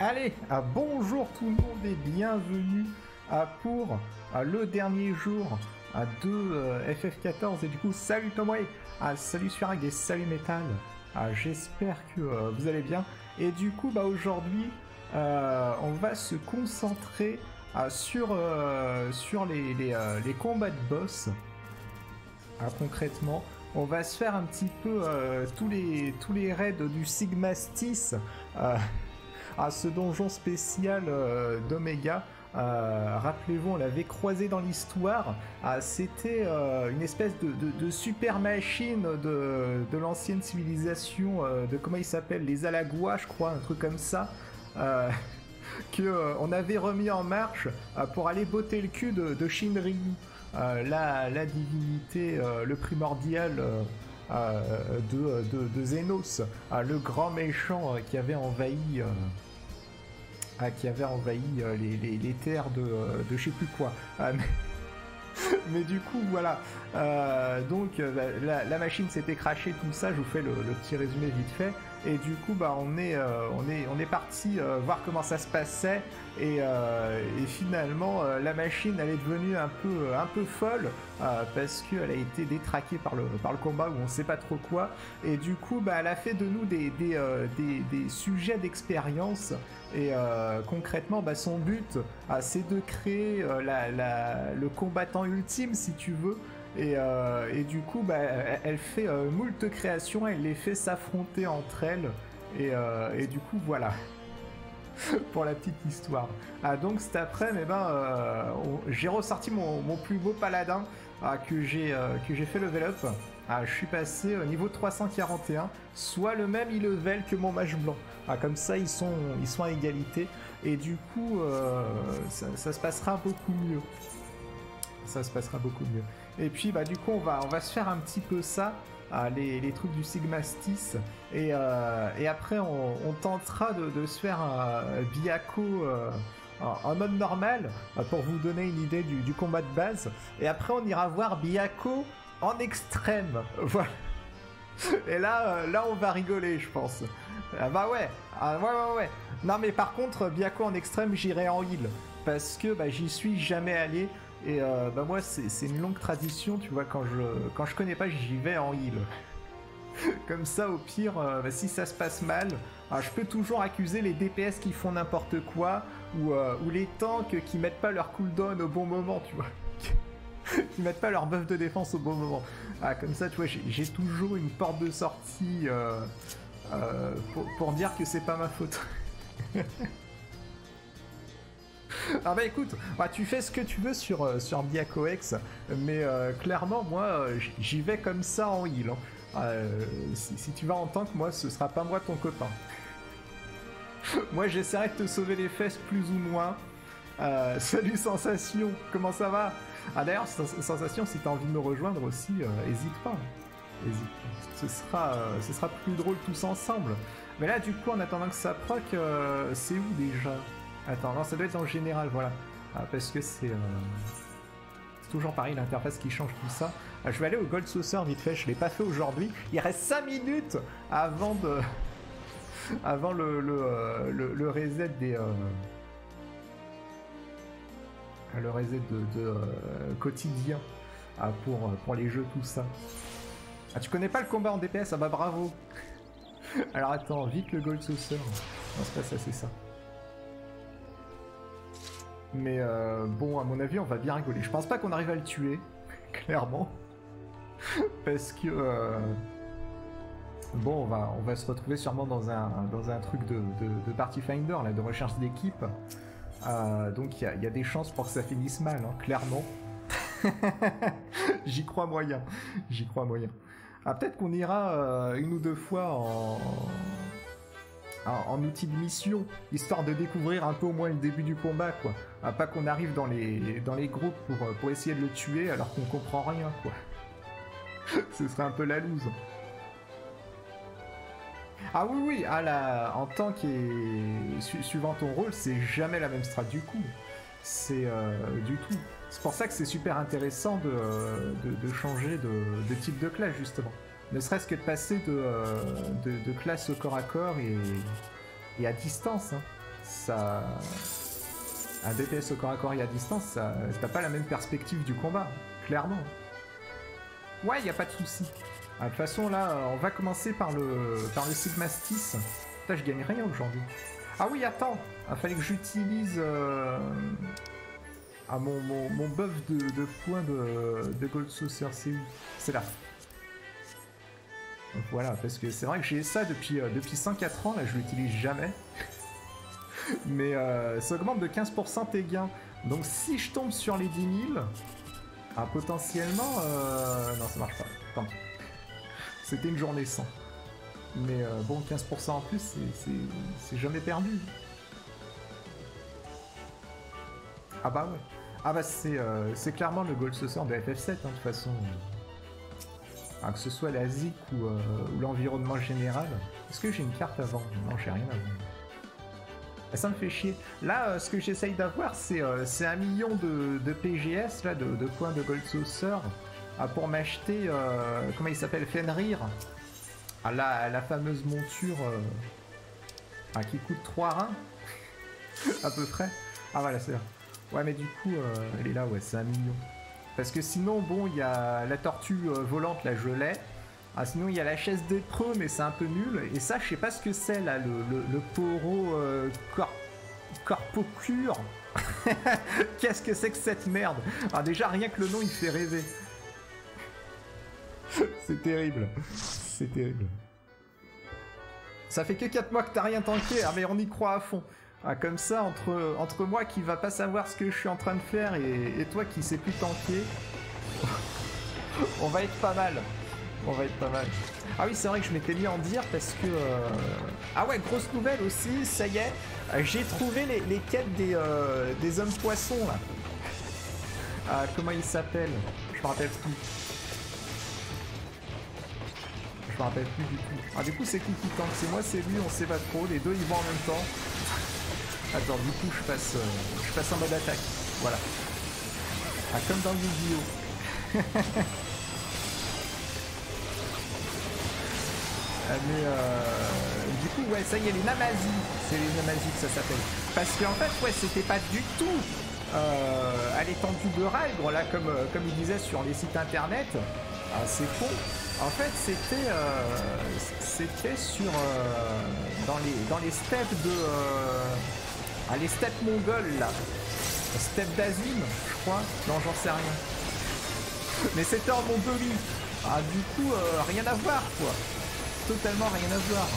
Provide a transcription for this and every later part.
Allez, ah, bonjour tout le monde et bienvenue ah, pour le dernier jour ah, de euh, FF14 et du coup salut Tomway, ah, salut Surag et salut Metal. Ah, J'espère que euh, vous allez bien et du coup bah aujourd'hui euh, on va se concentrer sur les combats de boss. Ah, concrètement, on va se faire un petit peu tous les raids du Sigmastis à ce donjon spécial euh, d'Omega. Euh, Rappelez-vous, on l'avait croisé dans l'histoire. Ah, C'était euh, une espèce de, super machine de, l'ancienne civilisation, de comment il s'appelle, les Alagois, je crois, un truc comme ça. Que on avait remis en marche pour aller botter le cul de, Shinryu, la, divinité, le primordial de, de, de euh, le grand méchant euh, qui avait envahi, euh, euh, les, terres de, euh, de je sais plus quoi. Ah, mais... du coup, voilà. Euh, donc, euh, la, machine s'était crachée, tout ça. Je vous fais le petit résumé vite fait. Et du coup, bah, on est, euh, parti euh, voir comment ça se passait. Et, euh, finalement, la machine, elle est devenue un peu, folle parce qu'elle a été détraquée par le, combat où on sait pas trop quoi. Et du coup, bah, elle a fait de nous des, sujets d'expérience. Et concrètement, bah, son but, c'est de créer le combattant ultime, si tu veux. Et, euh, et du coup, bah, elle, fait euh, moult créations, elle les fait s'affronter entre elles. Et, euh, du coup, voilà. Pour la petite histoire. Ah, donc cet après-midi, eh ben, euh, j'ai ressorti mon, plus beau paladin ah, que j'ai fait level up. Ah, je suis passé au niveau 341, soit le même e-level que mon mage blanc. Ah, comme ça, ils sont, ils sont à égalité. Et du coup, ça se passera beaucoup mieux. Ça se passera beaucoup mieux. Et puis, bah, du coup, on va, on va se faire un petit peu ça. ah, les, les trucs du Sigmastis et, euh, et après on, tentera de, se faire un Biako en, mode normal euh, pour vous donner une idée du, du combat de base. Et après on ira voir Biako en extrême. Voilà. Et là euh, là on va rigoler je pense. Ah bah ouais. Ah ouais ouais ouais. Non mais par contre Biako en extrême j'irai en heal. Parce que bah, j'y suis jamais allé et euh, bah moi c'est une longue tradition tu vois quand je quand je connais pas j'y vais en heal comme ça, au pire, euh, bah, si ça se passe mal, ah, je peux toujours accuser les DPS qui font n'importe quoi ou, euh, ou les tanks qui mettent pas leur cooldown au bon moment, tu vois. qui mettent pas leur buff de défense au bon moment. Ah, comme ça, tu vois, j'ai toujours une porte de sortie euh, pour, pour dire que c'est pas ma faute. Ah bah écoute, bah, tu fais ce que tu veux sur, euh, sur BiacoX, mais euh, clairement, moi, euh, j'y vais comme ça en heal. hein. Si, tu vas en tank, moi, ce sera pas moi ton copain. moi, j'essaierai de te sauver les fesses plus ou moins. Salut Sensation, comment ça va? Ah d'ailleurs, Sens- Sensation, si t'as envie de me rejoindre aussi, hésite pas. Hésite pas. Ce sera, ce sera plus drôle tous ensemble. Mais là, du coup, en attendant que ça proc, c'est où déjà? Attends, non, ça doit être en général, voilà. Ah, parce que c'est... euh, C'est toujours pareil, l'interface qui change tout ça. Ah, je vais aller au Gold Saucer vite fait, je l'ai pas fait aujourd'hui. Il reste 5 minutes avant de... avant le, euh, le, le reset des... euh, Le reset de, quotidien ah, pour, pour les jeux, tout ça. Ah, tu connais pas le combat en DPS Ah bah bravo Alors attends, vite le Gold Saucer. Non, c'est pas ça, c'est ça. Mais euh, bon, à mon avis, on va bien rigoler. Je pense pas qu'on arrive à le tuer, clairement. Parce que... euh, Bon, on va, on va se retrouver sûrement dans un, dans un truc de, de, de Party Finder, là, de recherche d'équipe. Euh, donc il y y a des chances pour que ça finisse mal, hein, clairement. J'y crois moyen. J'y crois moyen. Ah, peut-être qu'on ira une ou deux fois en, en, en outil de mission, histoire de découvrir un peu au moins le début du combat, quoi. Pas qu'on arrive dans les, dans les groupes pour, euh, pour essayer de le tuer alors qu'on comprend rien, quoi. Ce serait un peu la loose. Ah oui, oui, ah, la... en tant que su- suivant ton rôle, c'est jamais la même strat du coup. C'est euh, du tout. C'est pour ça que c'est super intéressant de, de, changer de, type de classe, justement. Ne serait-ce que de passer de, euh, classe au corps à corps et, et à distance. hein. ça... Un DPS au corps à corps et à distance, t'as pas la même perspective du combat, clairement. Ouais, y a pas de souci. Ah, de toute façon, là, on va commencer par le, par le Sigma Stis. Putain, je gagne rien aujourd'hui. Ah oui, attends, il fallait que j'utilise euh... ah, mon, mon, buff de, points de, de Gold Saucer, c'est où? C'est là. voilà, parce que c'est vrai que j'ai ça depuis, euh, depuis 104 ans, là je l'utilise jamais. Mais euh, ça augmente de 15% tes gains. Donc si je tombe sur les 10 000, ah, potentiellement... Euh, non, ça marche pas. C'était une journée sans. Mais euh, bon, 15% en plus, c'est jamais perdu. Ah bah ouais. Ah bah c'est euh, clairement le goal saucer de FF7, hein, de toute façon. Ah, que ce soit la ZIC ou, ou l'environnement général. Est-ce que j'ai une carte avant Non, j'ai rien avant. Ah, ça me fait chier. Là, euh, ce que j'essaye d'avoir, c'est euh, un million de, PGS, là, de, points de Gold Saucer, ah, pour m'acheter, euh, comment il s'appelle, Fenrir. Ah, la, la fameuse monture qui coûte 3 reins, à peu près. Ah voilà, c'est. Ouais, mais du coup, elle est là, ouais, c'est un million. Parce que sinon, bon, il y a la tortue volante, là, je l'ai. Ah, sinon, il y a la chaise d'épreux, mais c'est un peu nul. Et ça, je sais pas ce que c'est, là, le, le, poro euh, corpocure. Qu'est-ce que c'est que cette merde? Ah, déjà, rien que le nom, il fait rêver. c'est terrible. C'est terrible. Ça fait que 4 mois que t'as rien tanké. Ah, mais on y croit à fond. Ah, comme ça, entre, entre moi qui va pas savoir ce que je suis en train de faire et, et toi qui sais plus tanker, on va être pas mal on va être pas mal. Ah oui, c'est vrai que je m'étais mis en dire parce que... Euh, ah ouais, grosse nouvelle aussi, ça y est, j'ai trouvé les, quêtes des, euh, des hommes poissons là. Ah, comment ils s'appellent? Je me rappelle plus. Je me rappelle plus du tout. Ah du coup c'est qui qui tente C'est moi, c'est lui, on sait pas trop. Les deux ils vont en même temps. Attends, du coup je passe, euh, je passe en mode attaque. Voilà. Ah comme dans Yu-Gi-Oh! Euh, mais euh, du coup, ouais, ça y est, les Namazi, c'est les Namazi que ça s'appelle. Parce qu'en fait, ouais, c'était pas du tout euh, à l'étendue de Ralgre, là, comme, comme il disait sur les sites internet. Ah, c'est faux. En fait, c'était c'était sur dans les dans les steppes de ah, les steppes mongoles là, steppes d'Azim, je crois. Non, j'en sais rien. Mais c'était en Mongolie. Ah, du coup, rien à voir quoi totalement rien à voir.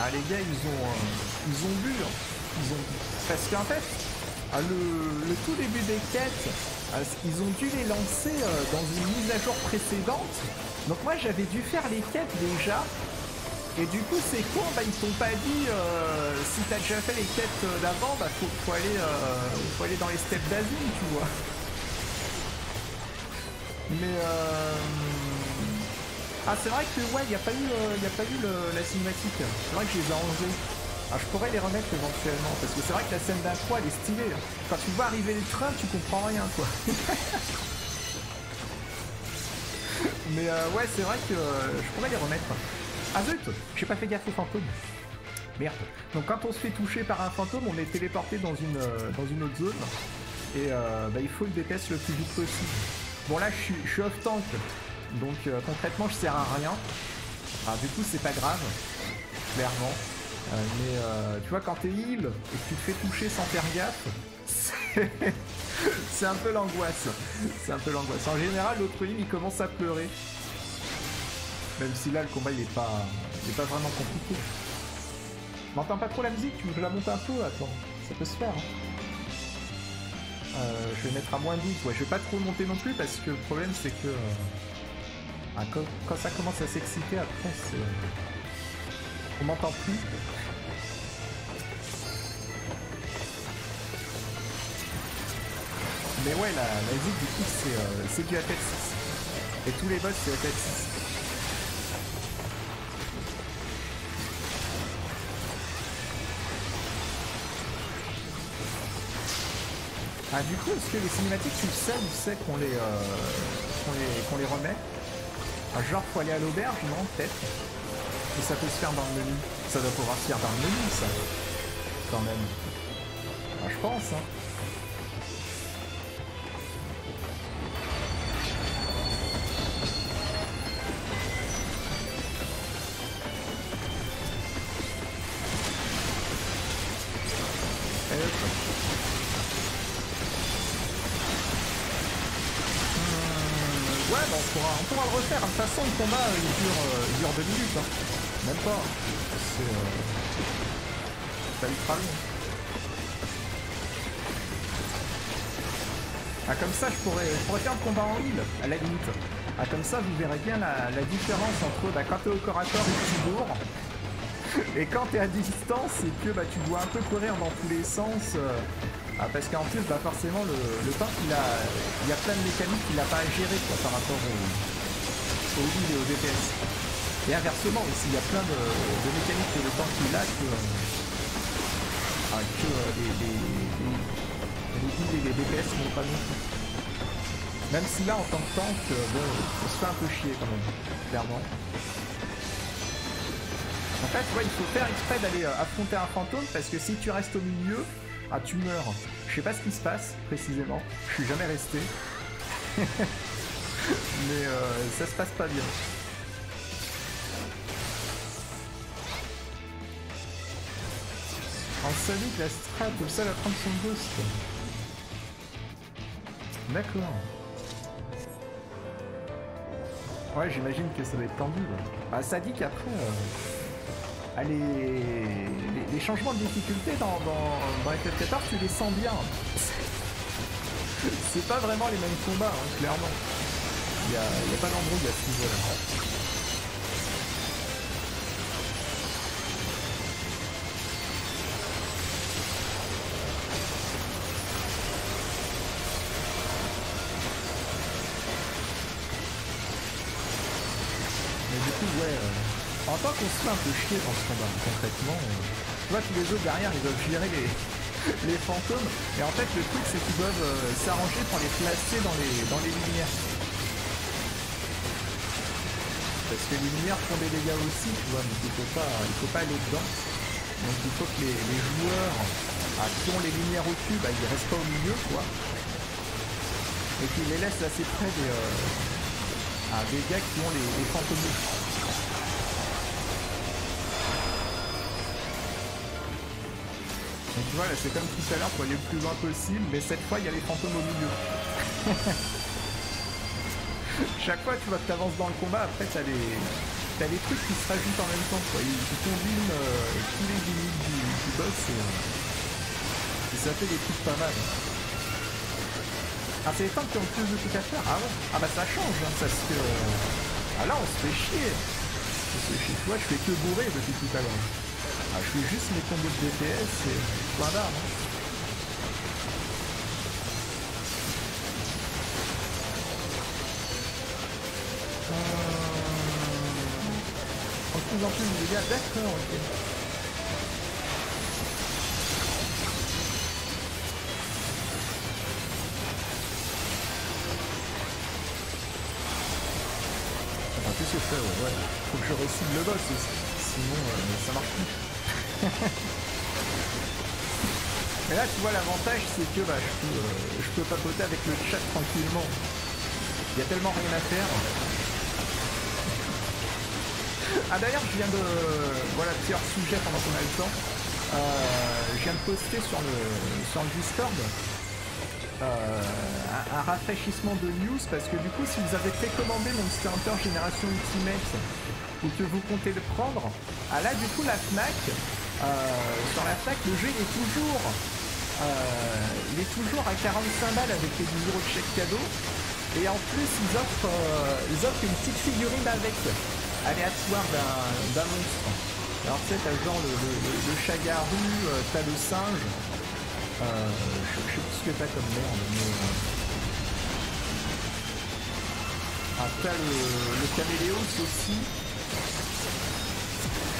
Ah les gars ils ont euh, ils ont bu, hein. ils ont parce qu'en fait ah, le, tout début des quêtes ah, ils ont dû les lancer euh, dans une mise à jour précédente. Donc moi j'avais dû faire les quêtes déjà. Et du coup c'est con, bah ils t'ont pas dit euh, si t'as déjà fait les quêtes d'avant, bah faut, aller faut aller dans les steppes d'Azim, tu vois. Mais ah c'est vrai que ouais, il n'y a pas eu, euh, a pas eu la cinématique. C'est vrai que je les ai enlevés. Ah, je pourrais les remettre éventuellement, parce que c'est vrai que la scène d'intro elle est stylée. Hein. Quand tu vois arriver les trains, tu comprends rien quoi. Mais euh, ouais, c'est vrai que euh, je pourrais les remettre. Ah zut J'ai pas fait gaffe aux fantômes. Merde. Donc quand on se fait toucher par un fantôme, on est téléporté dans une, dans une autre zone. Et bah, il faut le DPS le plus vite possible. Bon là, je suis off tank. Donc euh, concrètement je sers à rien. Ah, du coup c'est pas grave, clairement. Euh, mais euh, tu vois quand t'es heal et que tu te fais toucher sans faire gaffe, c'est un peu l'angoisse. C'est un peu l'angoisse. En général l'autre heal il commence à pleurer. Même si là le combat il est pas, il est pas vraiment compliqué. M'entends pas trop la musique, tu veux je la monte un peu? Attends, ça peut se faire. Hein. je vais mettre à moins 12, ouais, je vais pas trop monter non plus parce que le problème c'est que ah, quand, ça commence à s'exciter, après. On m'entend plus. Mais ouais, la, la du coup, c'est euh, du FF6. Et tous les boss, c'est FF6. Ah du coup, est-ce que les cinématiques, tu sais où c'est qu'on les, euh, qu'on les remet? Ah, genre, faut aller à l'auberge, non Peut-être. Et ça peut se faire dans le menu. Ça doit pouvoir se faire dans le menu, ça. quand même. Ah, je pense, hein. Refaire. De façon, le combat, il dure, euh, il dure deux minutes. Hein. Même pas. C'est euh, ultra long. Ah, comme ça, je pourrais, je faire le combat en heal, à la limite. Ah, comme ça, vous verrez bien la, différence entre bah, quand t'es au corps à corps et tu bourres, et quand t'es à distance et que bah, tu dois un peu courir dans tous les sens. Euh, ah, parce qu'en plus, bah, forcément, le, le il, a, il a plein de mécaniques qu'il n'a pas à gérer par rapport au, au et au DPS. Et inversement aussi, il y a plein de, de mécaniques que le tank il a que, ah, que euh, les, les, les, et DPS n'ont pas non. Même si là, en tant que tank, euh, bon, on se fait un peu chier quand même, clairement. En fait, ouais, il faut faire exprès d'aller euh, affronter un fantôme parce que si tu restes au milieu, ah, tu meurs. Je sais pas ce qui se passe, précisément. Je suis jamais resté. Mais euh, ça se passe pas bien. En solide, la strat, le seul à prendre son boost. D'accord. Ouais, j'imagine que ça va être tendu. Ah, ça dit qu'après... Euh, les, changements de difficulté dans, dans, dans FF14, tu les sens bien. C'est pas vraiment les mêmes combats, hein, clairement. Il n'y a, a, pas d'embrouille à ce niveau-là. pas qu'on se fait un peu chier dans ce combat, concrètement. Tu vois, tous les autres derrière, ils doivent gérer les, les fantômes. Et en fait, le truc, c'est qu'ils doivent euh, s'arranger pour les placer dans les, dans les lumières. Parce que les lumières font des dégâts aussi, tu vois, donc il faut pas, il faut pas aller dedans. Donc il faut que les, joueurs ah, qui ont les lumières au-dessus, bah, ils restent pas au milieu, quoi. Et qu'ils les laissent assez près des, euh, ah, des gars qui ont les, les fantômes. Donc tu vois là c'est comme tout à l'heure pour aller le plus loin possible, mais cette fois il y a les fantômes au milieu. Chaque fois tu vois que tu avances dans le combat, après t'as les. T'as les trucs qui se rajoutent en même temps quoi. Ils, combinent euh, tous les gimmicks du, boss et, ça fait des trucs pas mal. Ah c'est les tanks qui ont plus de trucs à faire Ah Ah bah ça change hein, ça se Ah là on se fait chier Chez toi je fais que bourrer depuis tout à l'heure. Ah, je fais juste mes combos de DPS et point d'armes. En plus en plus de dégâts, d'accord, ok. Enfin, tout se fait, ouais, ouais. Faut que je recible le boss aussi. Sinon, euh, ça marche plus. Mais là, tu vois, l'avantage, c'est que bah, je, peux, euh, je peux papoter avec le chat tranquillement. Il y a tellement rien à faire. Ah d'ailleurs, je viens de... Voilà, petit sujet pendant qu'on a le temps. Euh, je viens de poster sur le, sur le Discord euh, un, rafraîchissement de news parce que du coup, si vous avez précommandé Monster Hunter Génération Ultimate ou que vous comptez le prendre, ah là, du coup, la FNAC euh, sur la fac, le jeu est toujours, il est toujours à 45 balles avec les 10 euros de chèque cadeau. Et en plus, ils offrent, ils offrent une petite figurine avec, aléatoire d'un monstre. Alors tu sais, t'as genre le, le, chat garou, t'as le singe. je, sais plus ce que t'as comme merde, mais... Ah, t'as le, le caméléos aussi.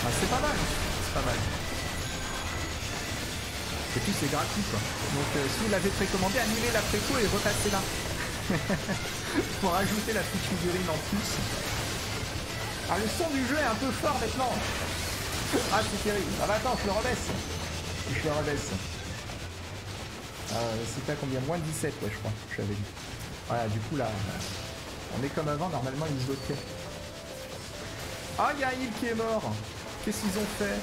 Ah, c'est pas mal, c'est pas mal. Et puis c'est gratuit quoi. Donc euh, si vous l'avez précommandé, annulez la préco et repassez là. Pour ajouter la petite figurine en plus. Ah le son du jeu est un peu fort maintenant. Ah c'est terrible. Ah bah attends, je le rebaisse. je le rabaisse. Euh, C'était à combien? Moins de 17, ouais, je crois, je l'avais dit. Voilà, du coup, là, on est comme avant, normalement, ils se bloquaient. Ah, il y a un qui est mort Qu'est-ce qu'ils ont fait?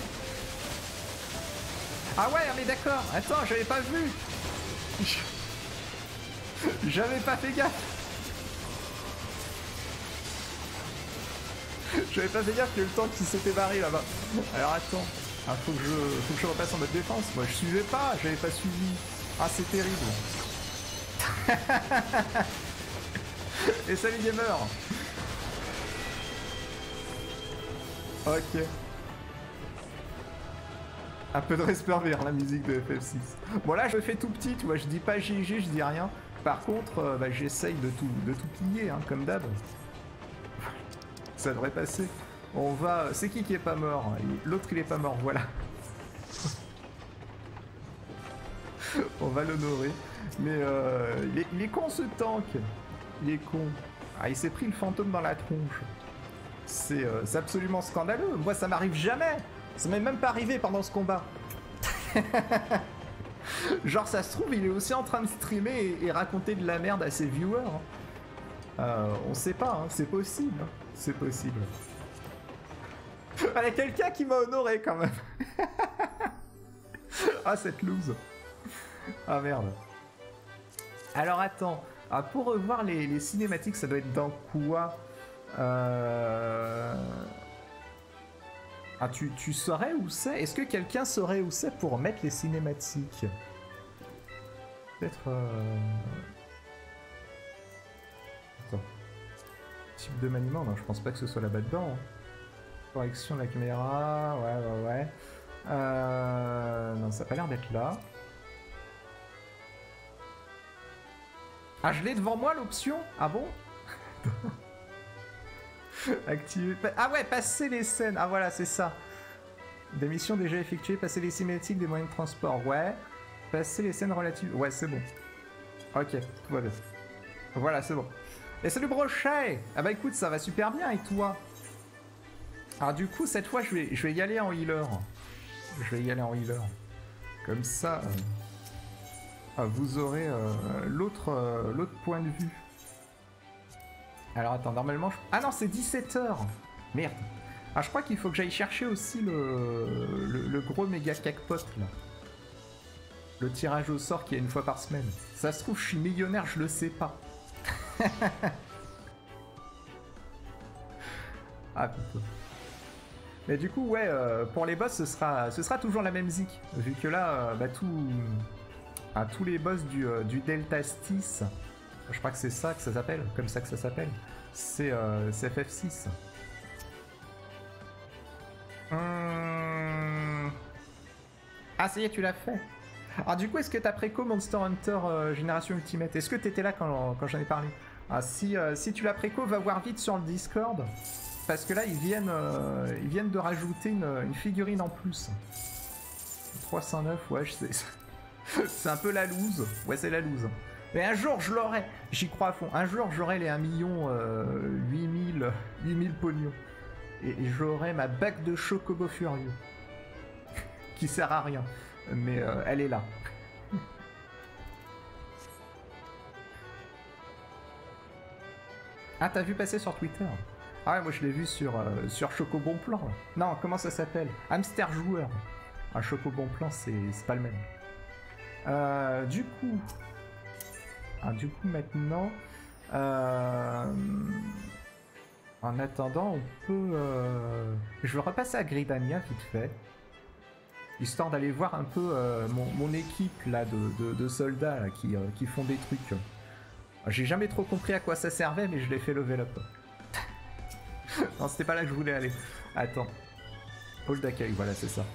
Ah ouais, mais d'accord Attends, j'avais pas vu J'avais pas fait gaffe J'avais pas fait gaffe que le tank qui s'était barré là-bas. Alors attends, ah, faut, que je, faut que je repasse en mode défense. Moi je suivais pas, j'avais pas suivi. Ah c'est terrible. Et salut gamer Ok. Un peu de respect vers la musique de FF6. Bon là je fais tout petit, tu vois, je dis pas GG, je dis rien. Par contre, euh, bah, j'essaye de tout, de tout plier, hein, comme d'hab. Ça devrait passer. On va... C'est qui qui est pas mort? L'autre il est pas mort, voilà. On va l'honorer. Mais euh, il, est, con ce tank. Il est con. Ah, il s'est pris le fantôme dans la tronche. C'est euh, absolument scandaleux. Moi, ça m'arrive jamais. Ça m'est même pas arrivé pendant ce combat. Genre, ça se trouve, il est aussi en train de streamer et, raconter de la merde à ses viewers. Hein. Euh, on sait pas, hein. c'est possible. C'est possible. Il y a quelqu'un qui m'a honoré quand même. ah, cette loose. Ah merde. Alors attends. Ah, pour revoir les, cinématiques, ça doit être dans quoi euh... Ah, tu, tu saurais où c'est? Est-ce que quelqu'un saurait où c'est pour mettre les cinématiques? Peut-être... Euh... Type de maniement Non, je pense pas que ce soit là-bas dedans. Hein. Correction de la caméra... Ouais, ouais, ouais. Euh... Non, ça a pas l'air d'être là. Ah, je l'ai devant moi l'option? Ah bon? Activer. Ah ouais, passer les scènes. Ah voilà, c'est ça. Des missions déjà effectuées, passer les cinématiques des moyens de transport. Ouais. Passer les scènes relatives. Ouais, c'est bon. Ok, tout va bien. Voilà, c'est bon. Et salut Brochet Ah bah écoute, ça va super bien et toi? Alors du coup, cette fois, je vais, je vais y aller en healer. Je vais y aller en healer. Comme ça, euh, vous aurez euh, l'autre euh, l'autre point de vue. Alors attends, normalement... Je... Ah non, c'est 17h Merde. Ah, je crois qu'il faut que j'aille chercher aussi le, le, gros méga jackpot, là. Le tirage au sort qui est une fois par semaine. Ça se trouve, je suis millionnaire, je le sais pas. ah putain. Mais du coup, ouais, euh, pour les boss, ce sera, ce sera toujours la même zik. Vu que là, euh, bah, tout, à tous les boss du, euh, du Delta Stis, je crois que c'est ça que ça s'appelle, comme ça que ça s'appelle. C'est euh, FF6. Hum... Ah, ça y est, tu l'as fait. Alors, du coup, est-ce que t'as préco Monster Hunter euh, Génération Ultimate? Est-ce que t'étais là quand, quand j'en ai parlé? Ah, si, euh, si tu l'as préco, va voir vite sur le Discord. Parce que là, ils viennent, euh, ils viennent de rajouter une, figurine en plus. 309, ouais, je sais. c'est un peu la loose. Ouais, c'est la loose. Mais un jour, je l'aurai. J'y crois à fond. Un jour, j'aurai les 1 million 8000, 8000 pognons. Et, j'aurai ma bague de chocobo furieux. qui sert à rien. Mais euh, elle est là. ah, t'as vu passer sur Twitter? Ah ouais, moi je l'ai vu sur, euh, sur Plan. Non, comment ça s'appelle? Hamster Joueur. Un Chocobon Plan, c'est pas le même. Euh, du coup, ah, du coup, maintenant, euh, en attendant, on peut. Je vais repasser à Gridania vite fait, histoire d'aller voir un peu euh, mon, équipe là de, soldats qui, qui, font des trucs. J'ai jamais trop compris à quoi ça servait, mais je l'ai fait level up. non, c'était pas là que je voulais aller. Attends. Hall d'accueil, voilà, c'est ça.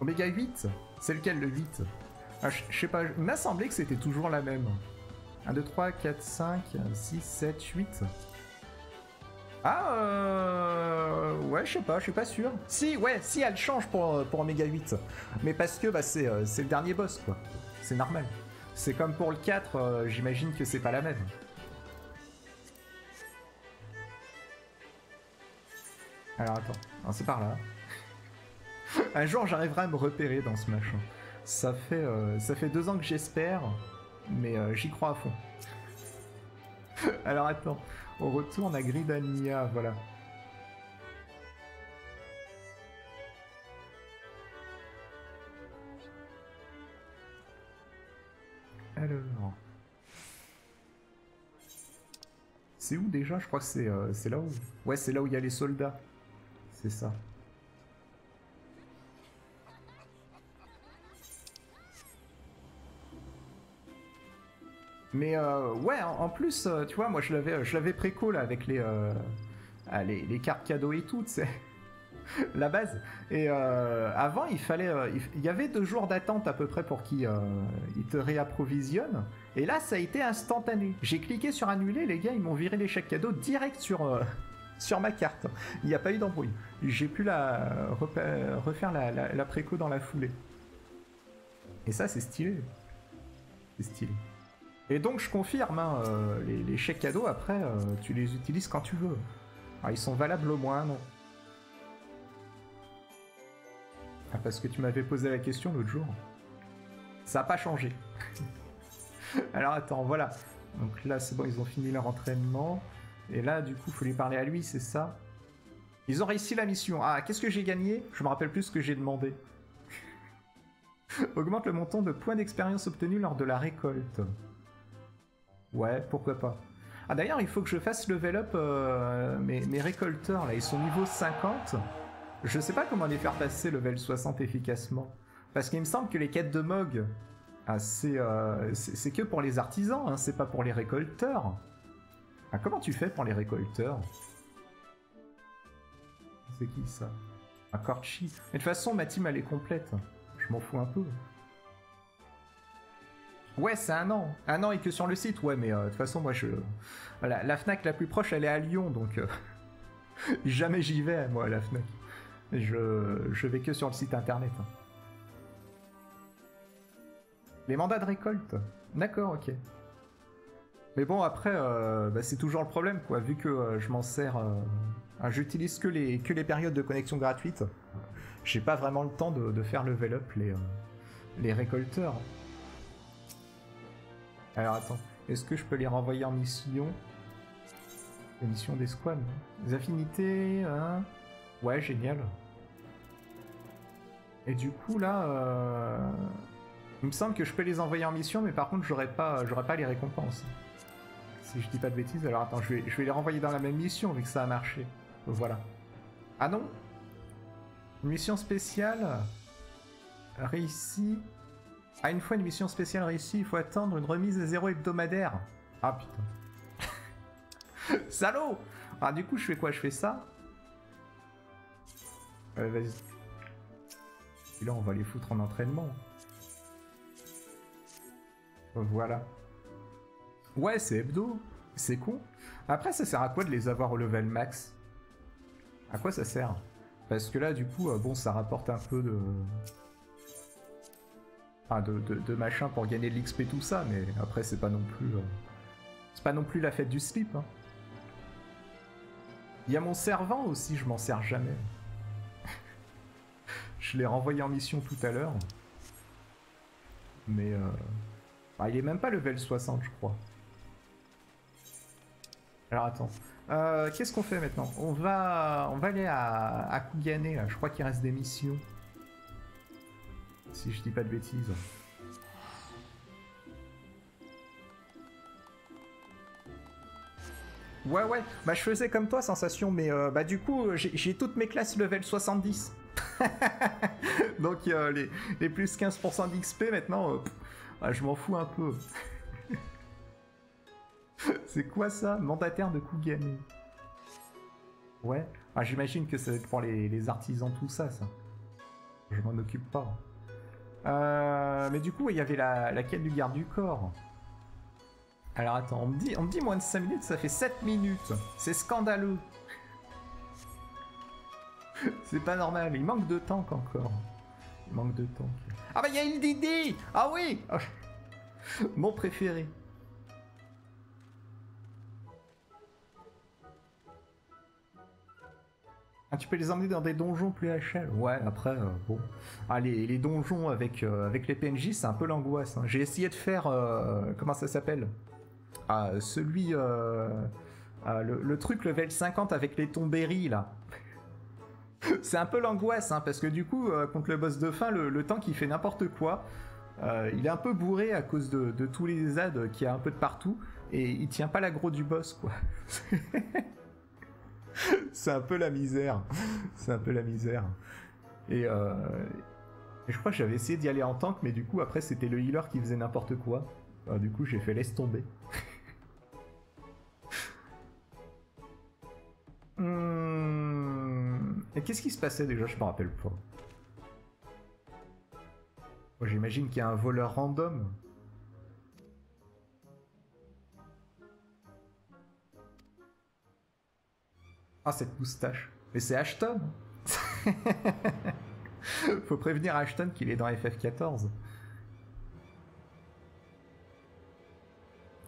Oméga 8 C'est lequel le 8 ah, Je sais pas, il m'a semblé que c'était toujours la même. 1, 2, 3, 4, 5, 6, 7, 8. Ah, euh... ouais, je sais pas, je suis pas sûr. Si, ouais, si, elle change pour, pour Omega 8. Mais parce que bah, euh, c'est le dernier boss, quoi. C'est normal. C'est comme pour le 4, euh, j'imagine que c'est pas la même. Alors attends, c'est par là. Un jour j'arriverai à me repérer dans ce machin. Ça fait, euh, ça fait deux ans que j'espère, mais euh, j'y crois à fond. Alors attends, on retourne à Gridania, voilà. Alors. C'est où déjà? Je crois que c'est euh, là où. Ouais, c'est là où il y a les soldats. C'est ça. Mais euh, ouais, en, plus, euh, tu vois, moi je l'avais, je l'avais préco là avec les, ah, les, les cartes cadeaux et tout, c'est la base. Et avant, il fallait, il, y avait deux jours d'attente à peu près pour qu'ils te réapprovisionnent. Et là, ça a été instantané. J'ai cliqué sur annuler, les gars, ils m'ont viré l'échec cadeau direct sur sur ma carte. Il n'y a pas eu d'embrouille. J'ai pu la refaire la, préco dans la foulée. Et ça, c'est stylé. C'est stylé. Et donc, je confirme, hein, euh, les, chèques cadeaux, après, euh, tu les utilises quand tu veux. Ah, ils sont valables au moins, non ah, Parce que tu m'avais posé la question l'autre jour. Ça n'a pas changé. Alors attends, voilà. Donc là, c'est bon, ils ont fini leur entraînement. Et là, du coup, faut lui parler à lui, c'est ça Ils ont réussi la mission. Ah, qu'est-ce que j'ai gagné? Je me rappelle plus ce que j'ai demandé. Augmente le montant de points d'expérience obtenus lors de la récolte. Ouais, pourquoi pas. Ah d'ailleurs, il faut que je fasse level up euh, mes, mes, récolteurs, là, ils sont niveau 50. Je sais pas comment les faire passer level 60 efficacement. Parce qu'il me semble que les quêtes de Mog, ah, euh, c'est que pour les artisans, hein, c'est pas pour les récolteurs. Ah, comment tu fais pour les récolteurs? C'est qui ça? Un Corchi. Mais de toute façon, ma team elle est complète. Je m'en fous un peu. Ouais, c'est un an. Un an et que sur le site, ouais, mais euh, de toute façon, moi je. Voilà, la Fnac la plus proche, elle est à Lyon, donc. Euh, jamais j'y vais, moi, la Fnac. Je... je vais que sur le site internet. Les mandats de récolte D'accord, ok. Mais bon, après, euh, bah, c'est toujours le problème, quoi. Vu que je m'en sers. Euh, j'utilise que les, que les périodes de connexion gratuites. J'ai pas vraiment le temps de, faire level up les, les récolteurs. Alors attends, est-ce que je peux les renvoyer en mission Les missions des squads Les affinités, hein Ouais, génial. Et du coup, là, il me semble que je peux les envoyer en mission, mais par contre, j'aurais pas, pas les récompenses. Si je dis pas de bêtises, alors attends, je vais, je vais les renvoyer dans la même mission vu que ça a marché. Voilà. Ah non mission spéciale réussie. Ah, une fois une mission spéciale réussie, il faut attendre une remise à zéro hebdomadaire. Ah putain. Salaud Ah du coup, je fais quoi? Je fais ça? Euh, Vas-y. Et là, on va les foutre en entraînement. Voilà. Ouais, c'est hebdo. C'est con. Après, ça sert à quoi de les avoir au level max? À quoi ça sert? Parce que là, du coup, euh, bon, ça rapporte un peu de... Enfin, de, de, machin pour gagner de l'XP, tout ça, mais après, c'est pas non plus... Euh, c'est pas non plus la fête du slip. Hein. Il y a mon servant aussi, je m'en sers jamais. je l'ai renvoyé en mission tout à l'heure. Mais... Euh... Ah, il est même pas level 60, je crois. Alors attends. Euh, qu'est-ce qu'on fait maintenant? On va, on va aller à, à Kugane. Je crois qu'il reste des missions. Si je dis pas de bêtises. Ouais, ouais. Bah, je faisais comme toi, sensation, mais euh, bah, du coup, j'ai toutes mes classes level 70. Donc, les, les, plus 15% d'XP maintenant, euh, bah, je m'en fous un peu. c'est quoi ça Mandataire de Kugane. Ouais. Ah, J'imagine que ça va être pour les, artisans, tout ça, ça. Je m'en occupe pas. Euh, mais du coup, il y avait la, quête du garde du corps. Alors attends, on me, dit, moins de 5 minutes, ça fait 7 minutes. C'est scandaleux. C'est pas normal, il manque de temps encore. Il manque de temps. Ah bah il y a une Ah oui Mon préféré. Ah, tu peux les emmener dans des donjons plus HL. Ouais, après, euh, bon. Ah, les, les donjons avec, euh, avec les PNJ, c'est un peu l'angoisse. hein. J'ai essayé de faire. euh, comment ça s'appelle? Ah, celui. ah, le, le truc level 50 avec les tombéries, là. c'est un peu l'angoisse, hein, parce que du coup, contre le boss de fin, le, tank il fait n'importe quoi. Il est un peu bourré à cause de, de tous les ZAD qu'il y a un peu de partout. Et il tient pas l'aggro du boss, quoi. c'est un peu la misère. C'est un peu la misère. Et, euh, et je crois que j'avais essayé d'y aller en tank, mais du coup, après, c'était le healer qui faisait n'importe quoi. Alors, du coup, j'ai fait laisse tomber. Hmm. Et qu'est-ce qui se passait déjà? Je me rappelle pas. J'imagine qu'il y a un voleur random. Ah, cette moustache. Mais c'est Ashton Faut prévenir Ashton qu'il est dans FF14.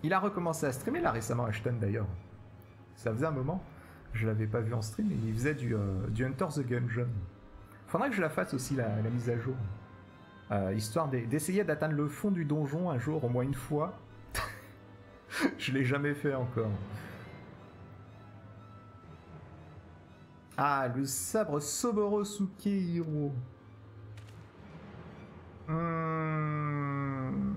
Il a recommencé à streamer là récemment, Ashton d'ailleurs. Ça faisait un moment. Je l'avais pas vu en stream, mais il faisait du, euh, du Hunter the Gungeon. Faudra que je la fasse aussi, la, la mise à jour. Euh, histoire d'e- d'essayer d'atteindre le fond du donjon un jour, au moins une fois. je l'ai jamais fait encore. Ah, le sabre Soboro Sukehiro. Hmm.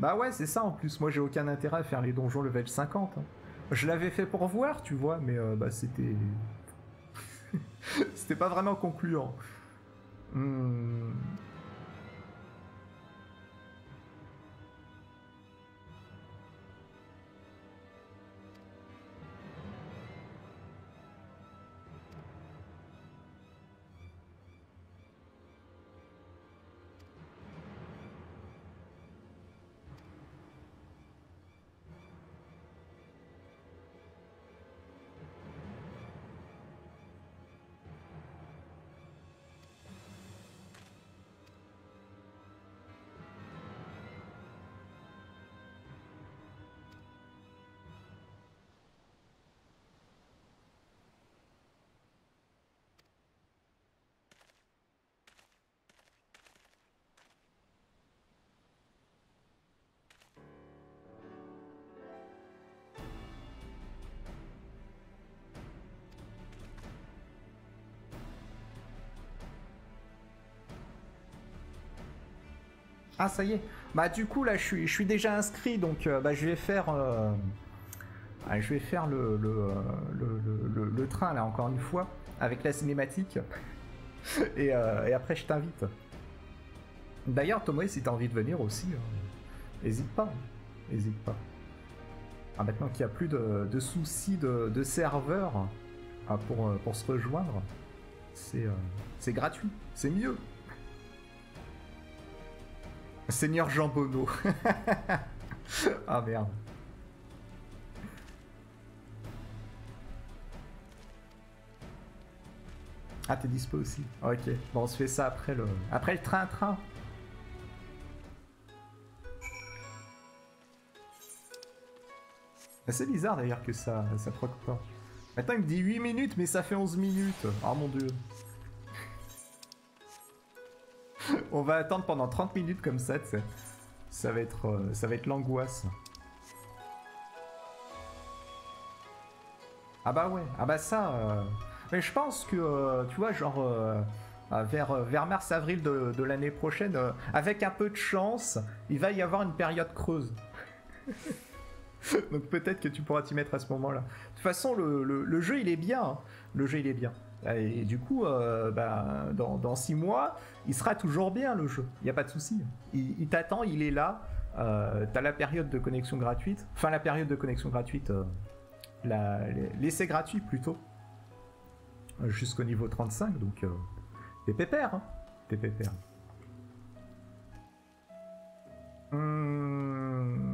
Bah ouais, c'est ça en plus. Moi, j'ai aucun intérêt à faire les donjons level 50. hein. Je l'avais fait pour voir, tu vois, mais euh, bah c'était. c'était pas vraiment concluant. Hmm. Ah, ça y est. Bah, du coup, là, je suis, je suis déjà inscrit, donc euh, bah, je vais faire. euh, ah, je vais faire le, le, euh, le, le- train, là, encore une fois, avec la cinématique. et, après, je t'invite. D'ailleurs, Thomas, si t'as envie de venir aussi, euh, hésite pas. Hésite pas. Ah, maintenant qu'il n'y a plus de, soucis de, serveur ah, pour, se rejoindre, c'est gratuit. C'est mieux. Seigneur Jean Bonneau. ah merde. Ah, t'es dispo aussi. Ok. Bon, on se fait ça après le, après le train-train. Ah, C'est bizarre d'ailleurs que ça, ça pas. Maintenant, il me dit 8 minutes, mais ça fait 11 minutes. Oh mon dieu. On va attendre pendant 30 minutes comme ça. Ça va être, euh, ça va être l'angoisse. Ah bah ouais, ah bah ça. euh, Mais je pense que, euh, tu vois, genre vers, mars-avril de, l'année prochaine, avec un peu de chance, il va y avoir une période creuse. Donc peut-être que tu pourras t'y mettre à ce moment-là. De toute façon, le, jeu il est bien. hein. Le jeu il est bien. Et du coup, euh, bah, dans, dans six mois, il sera toujours bien le jeu. Il n'y a pas de souci. Il, t'attend, il est là. Euh, T'as la période de connexion gratuite. Enfin, la période de connexion gratuite. euh, L'essai gratuit plutôt. Jusqu'au niveau 35. Donc, t'es pépère. Hein t'es pépère. Hum...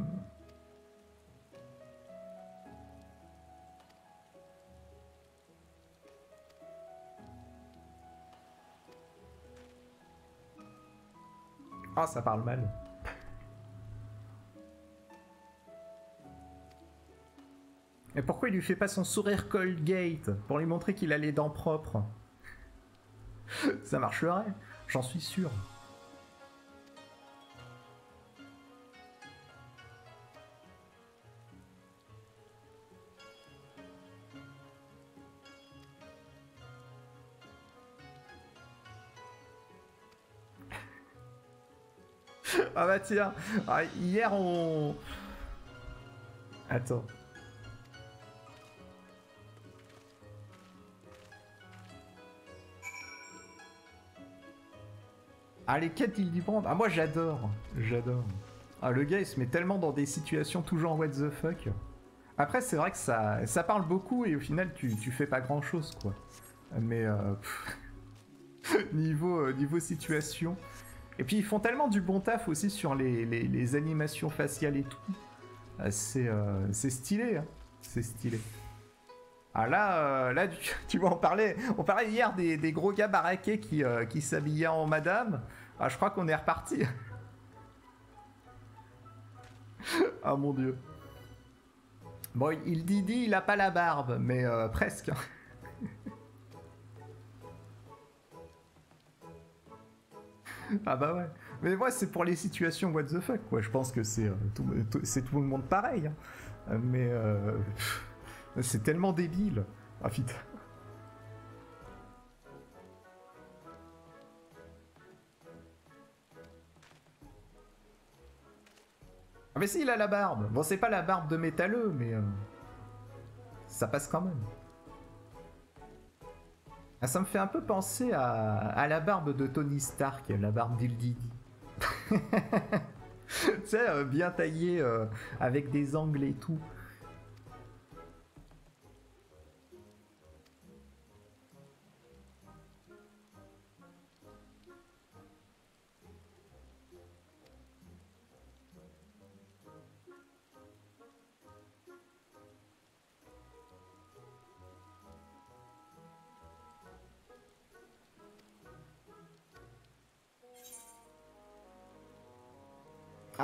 Ah, ça parle mal. Et pourquoi il lui fait pas son sourire Colgate pour lui montrer qu'il a les dents propres? Ça marcherait, j'en suis sûr. Ah bah tiens, ah, hier on... Attends. Ah les quêtes il dit Ah moi j'adore, j'adore. Ah le gars il se met tellement dans des situations toujours what the fuck. Après c'est vrai que ça, ça parle beaucoup et au final tu, tu fais pas grand chose quoi. Mais euh, niveau, euh, niveau situation. Et puis ils font tellement du bon taf aussi sur les, les, animations faciales et tout. Euh, c'est stylé, hein. c'est stylé. Ah là, là tu, vois, on parlait, hier des, des gros gars baraqués qui, qui s'habillaient en madame. Ah, je crois qu'on est reparti. ah mon dieu. Bon, il dit dit, il a pas la barbe, mais euh, presque. ah bah ouais. Mais moi, c'est pour les situations what the fuck, quoi. Je pense que c'est euh, tout, le monde pareil. Hein. Mais euh, c'est tellement débile. Ah putain. Ah mais si, il a la barbe. Bon, c'est pas la barbe de métalleux, mais... Euh, ça passe quand même. Ah, ça me fait un peu penser à, la barbe de Tony Stark, la barbe d'Ildidi. tu sais, euh, bien taillée, euh, avec des angles et tout.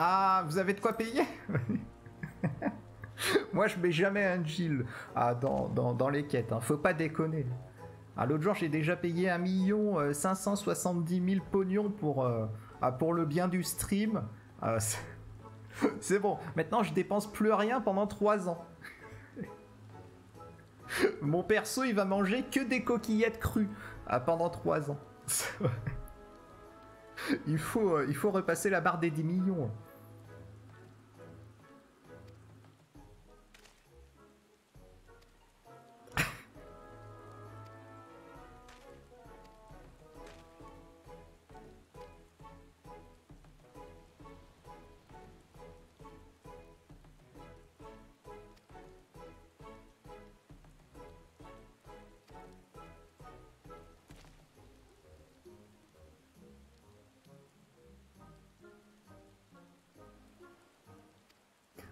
Ah, vous avez de quoi payer Moi, je mets jamais un Jill ah, dans, les quêtes. Hein. Faut pas déconner. Ah, L'autre jour, j'ai déjà payé 1 million 570 000 pognons pour, euh, ah, pour le bien du stream. C'est bon. Maintenant, je dépense plus rien pendant 3 ans. Mon perso, il va manger que des coquillettes crues pendant 3 ans. il, faut, euh, il faut repasser la barre des 10 millions.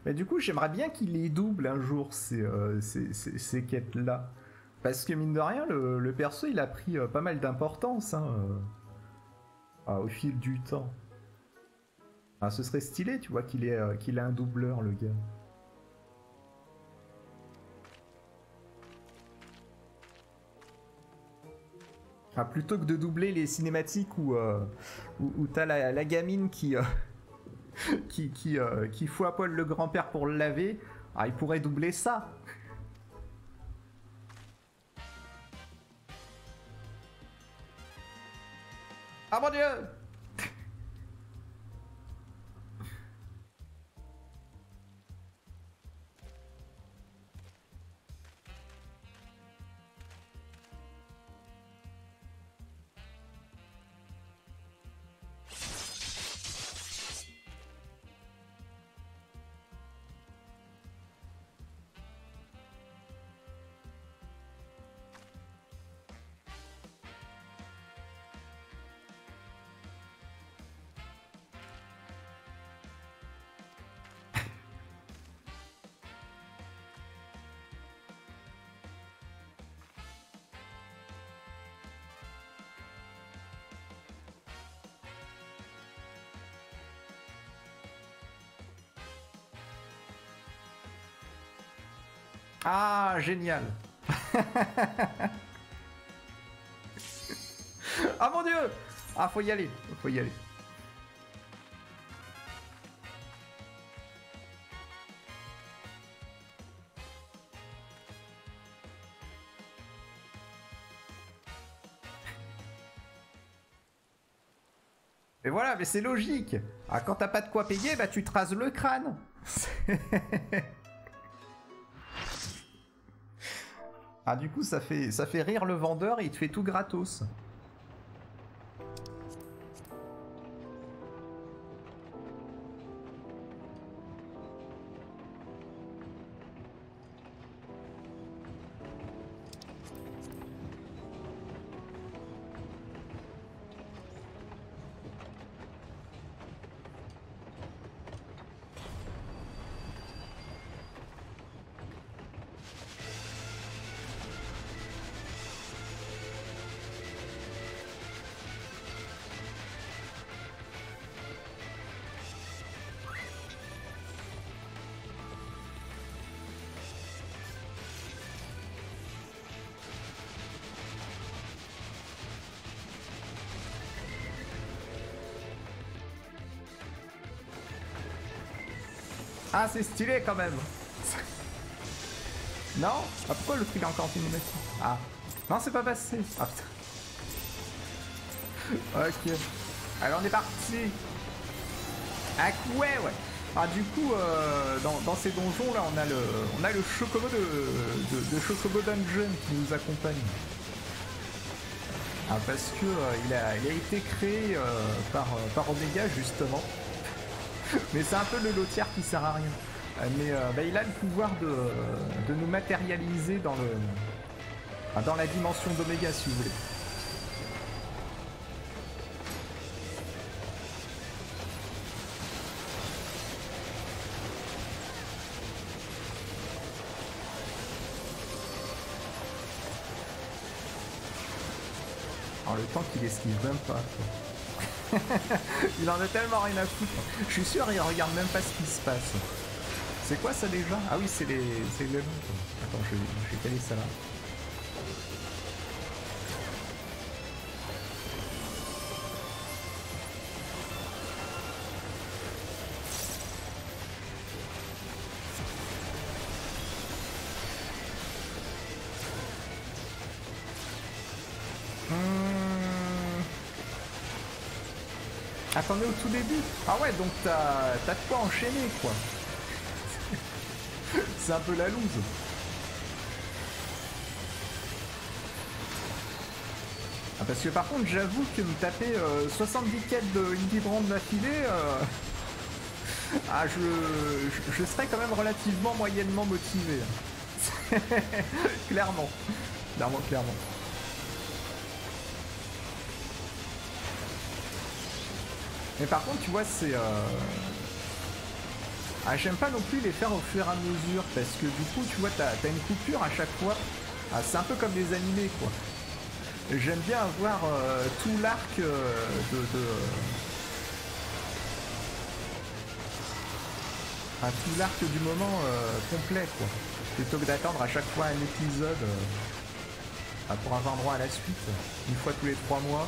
Mais du coup, j'aimerais bien qu'il les double un jour, ces, euh, quêtes-là. Parce que mine de rien, le, perso, il a pris euh, pas mal d'importance hein, euh, au fil du temps. ce serait stylé, tu vois, qu'il ait, qu'il un doubleur, le gars. plutôt que de doubler les cinématiques où, où, t'as la, gamine qui, qui, euh, qui fout à poil le grand-père pour le laver, ah, il pourrait doubler ça. Ah mon dieu Ah, génial. ah mon dieu Ah, faut y aller, faut y aller. Mais voilà, mais c'est logique. Ah, quand t'as pas de quoi payer, bah tu te rases le crâne. ah du coup ça fait ça fait rire le vendeur et il te fait tout gratos. C'est stylé quand même. non? Ah, pourquoi le truc a encore filmé? Ah. Non, c'est pas passé. Ah, putain. ok. Alors, on est parti. Ah, ouais, ouais. Ah, du coup, euh, dans, ces donjons, là, on a le, on a le Chocobo de, de, Chocobo Dungeon qui nous accompagne. Ah, parce que euh, il, a, il a été créé euh, par, par Omega, justement. Mais c'est un peu le lotière qui sert à rien. Euh, mais euh, bah, il a le pouvoir de, nous matérialiser dans le dans la dimension d'Oméga si vous voulez. Alors le temps qu'il esquive même pas. il en a tellement rien à foutre. Je suis sûr, il regarde même pas ce qui se passe. C'est quoi ça déjà? Ah oui, c'est les... C'est les... Attends, je, je vais caler ça là. T'en es au tout début Ah ouais, donc t'as as de quoi enchaîner, quoi. C'est un peu la loose. Ah, parce que par contre, j'avoue que me taper 70 quêtes de Indie Brand d'affilée, euh... ah, je, je, serais quand même relativement moyennement motivé. clairement. Clairement, clairement. Mais par contre, tu vois, c'est... Euh... Ah, j'aime pas non plus les faire au fur et à mesure, parce que du coup, tu vois, t'as as une coupure à chaque fois. Ah, c'est un peu comme des animés, quoi. J'aime bien avoir euh, tout l'arc euh, de... de... Ah, tout l'arc du moment euh, complet, quoi. Plutôt que d'attendre à chaque fois un épisode ah, pour avoir droit à la suite, une fois tous les trois mois.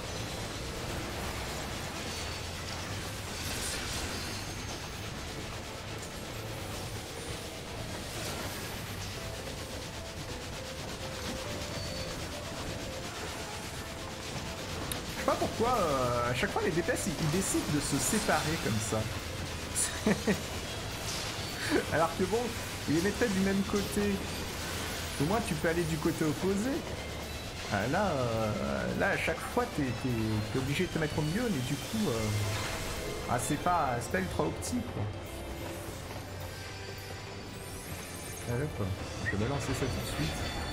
Euh, à chaque fois les DPS ils, décident de se séparer comme ça. Alors que bon, ils les mettaient du même côté. Au moins tu peux aller du côté opposé. Ah, là, euh, là à chaque fois t'es es, obligé de te mettre au milieu, mais du coup, euh, ah, c'est pas, pas ultra optique quoi. Allez. Je vais balancer ça tout de suite.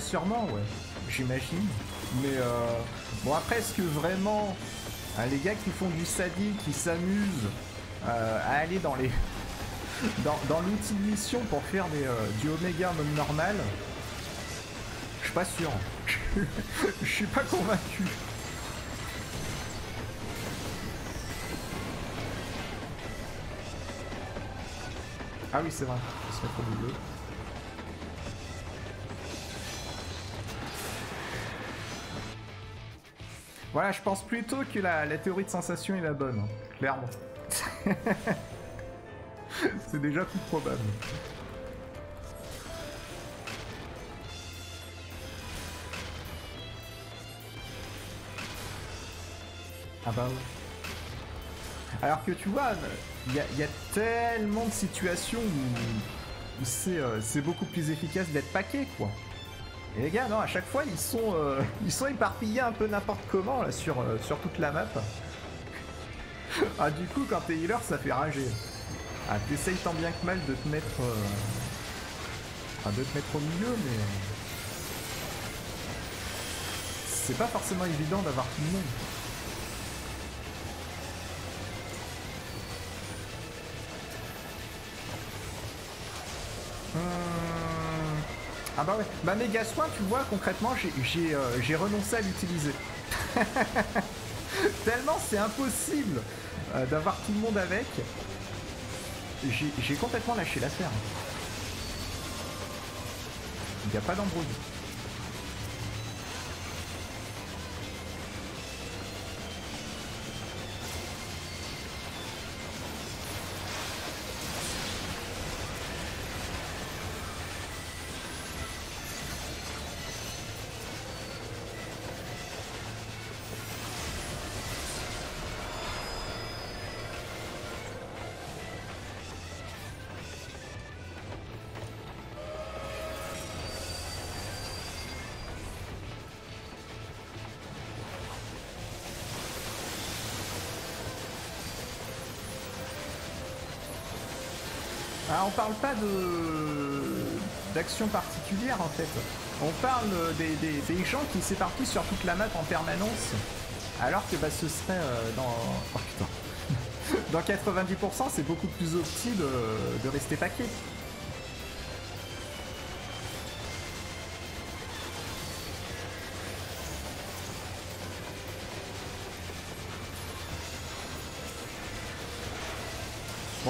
Sûrement, ouais. J'imagine. Mais euh... bon, après, est-ce que vraiment hein, les gars qui font du sadique, qui s'amusent euh, à aller dans les dans, dans l'outil de mission pour faire des, euh, du Omega normal, je suis pas sûr. Je suis pas convaincu. Ah oui, c'est vrai. Je vais se Voilà, je pense plutôt que la, théorie de sensation est la bonne, hein, clairement. c'est déjà plus probable. Ah bah oui. Alors que tu vois, il y, a- tellement de situations où, euh, c'est beaucoup plus efficace d'être paquet, quoi. Et les gars, non, à chaque fois, ils sont, euh, ils sont éparpillés un peu n'importe comment, là, sur, euh, sur toute la map. ah, du coup, quand t'es healer, ça fait rager. Ah, t'essayes tant bien que mal de te mettre... euh, enfin, de te mettre au milieu, mais... euh, C'est pas forcément évident d'avoir tout le monde. Ah bah ouais. Bah méga soin, tu vois, concrètement, j'ai- euh, renoncé à l'utiliser. Tellement c'est impossible euh, d'avoir tout le monde avec. J'ai complètement lâché l'affaire. Il n'y a pas d'embrouille. On parle pas de d'action particulière en fait. On parle des, des- des gens qui s'éparpillent sur toute la map en permanence. Alors que bah, ce serait euh, dans. Oh putain. dans 90%, c'est beaucoup plus opti de, de rester paquet.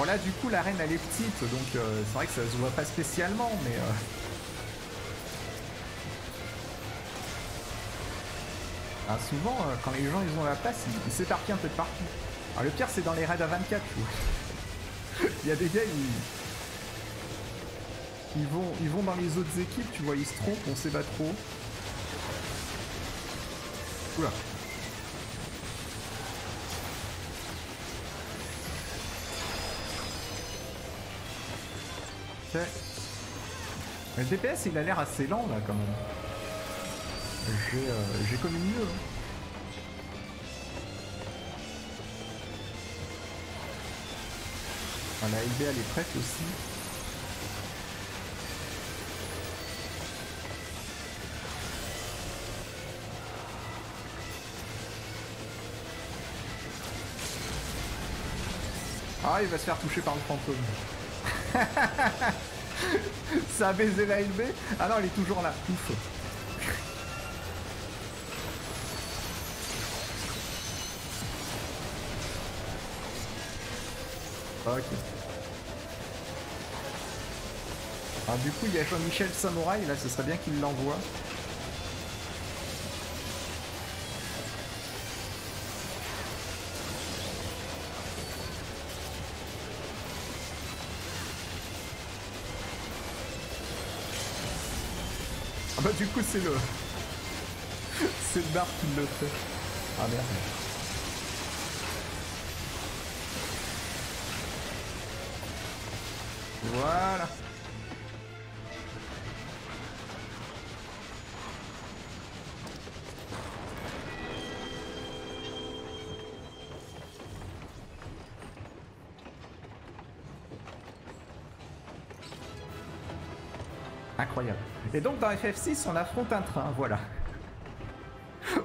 Bon là du coup l'arène elle est petite donc euh, c'est vrai que ça se voit pas spécialement mais euh, ah, souvent euh, quand les gens ils ont la place ils s'éparpillent un peu de partout. Alors le pire c'est dans les raids à 24 tu vois. Il y a des gars ils... Ils vont, ils vont dans les autres équipes, tu vois, ils se trompent, on sait pas trop. Oula. Le DPS il a l'air assez lent là quand même. J'ai euh, connu mieux. hein. Ah, la LB elle est prête aussi. Ah il va se faire toucher par le fantôme. Ça a baisé la LB Ah non, elle est toujours là. Ouf. Ok. Alors du coup, il y a Jean-Michel Samouraï, là, ce serait bien qu'il l'envoie. Bah du coup c'est le... c'est le bar qui le fait. Ah merde. Et donc dans FF6, on affronte un train, voilà.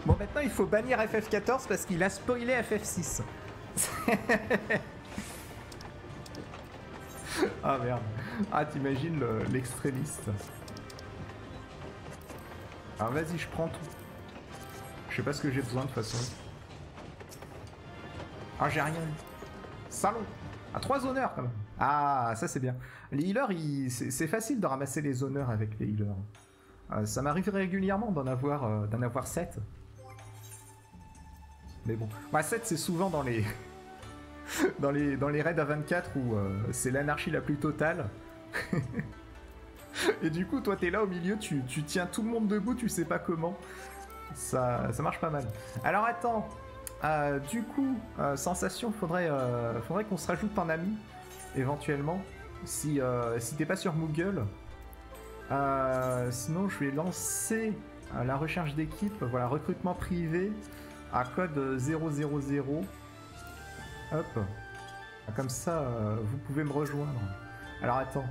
Bon, maintenant il faut bannir FF14 parce qu'il a spoilé FF6. ah merde. Ah, t'imagines l'extrémiste. Alors vas-y, je prends tout. Je sais pas ce que j'ai besoin de toute façon. Ah, j'ai rien. Salon. À trois honneurs quand même. Ah, ça c'est bien. Les healers, c'est facile de ramasser les honneurs avec les healers. Euh, ça m'arrive régulièrement d'en avoir, euh, avoir 7. Mais bon. Bah, 7 c'est souvent dans les... dans les, dans raids à 24 où euh, c'est l'anarchie la plus totale. Et du coup, toi, t'es là au milieu, tu, tiens tout le monde debout, tu sais pas comment. Ça, ça marche pas mal. Alors attends, du coup, sensation, faudrait, faudrait qu'on se rajoute un ami, éventuellement, si, si t'es pas sur Moogle. sinon, je vais lancer la recherche d'équipe, voilà, recrutement privé, à code 000. Hop. Comme ça, vous pouvez me rejoindre. Alors attends.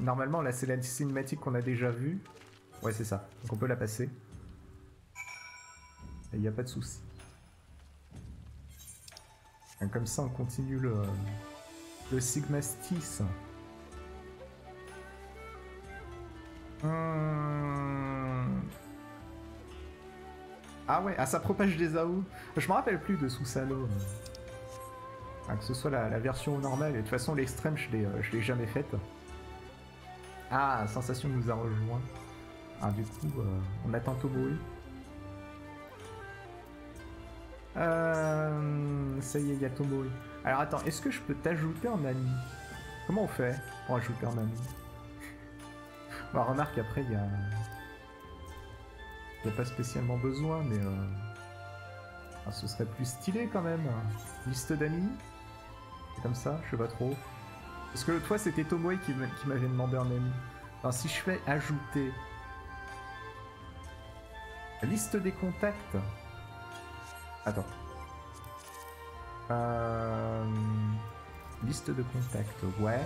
Normalement, là, c'est la cinématique qu'on a déjà vue. Ouais, c'est ça. Donc on peut la passer. Il n'y a pas de souci. Comme ça, on continue le, le Sigma Stis. Hum... Ah ouais, ah ça propage des AO. Je me rappelle plus de Susano. que ce soit la, version normale, et de toute façon l'extrême je l'ai euh, jamais faite. Ah, Sensation nous a rejoint. Ah, du coup, euh, on attend Tomoe. Euh, ça y est, il y a Tomoe. Alors attends, est-ce que je peux t'ajouter en ami? Comment on fait pour ajouter en ami? Bah remarque, après, il y a... Il n'y a pas spécialement besoin, mais... Euh... Ah, ce serait plus stylé quand même. Liste d'amis? Comme ça, je sais pas trop. Parce que toi, c'était Tomoe qui m'avait demandé un ami. Alors, si je fais ajouter liste des contacts. Attends. Euh... Liste de contacts, ouais.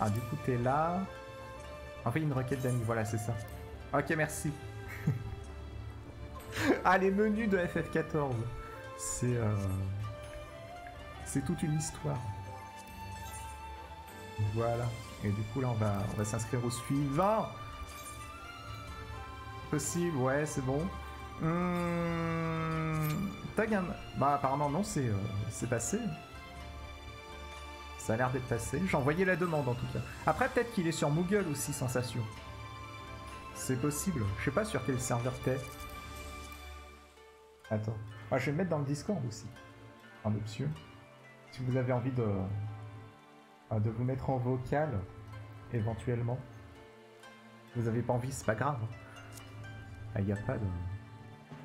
Ah, du coup, t'es là. Envoyer une requête d'amis, voilà, c'est ça. Ok, merci. ah, les menus de FF14. C'est... Euh... C'est toute une histoire. Voilà. Et du coup, là, on va, on va s'inscrire au suivant. Possible, ouais, c'est bon. Hum... Tag Bah, apparemment, non, c'est euh, passé. Ça a l'air d'être passé. J'ai envoyé la demande, en tout cas. Après, peut-être qu'il est sur Moogle aussi, Sensation. C'est possible. Je sais pas sur quel serveur t'es. Attends. Ah, je vais me mettre dans le Discord aussi. En option. Si vous avez envie de, de vous mettre en vocal, éventuellement. Vous avez pas envie, c'est pas grave. Ah, y a pas de...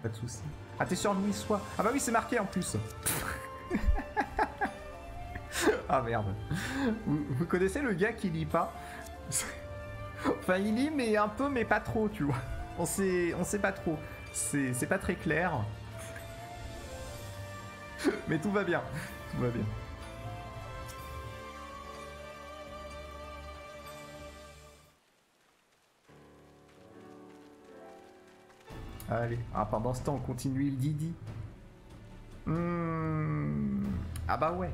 Pas de soucis. Ah, t'es sur le soit Ah bah oui, c'est marqué en plus Ah merde. Vous, connaissez le gars qui lit pas? Enfin, il lit, mais un peu, mais pas trop, tu vois. On sait, on sait pas trop. C'est pas très clair. mais tout va bien. Tout va bien. Allez, ah, pendant ce temps, on continue le Didi. Hmm. Ah bah ouais.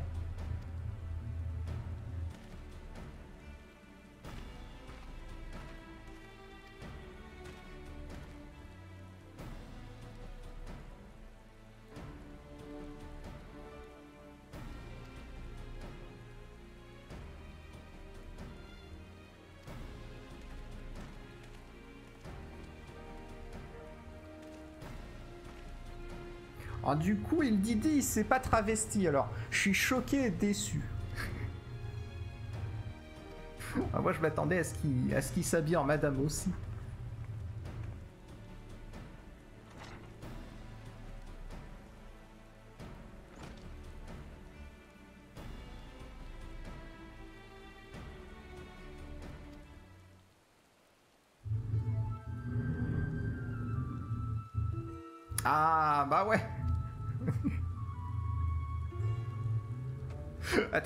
Ah, du coup, il dit il s'est pas travesti. Alors, je suis choqué et déçu. Ah, moi, je m'attendais à ce qu'il s'habille en madame aussi.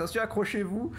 Attention, accrochez-vous.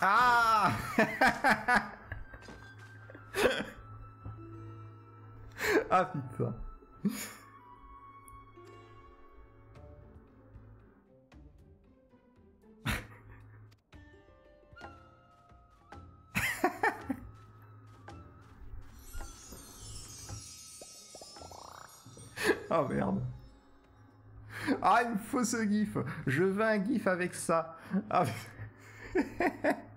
Ah Ah putain. oh merde. Ah, il me faut ce gif. Je veux un gif avec ça. Ah,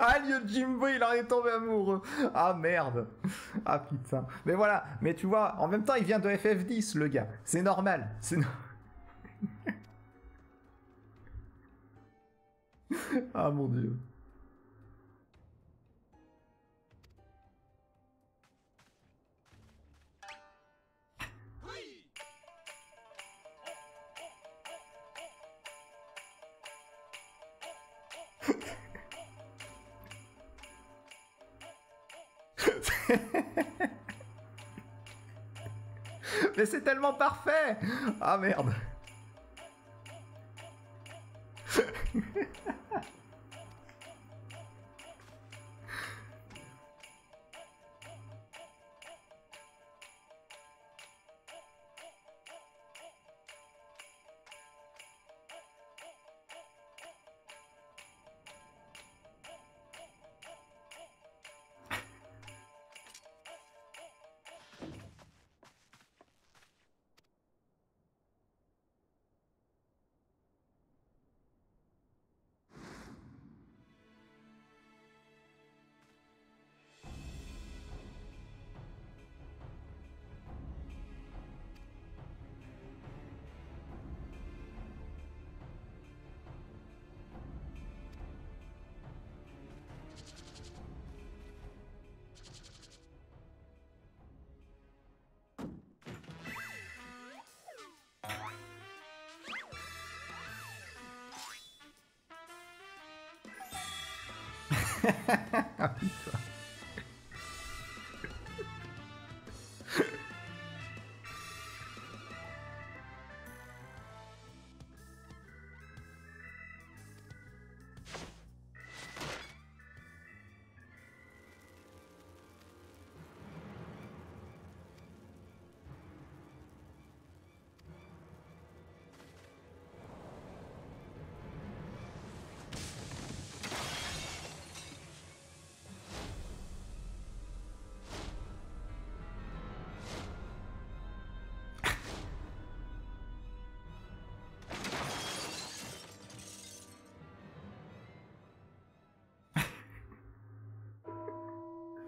ah le Jimbo, il en est tombé amoureux. Ah merde. Ah putain. Mais voilà. Mais tu vois, en même temps, il vient de FF10, le gars. C'est normal. Ah mon dieu. C'est tellement parfait. Ah merde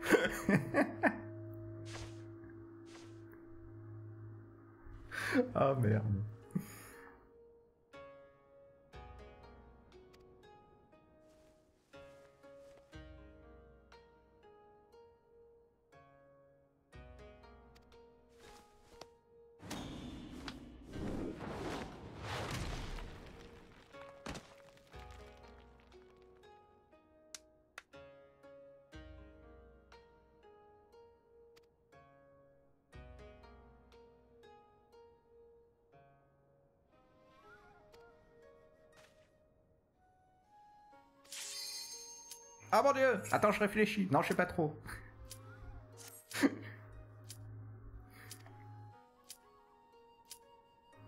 ah merde. Ah mon dieu Attends, je réfléchis. Non, je sais pas trop.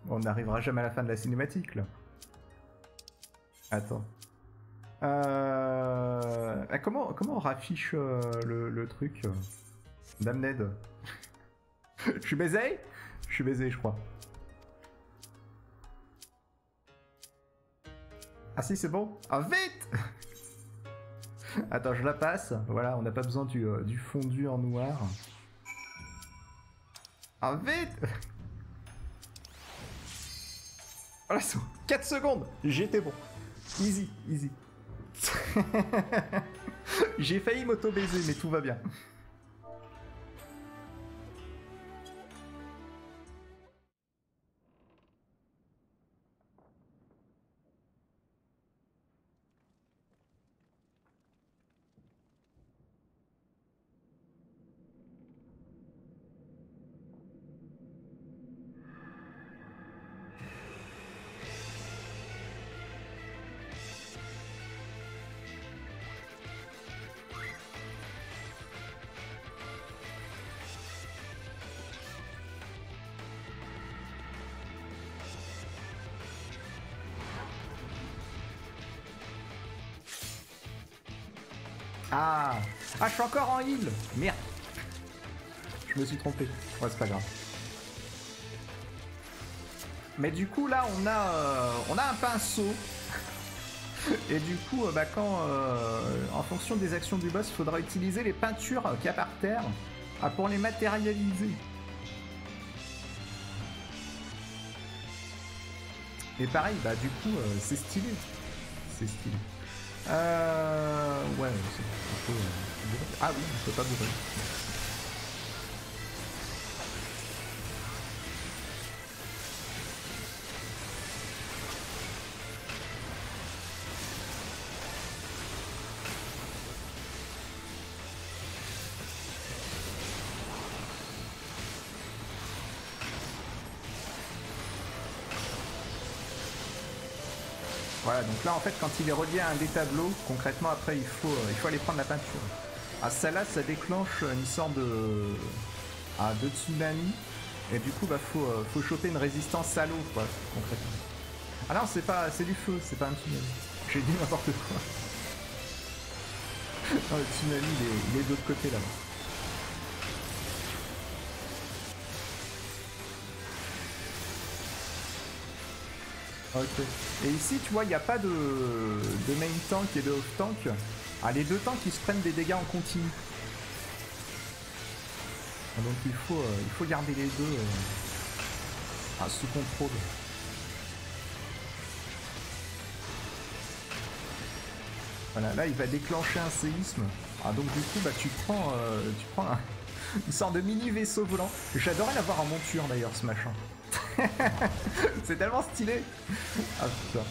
On n'arrivera jamais à la fin de la cinématique, là. Attends. Euh... Ah, comment, comment on raffiche euh, le, truc euh, Damned? Je suis baisé? Je suis baisé, je crois. Ah si, c'est bon Ah, vite Attends, je la passe. Voilà, on n'a pas besoin du, euh, du, fondu en noir. Ah, vite Voilà, 4 secondes J'étais bon. Easy, easy. J'ai failli m'auto-baiser, mais tout va bien. Ah je suis encore en heal Merde Je me suis trompé. Ouais, c'est pas grave. Mais du coup, là, on a, euh, on a un pinceau. Et du coup, euh, bah, quand, euh, en fonction des actions du boss, il faudra utiliser les peintures qu'il y a par terre ah, pour les matérialiser. Et pareil, bah du coup, c'est stylé. C'est stylé. Euh... Ouais, c'est peu... Ah oui, je peux pas bourrer. Voilà, donc là en fait quand il est relié à un des tableaux, concrètement après il faut, euh, il faut aller prendre la peinture. À celle-là ça déclenche une sorte de, ah, de tsunami et du coup bah faut, euh, faut choper une résistance à l'eau quoi concrètement. Ah non c'est pas c'est du feu, c'est pas un tsunami. J'ai dit n'importe quoi. le tsunami il est, il est de l'autre côté là-bas. Ok. Et ici, tu vois, il n'y a pas de, de main tank et de off tank. Ah, les deux tanks, ils se prennent des dégâts en continu. Ah, donc il faut, euh, il faut garder les deux euh, sous contrôle. Voilà, là il va déclencher un séisme. Ah donc du coup bah tu prends, euh, tu prends un, une sorte de mini vaisseau volant. J'adorais l'avoir en monture d'ailleurs ce machin. c'est tellement stylé. Ah putain.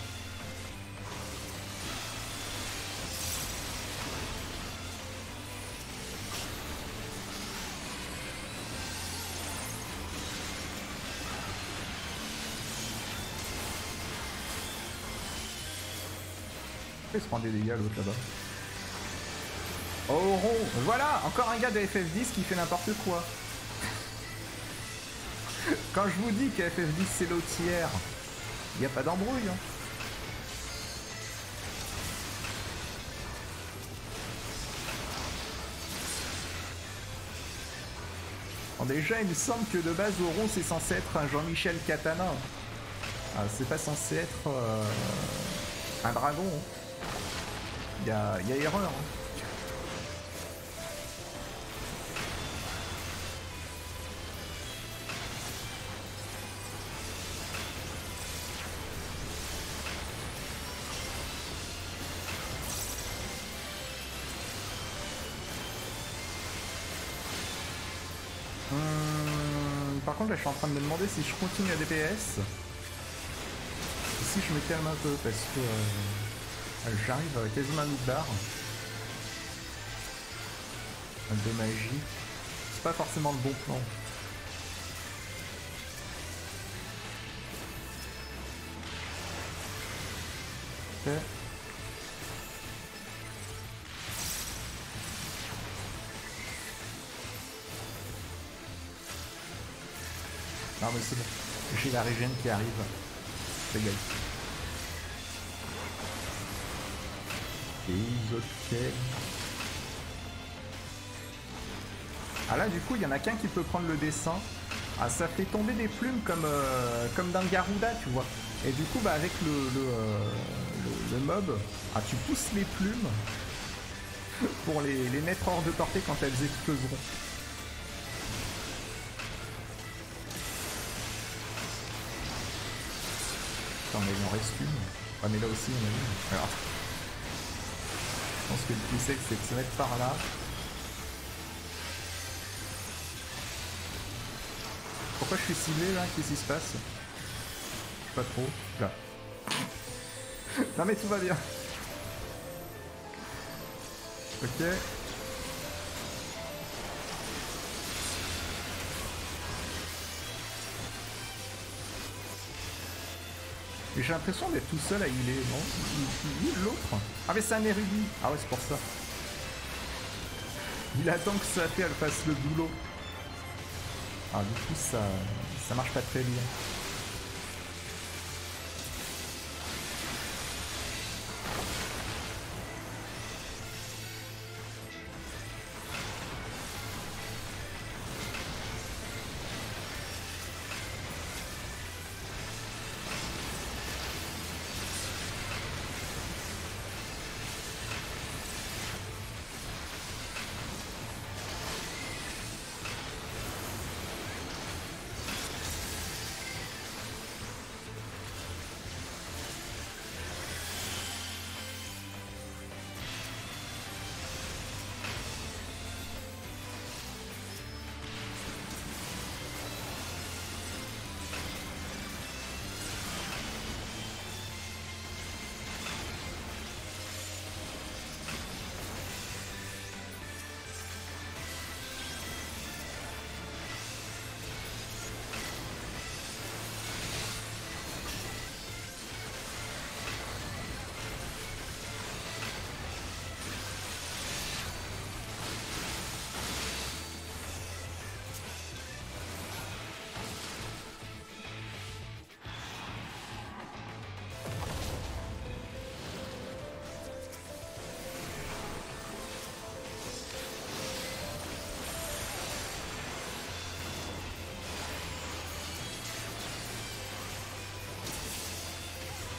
Prend des dégâts l'autre là-bas. Oh rond Voilà Encore un gars de FF10 qui fait n'importe quoi. Quand je vous dis que FF10 c'est l'eau-tiers, il n'y a pas d'embrouille. Hein. déjà, il me semble que de base, Oron, c'est censé être un Jean-Michel Katana. Ah, c'est pas censé être euh, un dragon. Il y a, y a, erreur. Hein. là je suis en train de me demander si je continue à DPS. Si je me calme un peu parce que euh, j'arrive quasiment à mi barre. De magie. C'est pas forcément le bon plan. Non mais c'est bon. J'ai la régène qui arrive. Ah là du coup il y en a qu'un qui peut prendre le dessin. Ah ça fait tomber des plumes comme, euh, comme d'un Garuda tu vois. Et du coup bah avec le, le, euh, mob, ah, tu pousses les plumes pour les, les mettre hors de portée quand elles exploseront. Attends, mais il en reste une. Ah, mais là aussi, on a une. Pense que le plus sec, c'est de se mettre par là. Pourquoi je suis ciblé là? Qu'est-ce qui se passe? Pas trop. Là. non mais tout va bien. Ok. J'ai l'impression d'être tout seul à healer, non l'autre Ah mais c'est un érudit Ah ouais c'est pour ça. Il attend que sa elle fasse le boulot. Ah du coup ça, ça marche pas très bien.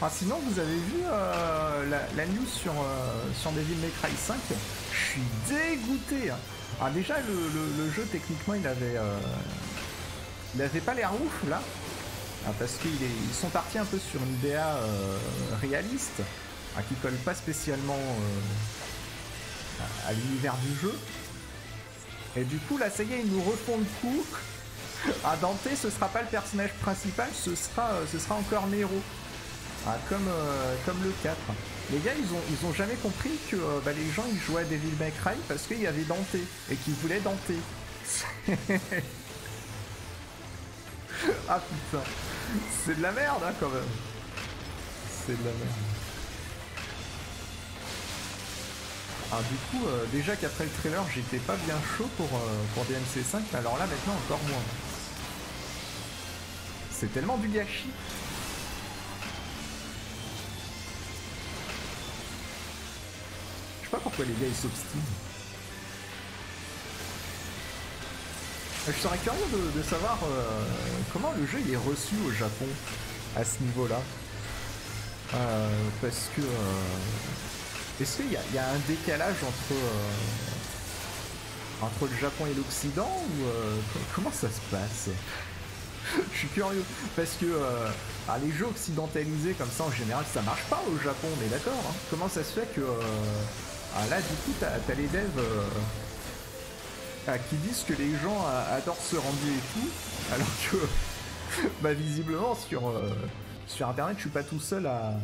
Ah, sinon, vous avez vu euh, la, news sur, euh, sur Devil May Cry 5 Je suis dégoûté. Hein. Ah, déjà, le, jeu, techniquement, il avait... Euh, il avait pas l'air ouf, là. Ah, parce qu'ils sont partis un peu sur une DA réaliste, ah, qui colle pas spécialement à l'univers du jeu. Et du coup, là, ça y est, ils nous refont le coup. À Dante, ce sera pas le personnage principal, ce sera, ce sera encore Nero. Ah, comme, euh, comme le 4. Les gars, ils ont, ils ont jamais compris que euh, bah, les gens ils jouaient à Devil May Cry parce qu'il y avait Dante et qu'ils voulaient Dante. ah putain, c'est de la merde hein, quand même. C'est de la merde. Ah, du coup, euh, déjà qu'après le trailer, j'étais pas bien chaud pour, pour DMC5, mais alors là maintenant encore moins. C'est tellement du gâchis. Les gars ils s'obstinent. Je serais curieux de, savoir euh, comment le jeu il est reçu au Japon à ce niveau-là. Euh, parce que... Euh, est-ce qu'il y, a un décalage entre, entre le Japon et l'Occident ou comment ça se passe? Je suis curieux parce que ah, les jeux occidentalisés comme ça en général ça marche pas au Japon, mais d'accord. Hein? Comment ça se fait que ah là, du coup, t'as as les devs euh, ah, qui disent que les gens adorent se rendre et tout, alors que, bah, visiblement, sur, euh, sur Internet, je suis pas tout seul à,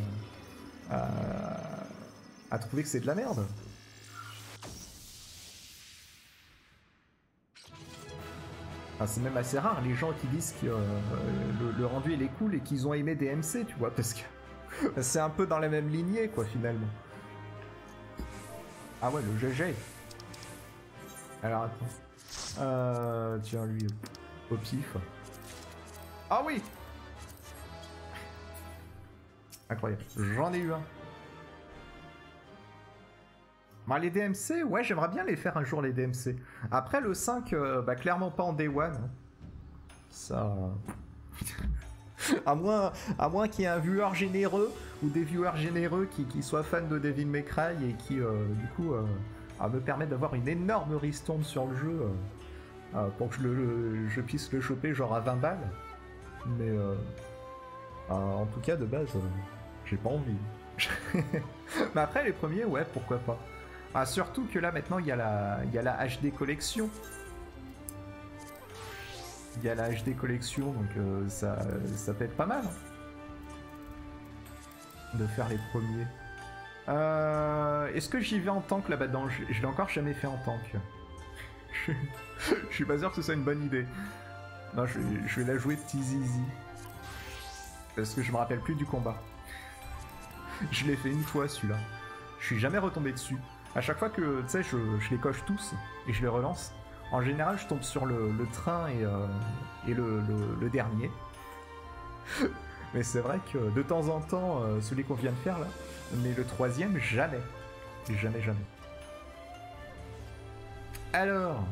trouver que c'est de la merde. Ah, c'est même assez rare les gens qui disent que euh, le, rendu il est cool et qu'ils ont aimé DMC, tu vois, parce que c'est un peu dans la même lignée, quoi, finalement. Ah ouais, le GG. Alors attends. Euh, tiens, lui, au pif. Ah oui Incroyable. J'en ai eu un. Bah, les DMC, ouais, j'aimerais bien les faire un jour, les DMC. Après, le 5, euh, bah, clairement pas en Day One. Ça... à moins, à moins qu'il y ait un viewer généreux ou des viewers généreux qui, soient fans de Devil May et qui, euh, du coup, euh, me permettent d'avoir une énorme ristourne sur le jeu euh, pour que je, puisse le choper genre à 20 balles. Mais en tout cas, de base, j'ai pas envie. Mais après, les premiers, ouais, pourquoi pas. Ah, surtout que là, maintenant, il y, la, a la HD collection il y a la HD collection, donc ça, ça peut être pas mal hein, de faire les premiers. Euh, est-ce que j'y vais en tank là-bas? Dedans Je, l'ai encore jamais fait en tank. je, suis pas sûr que ce soit une bonne idée. Non, je, vais la jouer petit zizi. Parce que je me rappelle plus du combat. je l'ai fait une fois celui-là. Je suis jamais retombé dessus. À chaque fois que, tu sais, je, je les coche tous et je les relance, en général, je tombe sur le, train et, euh, le, dernier. mais c'est vrai que de temps en temps, euh, celui qu'on vient de faire là, mais le troisième, jamais. Jamais, jamais. Alors.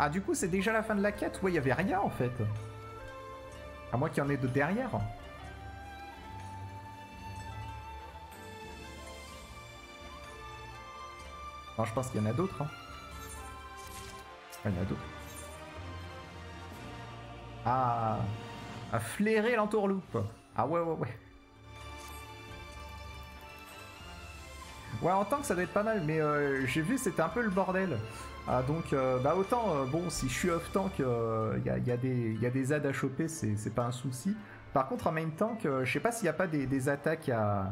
Ah, du coup, c'est déjà la fin de la quête? Ouais, il y avait rien en fait. À moins qu'il y en ait de derrière. Non, je pense qu'il y en a d'autres. Hein. Il y en a d'autres. Ah À flairer l'entourloupe Ah ouais, ouais, ouais. Ouais, en tank, ça doit être pas mal, mais euh, j'ai vu, c'était un peu le bordel. Ah, donc, euh, bah autant, euh, bon, si je suis off tank, il y a, y, a y, a, des ZAD à choper, c'est pas un souci. Par contre, en main tank, je sais pas s'il n'y a pas des, attaques à,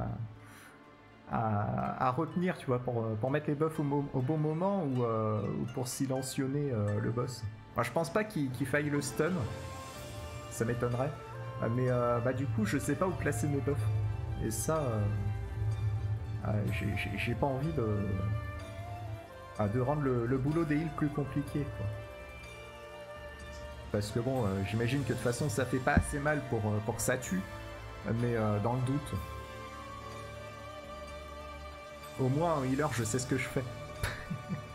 à, retenir, tu vois, pour, pour mettre les buffs au, bon moment ou, euh, pour silencionner euh, le boss. je pense pas qu'il faille le stun, ça m'étonnerait. Euh, mais bah, du coup, je sais pas où placer mes buffs. Et ça, j'ai pas envie de, de rendre le, boulot des heals plus compliqué. Parce que bon, j'imagine que de toute façon, ça fait pas assez mal pour, pour que ça tue. Mais dans le doute, au moins, en healer, je sais ce que je fais.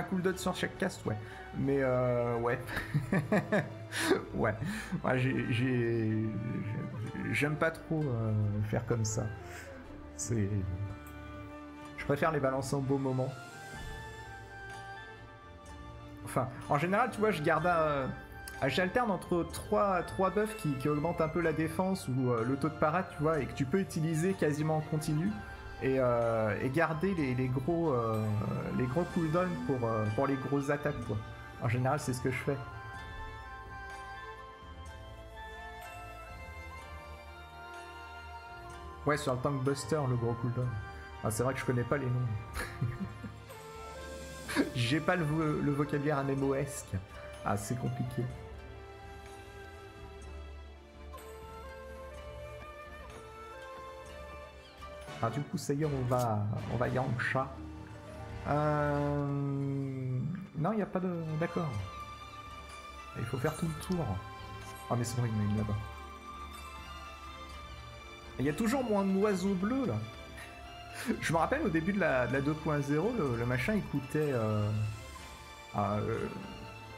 un cooldown sur chaque cast, ouais. Mais euh, ouais. ouais. ouais j'ai, J'aime pas trop euh, faire comme ça. C'est. Je préfère les balancer au beau moment. Enfin, en général, tu vois, je garde un. J'alterne entre trois, trois buffs qui, qui, augmentent un peu la défense ou euh, le taux de parade, tu vois, et que tu peux utiliser quasiment en continu. Et, euh, et garder les, gros, euh, les gros cooldowns pour, pour les grosses attaques, quoi. En général, c'est ce que je fais. Ouais, sur le Tank Buster, le gros cooldown. Ah, c'est vrai que je connais pas les noms. J'ai pas le, le vocabulaire MMOesque. Ah, c'est compliqué. Ah, du coup, ça y est, on va, on va Yamcha. Euh... Non, il n'y a pas de... D'accord. Il faut faire tout le tour. Ah, mais c'est bon, il y en a une là-bas. Il y a toujours moins d'oiseaux bleus, là. Je me rappelle, au début de la, 2.0, le, machin, il coûtait... Euh... euh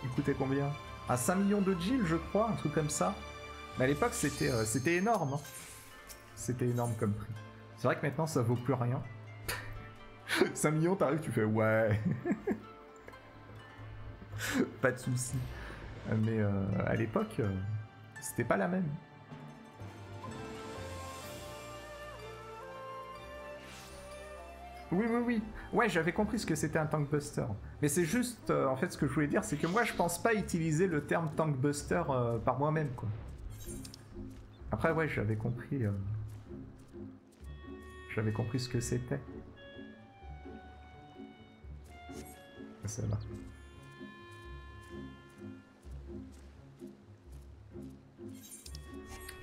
il coûtait combien? À 5 millions de Jill, je crois, un truc comme ça. Mais à l'époque, c'était euh, énorme. Hein. C'était énorme comme prix. C'est vrai que maintenant, ça vaut plus rien. 5 millions, t'arrives, tu fais ouais. pas de soucis. Mais euh, à l'époque, euh, c'était pas la même. Oui, oui, oui. Ouais, j'avais compris ce que c'était un tank buster. Mais c'est juste, euh, en fait, ce que je voulais dire, c'est que moi, je pense pas utiliser le terme tank buster par moi-même, quoi. Après, ouais, j'avais compris. J'avais compris ce que c'était. C'est là.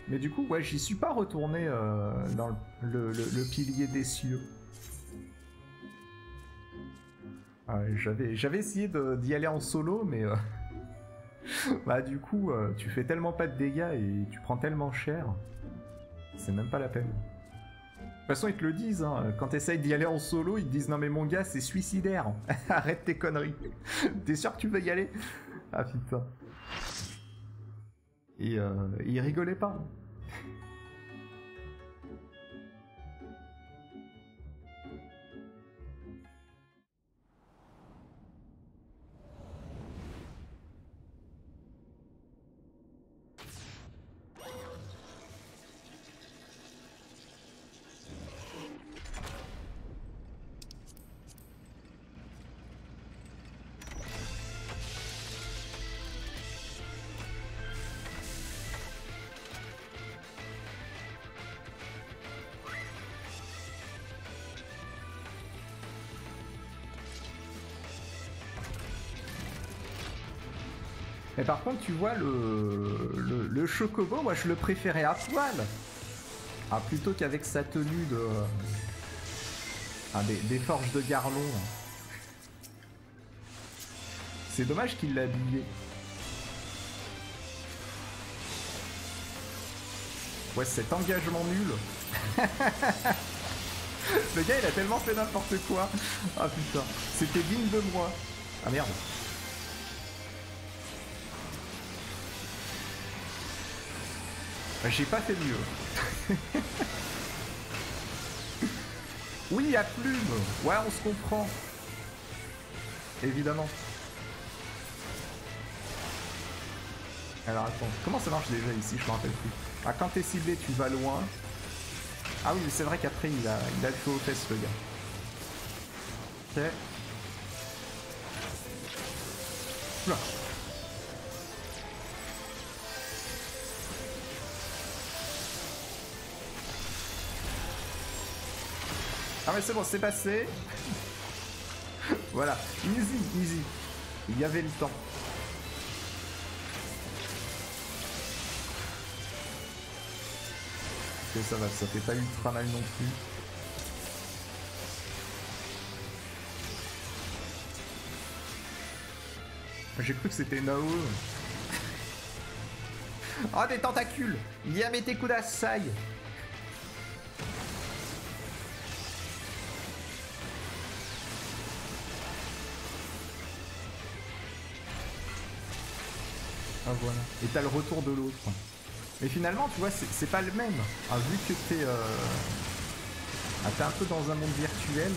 Mais du coup, ouais, j'y suis pas retourné euh, dans le, pilier des cieux. Ah j'avais, j'avais essayé d'y aller en solo, mais euh, bah du coup, euh, tu fais tellement pas de dégâts et tu prends tellement cher, c'est même pas la peine. De toute façon, ils te le disent, hein. quand t'essayes d'y aller en solo, ils te disent non mais mon gars, c'est suicidaire, arrête tes conneries. T'es sûr que tu veux y aller? Ah putain. Et euh, ils rigolaient pas. Mais par contre, tu vois, le, le, chocobo, moi je le préférais à poil. Ah, plutôt qu'avec sa tenue de. Ah, des, forges de Garlon. C'est dommage qu'il l'a habillé. Ouais, cet engagement nul. Le gars, il a tellement fait n'importe quoi. Ah putain, c'était digne de moi. Ah merde. J'ai pas fait mieux. oui, à plume Ouais, on se comprend. Évidemment. Alors attends, comment ça marche déjà ici? Je me rappelle plus. Ah, quand t'es ciblé, tu vas loin. Ah oui, mais c'est vrai qu'après, il a, il a le aux fesses, le gars. Ok. Oula. Ah mais c'est bon, c'est passé. voilà, easy, easy. Il y avait le temps. Ok, ça va, ça fait pas ultra mal non plus. J'ai cru que c'était une AOE. oh, des tentacules Yamete Kudasai Ah voilà. Et t'as le retour de l'autre. Mais finalement, tu vois, c'est pas le même. Ah, vu que t'es euh... ah, t'es un peu dans un monde virtuel.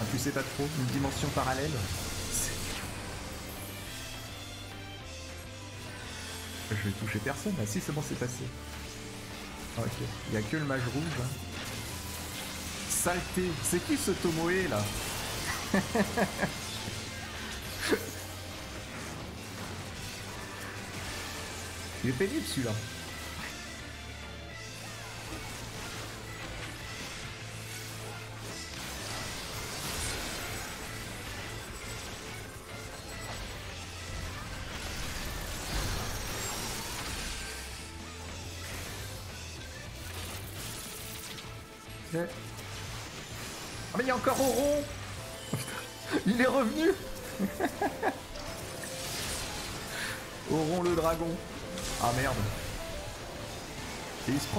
Ah, tu sais pas trop, une dimension parallèle. Je vais toucher personne. Ah si, c'est bon, c'est passé. Ok, il y a que le mage rouge. Hein. Saleté. C'est qui ce Tomoe là? Il est pénible celui-là.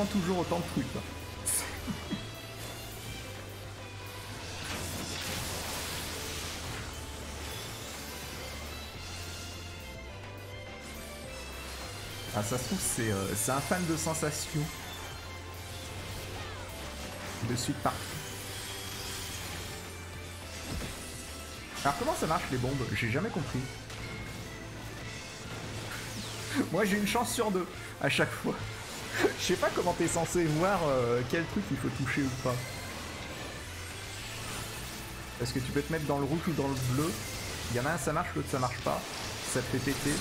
Toujours autant de trucs. ah ça se trouve c'est euh, un fan de sensations. De suite partout. Alors comment ça marche les bombes? J'ai jamais compris. Moi j'ai une chance sur deux à chaque fois. Je sais pas comment t'es censé voir euh, quel truc il faut toucher ou pas. Parce que tu peux te mettre dans le rouge ou dans le bleu? Il y en a un ça marche, l'autre ça marche pas. Ça te fait péter.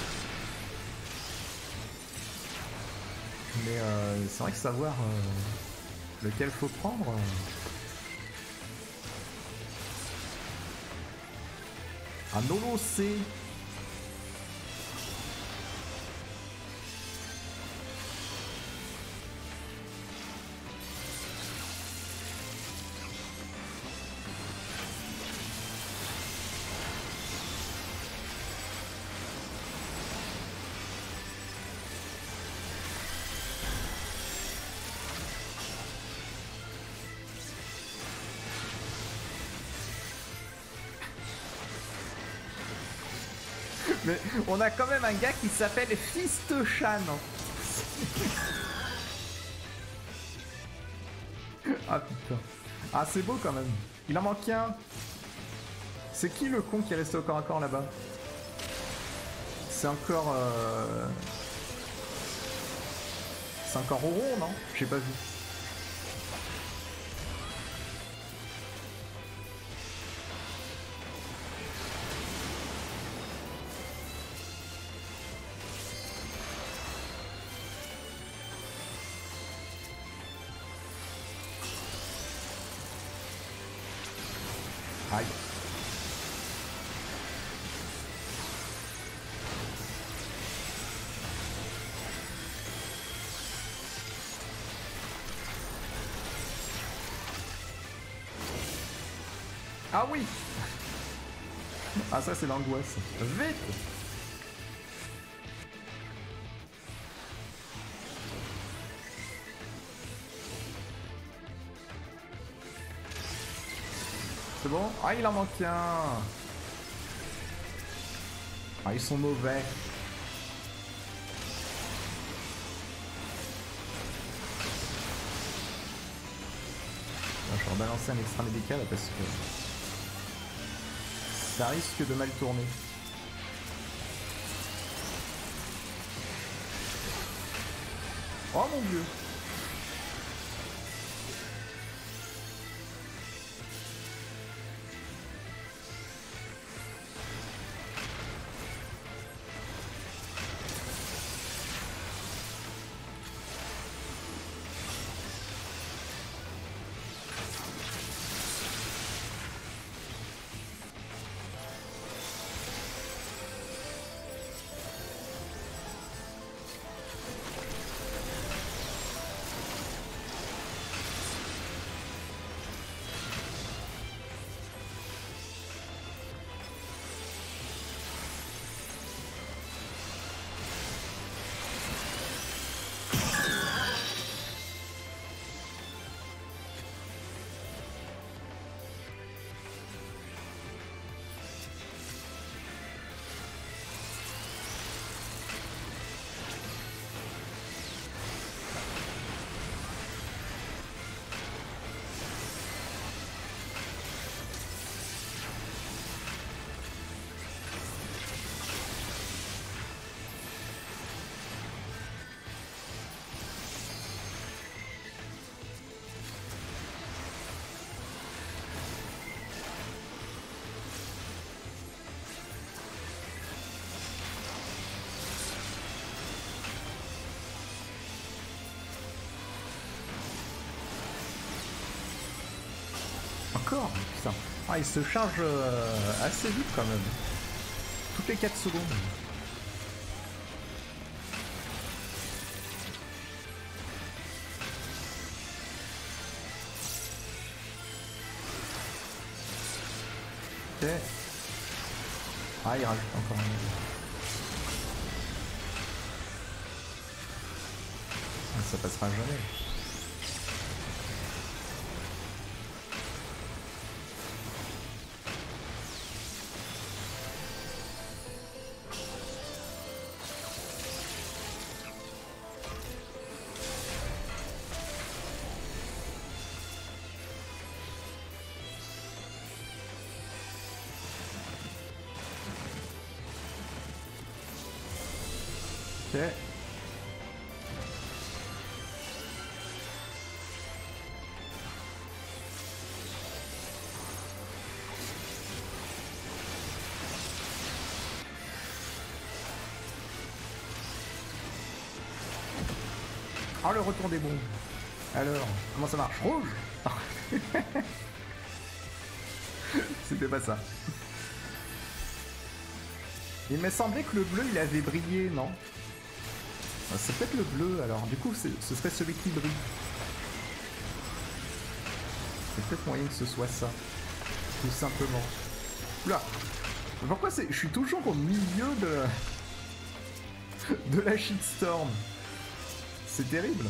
Mais euh, c'est vrai que savoir euh, lequel faut prendre... Un Nolo on a quand même un gars qui s'appelle Fist-chan. ah putain. Ah c'est beau quand même. Il en manque un. C'est qui le con qui est resté au corps à corps là-bas? C'est encore... Euh... C'est encore rond, non? J'ai pas vu. Ah ça c'est l'angoisse. Vite. C'est bon? Ah il en manque un. Ah ils sont mauvais. Je vais rebalancer un extra médical parce que ça risque de mal tourner. Oh mon dieu Putain. Ah, il se charge euh, assez vite quand même. Toutes les 4 secondes. Ok. Ah, il rajoute encore un. Ah, ça passera jamais. Oh le retour des bombes. Alors, comment ça marche Rouge C'était pas ça. Il m'a semblé que le bleu il avait brillé, non Ah, C'est peut-être le bleu alors, du coup ce serait celui qui brille. C'est peut-être moyen que ce soit ça. Tout simplement. Oula Pourquoi c'est. Je suis toujours au milieu de. de la shitstorm. C'est terrible.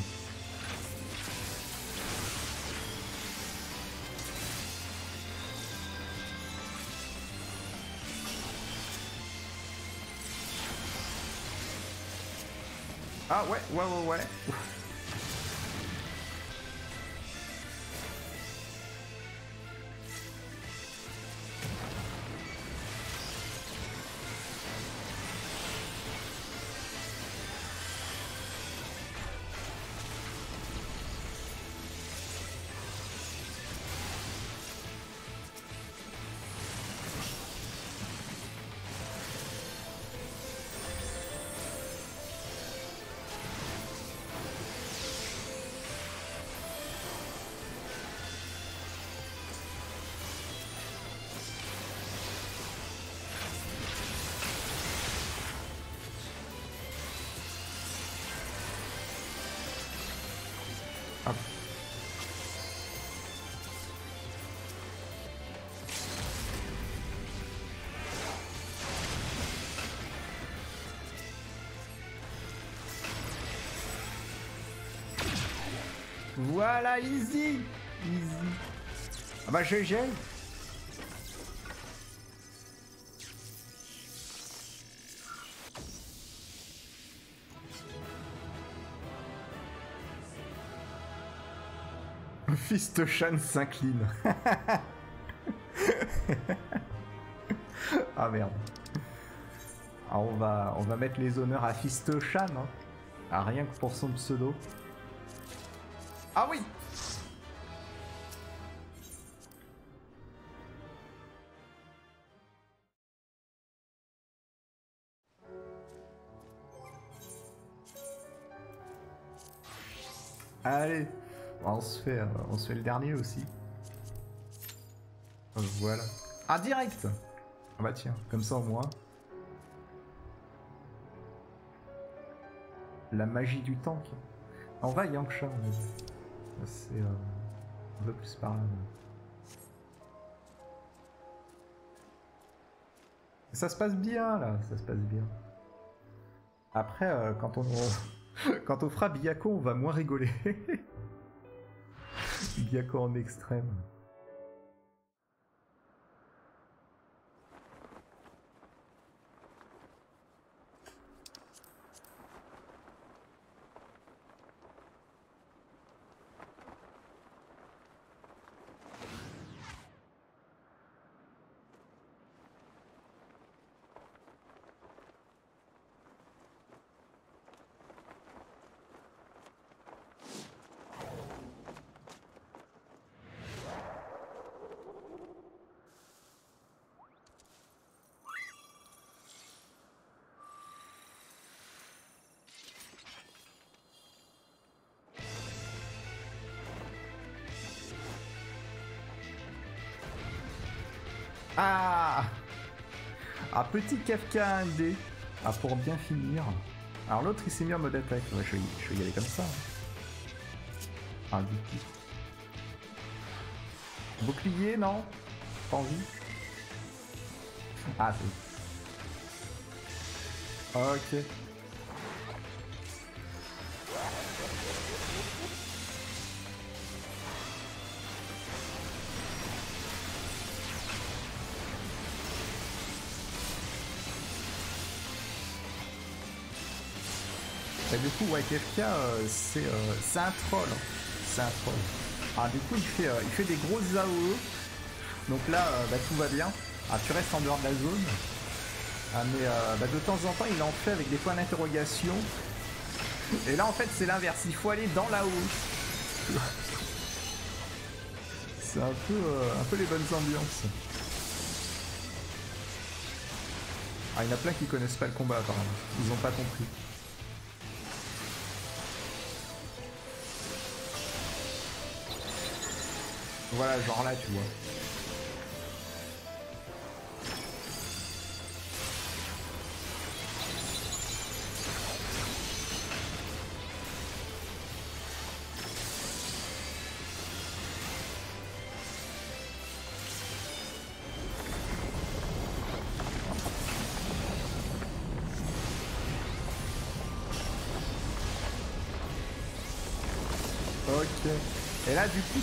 Ah ouais, ouais, ouais, ouais. Voilà, easy Easy. Ah bah GG Fist Shan s'incline. ah merde. Ah, on, va, on va mettre les honneurs à Fist Shan. Hein. Ah, rien que pour son pseudo. Ah oui Allez, on se fait, euh, on le dernier aussi. Voilà. Ah direct Ah bah tiens, comme ça au moins. La magie du tank. On va Yangsha. C'est euh, un peu plus par là. Ça se passe bien là, ça se passe bien. Après, euh, quand on quand on fera Biyako, on va moins rigoler. Biyako en extrême. Petit Kafka 1D. Ah, pour bien finir. Alors l'autre, il s'est mis en mode attaque. Je, vais, y aller comme ça. hein. Ah. Bouclier, non? Pas envie? Ah, c'est... Ok. Du coup, ouais, KFK, euh, c'est euh, c'est un troll. C'est un troll. Ah, du coup, il fait, euh, il fait des grosses AOE. Donc là, bah, tout va bien. Ah, tu restes en dehors de la zone. Ah, mais bah, de temps en temps, il en fait avec des points d'interrogation. Et là, en fait, c'est l'inverse. Il faut aller dans la haut. C'est un peu, un peu les bonnes ambiances. Ah, il y en a plein qui connaissent pas le combat, apparemment. Ils ont pas compris. Voilà, genre là, tu vois.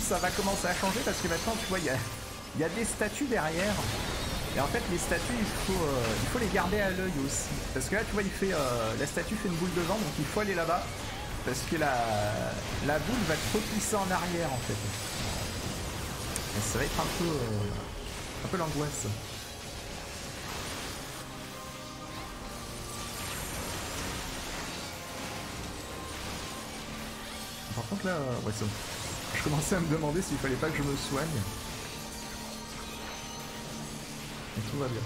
Ça va commencer à changer parce que maintenant, tu vois, il y a, y a des statues derrière. Et en fait, les statues, il faut, euh, il faut les garder à l'œil aussi. Parce que là, tu vois, il fait, euh, la statue fait une boule de vent, donc il faut aller là-bas. Parce que la, la boule va te repousser en arrière, en fait. Ça va être un peu, euh, un peu l'angoisse. Par contre, là, ouais. Je commençais à me demander s'il fallait pas que je me soigne. Mais tout va bien.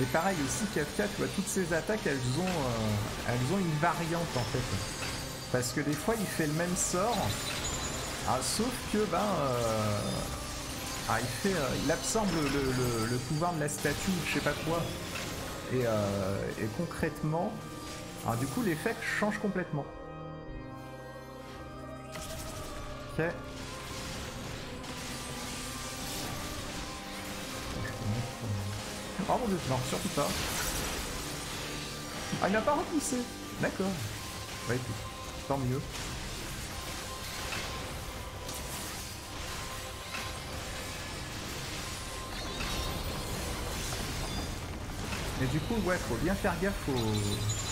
Et pareil aussi, Kafka, tu vois, toutes ces attaques, elles ont, euh, elles ont une variante en fait. Parce que des fois, il fait le même sort, ah, sauf que, ben, euh, ah, il fait, euh, il absorbe le, pouvoir de la statue, je sais pas quoi. Et, et concrètement, alors du coup, l'effet change complètement. Ok. Oh mon dieu, non, surtout pas. Ah, il n'a pas repoussé. D'accord. Bah écoute, tant mieux. Mais du coup, ouais, faut bien faire gaffe au...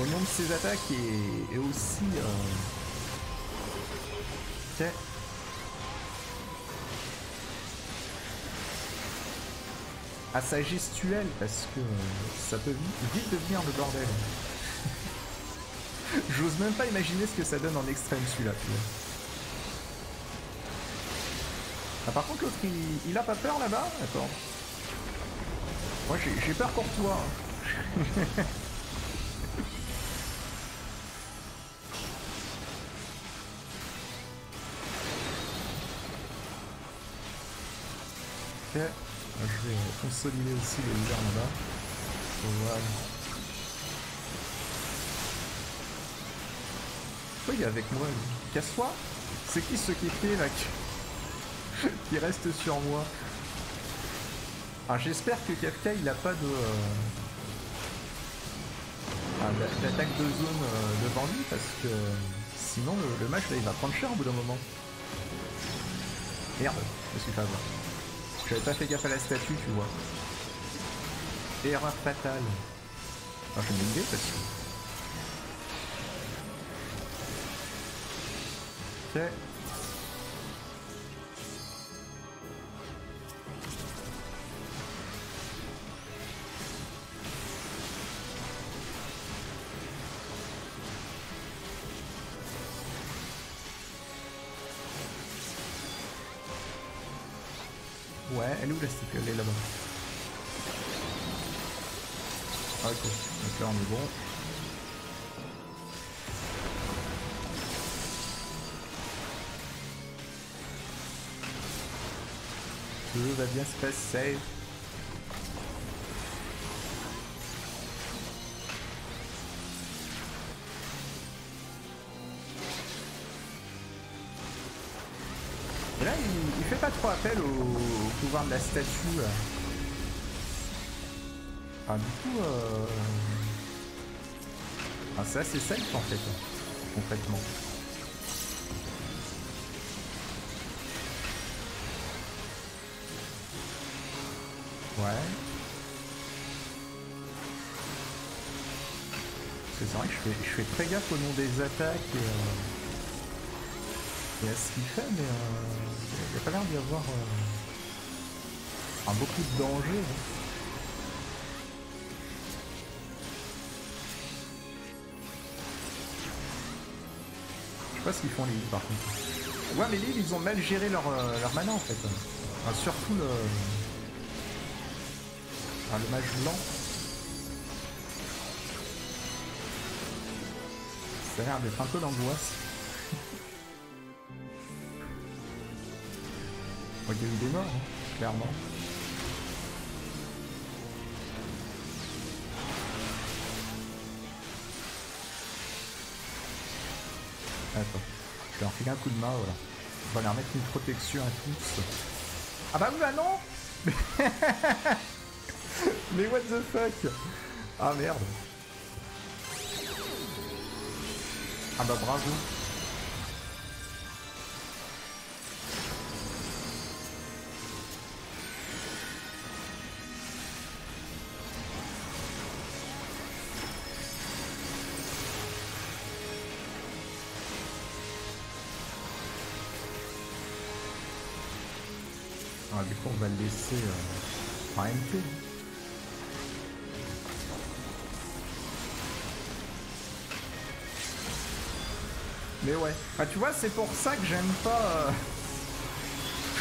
au nom de ses attaques et, aussi... Euh... à sa gestuelle parce que ça peut vite, devenir le bordel? J'ose même pas imaginer ce que ça donne en extrême celui-là. Ah, par contre l'autre il, il a pas peur là-bas? Attends. Moi j'ai j'ai peur pour toi. consolider aussi les là-bas. Pourquoi il avec moi Casse-toi C'est qui ce qui fait là qui... reste sur moi Ah j'espère que Kafka il a pas de... euh, ah, d'a- d'attaque de zone euh, devant lui parce que sinon le, match là il va prendre cher au bout d'un moment. Merde, je suis fait avoir. J'avais pas fait gaffe à la statue, tu vois. Erreur fatale. Ah, je me parce que... Ok. Elle est où la stipule est là-bas. Ah, ok, donc là on est bon. Tout va bien se passer. Et là, il, il fait pas trop appel au pouvoir de la statue. là. Ah, du coup, euh... ah, c'est assez safe en fait, concrètement. Ouais. C'est vrai que je fais, je fais très gaffe au nom des attaques et, euh, à ce qu'il fait, mais euh, il n'y a pas l'air d'y avoir euh, ah, beaucoup de danger. hein. Je sais pas ce qu'ils font les îles par contre. Ouais mais les îles ils ont mal géré leur, euh, leur mana en fait. Surtout le. Le mage blanc. Ça a l'air d'être un peu l'angoisse. Bon, Il y a des morts, hein, clairement. Un coup de main, voilà. On va leur mettre une protection à tous. Ah bah oui, bah non Mais what the fuck Ah merde Ah bah bravo on va le laisser euh, MP. Mais ouais. Tu vois, c'est pour ça que j'aime pas. euh,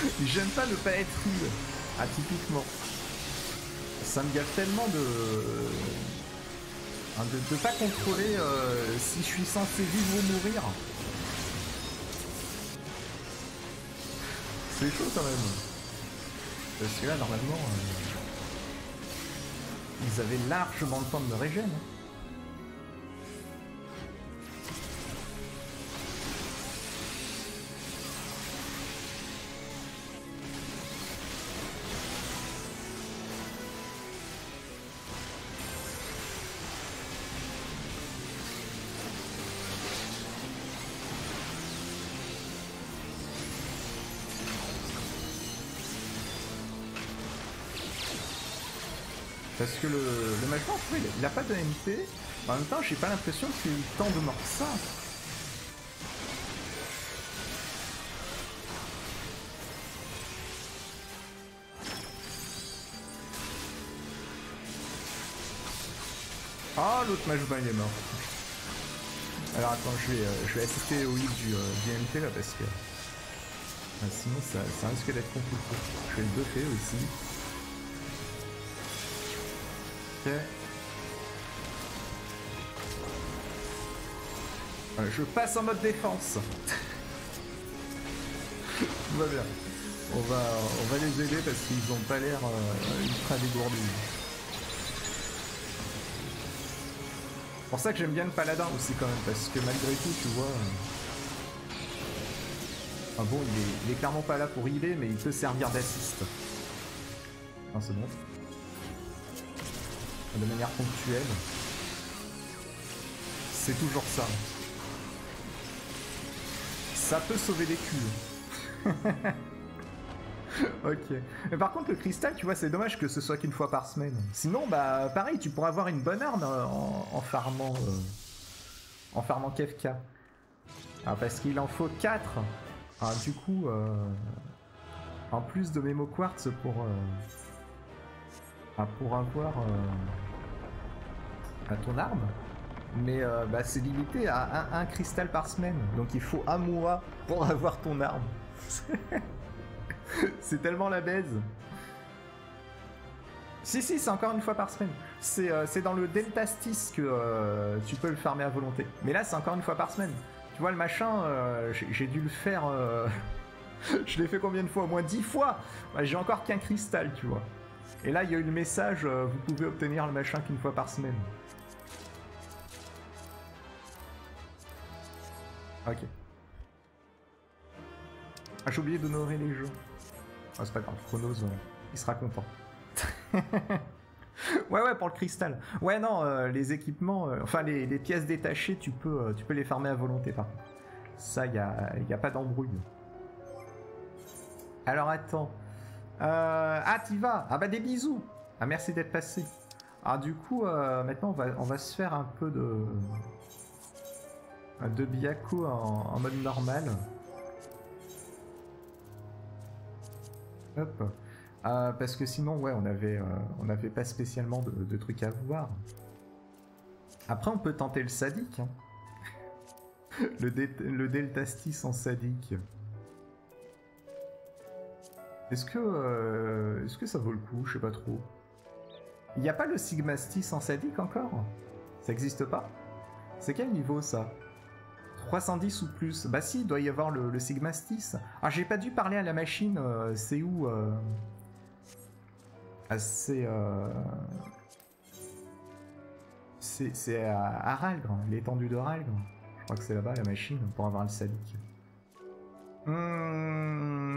j'aime pas ne pas être heal. Ah, typiquement. Ça me gâte tellement de. hein, de, de pas contrôler euh, si je suis censé vivre ou mourir. C'est chaud quand même. Parce que là, normalement, euh, ils avaient largement le temps de me régène. hein. Parce que le, le il a- il a pas de MP. En même temps, j'ai pas l'impression qu'il y ait tant de morts que ça. Ah, l'autre blanc, il est mort. Alors attends, je vais, euh, je vais assister au heal du, euh, MP là parce que. ah, sinon, ça, ça risque d'être compliqué. Je vais le buffer aussi. Ok. Je passe en mode défense. Tout va bien. On va, on va les aider parce qu'ils ont pas l'air euh, ultra dégourdis. C'est pour ça que j'aime bien le paladin aussi quand même, parce que malgré tout, tu vois... euh, Ah bon, il est, il est clairement pas là pour healer, mais il peut servir d'assist. Ah, c'est bon. De manière ponctuelle. C'est toujours ça. Ça peut sauver des culs. ok. Mais par contre, le cristal, tu vois, c'est dommage que ce soit qu'une fois par semaine. Sinon, bah, pareil, tu pourrais avoir une bonne arme euh, en, farmant. euh, en farmant Kefka. Ah, parce qu'il en faut 4. Ah, du coup, euh, en plus de Memo Quartz pour. Ah, pour avoir. euh, à ton arme. Mais euh, bah, c'est limité à un, cristal par semaine. Donc il faut un mois pour avoir ton arme. c'est tellement la baise. Si, si, c'est encore une fois par semaine. C'est euh, dans le Delta Stis que tu peux le farmer à volonté. Mais là, c'est encore une fois par semaine. Tu vois, le machin, j'ai dû le faire. je l'ai fait combien de fois? Au moins 10 fois bah, J'ai encore qu'un cristal, tu vois. Et là, il y a eu le message, euh, vous pouvez obtenir le machin qu'une fois par semaine. Ok. Ah, j'ai oublié d'honorer les jeux. Ah, c'est pas grave, Chronos, euh, il sera content. ouais, ouais, pour le cristal. Ouais, non, euh, les équipements, enfin, les, pièces détachées, tu peux, tu peux les farmer à volonté, par contre. Ça, il n'y a, y a pas d'embrouille. Alors, attends. Euh, ah, t'y vas Ah bah des bisous Ah merci d'être passé. Ah du coup, euh, maintenant on va, se faire un peu de... De Byaku en, mode normal. Hop. Euh, parce que sinon, ouais, on avait, pas spécialement de, trucs à voir. Après, on peut tenter le sadique. Hein. le, le Deltastis en sadique. Est-ce que, euh, est-ce que ça vaut le coup? Je sais pas trop. Il n'y a pas le Sigmastis en sadique encore? Ça existe pas? C'est quel niveau ça? 310 ou plus? Bah si, il doit y avoir le, Sigmastis. Ah, j'ai pas dû parler à la machine. Euh, c'est où euh... ah, C'est... Euh... C'est à, à l'étendue de Ralgre. Je crois que c'est là-bas la machine pour avoir le sadique. Hum...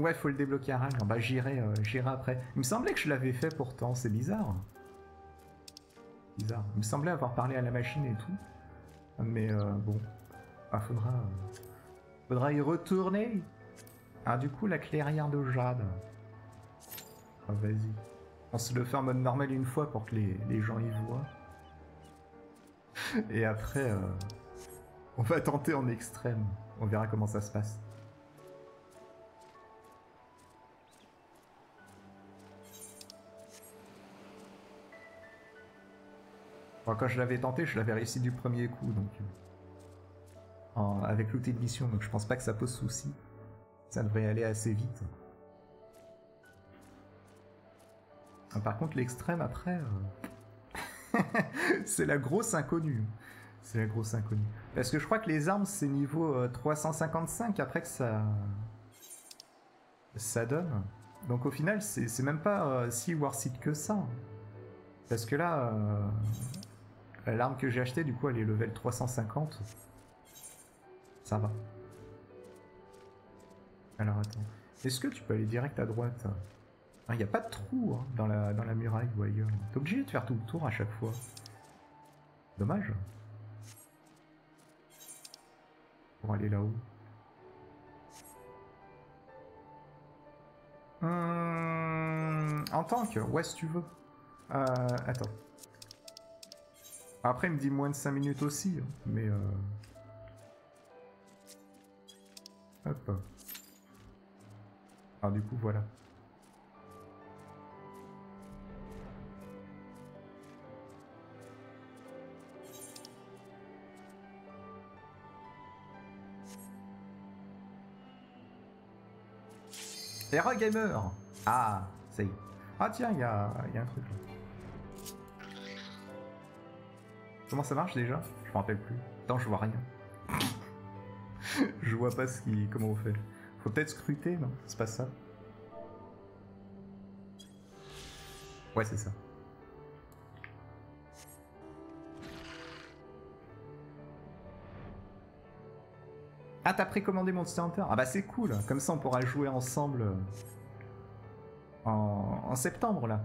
Ouais, faut le débloquer à Rang. Bah j'irai, euh, j'irai après. Il me semblait que je l'avais fait pourtant, c'est bizarre. Bizarre. Il me semblait avoir parlé à la machine et tout. Mais euh, bon. Ah, faudra, euh, faudra y retourner. Ah, du coup, la clairière de Jade. Ah, vas-y. On se le fait en mode normal une fois pour que les, les gens y voient. Et après, on va tenter en extrême. On verra comment ça se passe. Quand je l'avais tenté, je l'avais réussi du premier coup, donc euh, avec l'outil de mission, donc je pense pas que ça pose souci. Ça devrait aller assez vite. Ah, par contre, l'extrême après, euh, c'est la grosse inconnue. C'est la grosse inconnue. Parce que je crois que les armes, c'est niveau 355 euh, après que ça. Ça donne. Donc au final, c'est même pas si worth it que ça. Parce que là, L'arme que j'ai achetée, du coup, elle est level 350. Ça va. Alors attends. Est-ce que tu peux aller direct à droite? Il n'y a pas de trou hein, dans, la, dans la muraille ou ailleurs. T'es obligé de faire tout le tour à chaque fois. Dommage. Pour aller là-haut. Hum, en tant que... Ouais, si tu veux. Euh, attends. Après, il me dit moins de 5 minutes aussi, hein, mais... Euh... Hop. Ah, du coup, voilà. Era Gamer Ah, ça y est. Ah tiens, il y a, y a un truc là. Comment ça marche déjà? Je me rappelle plus. Attends, je vois rien. je vois pas ce qui... comment on fait. Faut peut-être scruter, non? C'est pas ça? Ouais, c'est ça. Ah, t'as précommandé Monster Hunter? Ah bah c'est cool, comme ça on pourra jouer ensemble euh, en, en septembre là.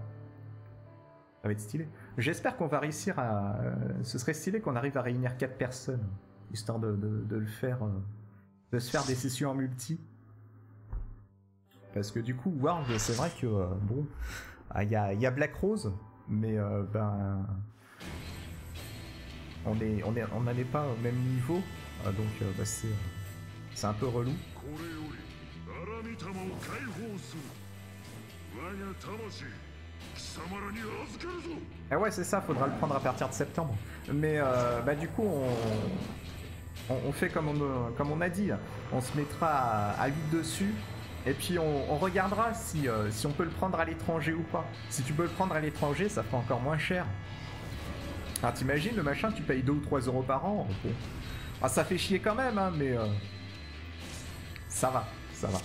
Ça va être stylé. J'espère qu'on va réussir à. Euh, ce serait stylé qu'on arrive à réunir 4 personnes, histoire de, le faire. Euh, de se faire des sessions en multi. Parce que du coup, World, c'est vrai que. Euh, bon. Ah, il y, a, Black Rose, mais ben. On est, on est, on n'en est pas au même niveau, donc bah, c'est, c'est un peu relou. Ah ouais, c'est ça, faudra le prendre à partir de septembre. Mais euh, bah du coup, on, on, fait comme on, comme on a dit. On se mettra à, 8 dessus. Et puis on, regardera si, euh, si on peut le prendre à l'étranger ou pas. Si tu peux le prendre à l'étranger, ça fera encore moins cher. Ah, t'imagines, le machin, tu payes 2 ou 3 euros par an. Ah, ça fait chier quand même, hein, mais... Euh, Ça va, ça va.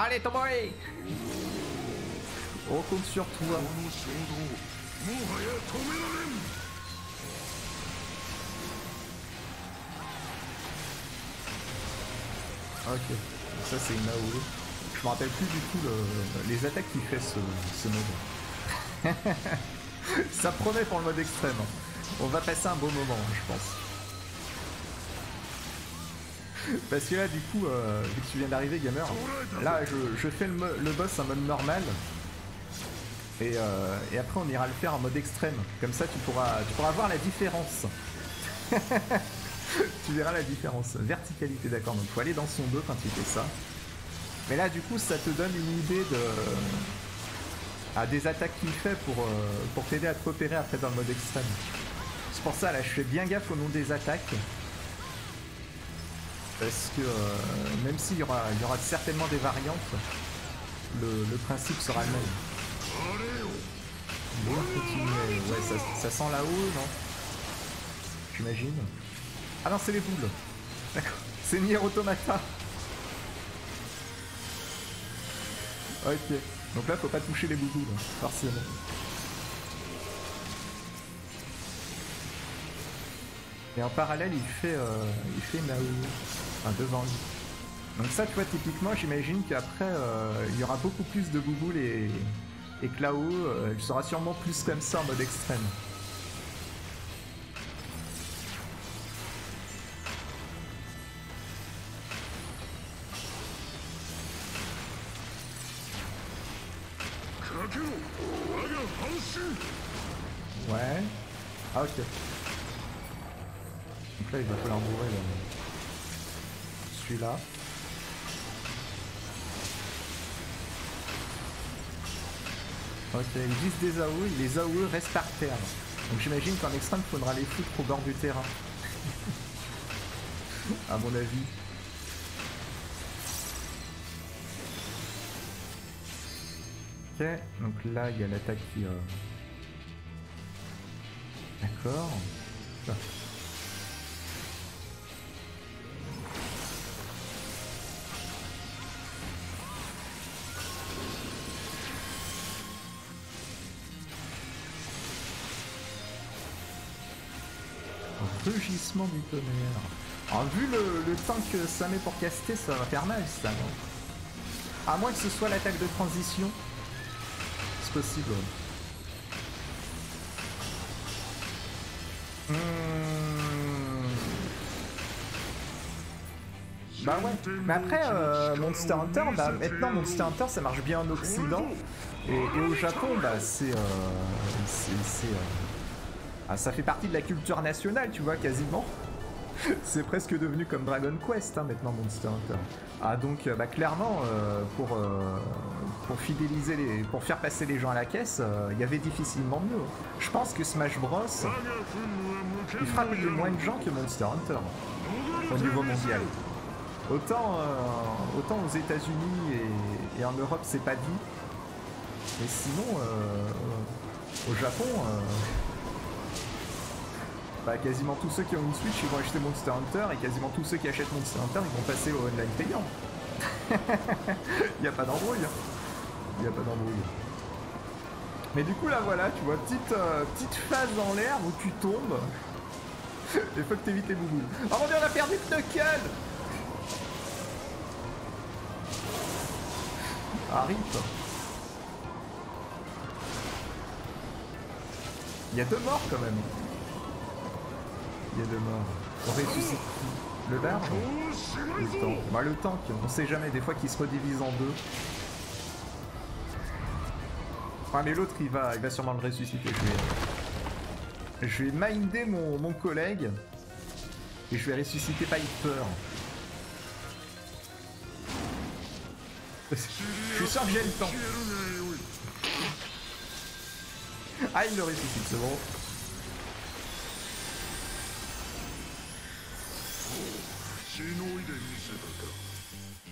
Allez, Tomoe On compte sur toi. Ok, ça c'est une AOE. Je me rappelle plus du tout les attaques qu'il fait ce, ce mode. ça promet pour le mode extrême. On va passer un beau moment, je pense. Parce que là, du coup, euh, vu que tu viens d'arriver, gamer, là, je, fais le, boss en mode normal. Euh, et, après, on ira le faire en mode extrême. Comme ça, tu pourras, tu voir la différence. tu verras la différence. Verticalité, d'accord. Donc, faut aller dans son dos quand il fait ça. Mais là, du coup, ça te donne une idée de à des attaques qu'il fait pour, euh, pour t'aider à te repérer après dans le mode extrême. C'est pour ça, là, je fais bien gaffe au nom des attaques. Parce que euh, même s'il y aura, y aura certainement des variantes, le, principe sera le même. Ouais, ça, sent là-haut, non? J'imagine. Ah non, c'est les boules. D'accord. C'est Nier Automata. Ok. Donc là, faut pas toucher les bouboules, forcément. Et en parallèle, il fait, euh, il fait Nao devant lui. Donc ça, tu vois, typiquement, j'imagine qu'après, euh, il y aura beaucoup plus de bouboules et, et que là-haut, euh, il sera sûrement plus comme ça en mode extrême. Ouais. Ah ok. Donc là, il va falloir bourrer là là Ok, ils disent des AOE, les AOE restent par terre. Donc j'imagine qu'en extrême, il faudra les foutre au bord du terrain. à mon avis. Ok, donc là, il y a l'attaque qui... Euh, d'accord. Rugissement du tonnerre. Alors, vu le, temps que ça met pour caster, ça va faire mal ça, non À moins que ce soit l'attaque de transition. C'est possible. Hmm. Bah ouais. Mais après, euh, Monster Hunter, bah maintenant Monster Hunter ça marche bien en Occident. Et, au Japon, bah c'est... Euh, c'est... Ah, ça fait partie de la culture nationale, tu vois, quasiment. C'est presque devenu comme Dragon Quest hein, maintenant Monster Hunter. Ah donc euh, bah, clairement euh, pour, euh, pour fidéliser les. pour faire passer les gens à la caisse, il y avait difficilement mieux. Je pense que Smash Bros il frappe payer moins de gens que Monster Hunter au niveau mondial. Autant, autant aux États-Unis et, et, en Europe c'est pas dit. Mais sinon au Japon bah, quasiment tous ceux qui ont une Switch ils vont acheter Monster Hunter et quasiment tous ceux qui achètent Monster Hunter ils vont passer au online payant. Il n'y a pas d'embrouille. Il n'y a pas d'embrouille. Mais du coup là voilà, tu vois, petite, euh, petite phase dans l'air où tu tombes. Il faut que tu évites les boubous. Oh mon dieu, on a perdu Knuckle Arrive. Il y a deux morts quand même de mort. On ressuscite Le large Le temps. Bah le tank, on sait jamais, des fois qu'il se redivise en deux. Ah mais l'autre il va, il va sûrement le ressusciter. Je vais, je vais minder mon, mon collègue et je vais ressusciter Piper. Je suis sûr que j'ai le temps. Ah il le ressuscite, c'est bon.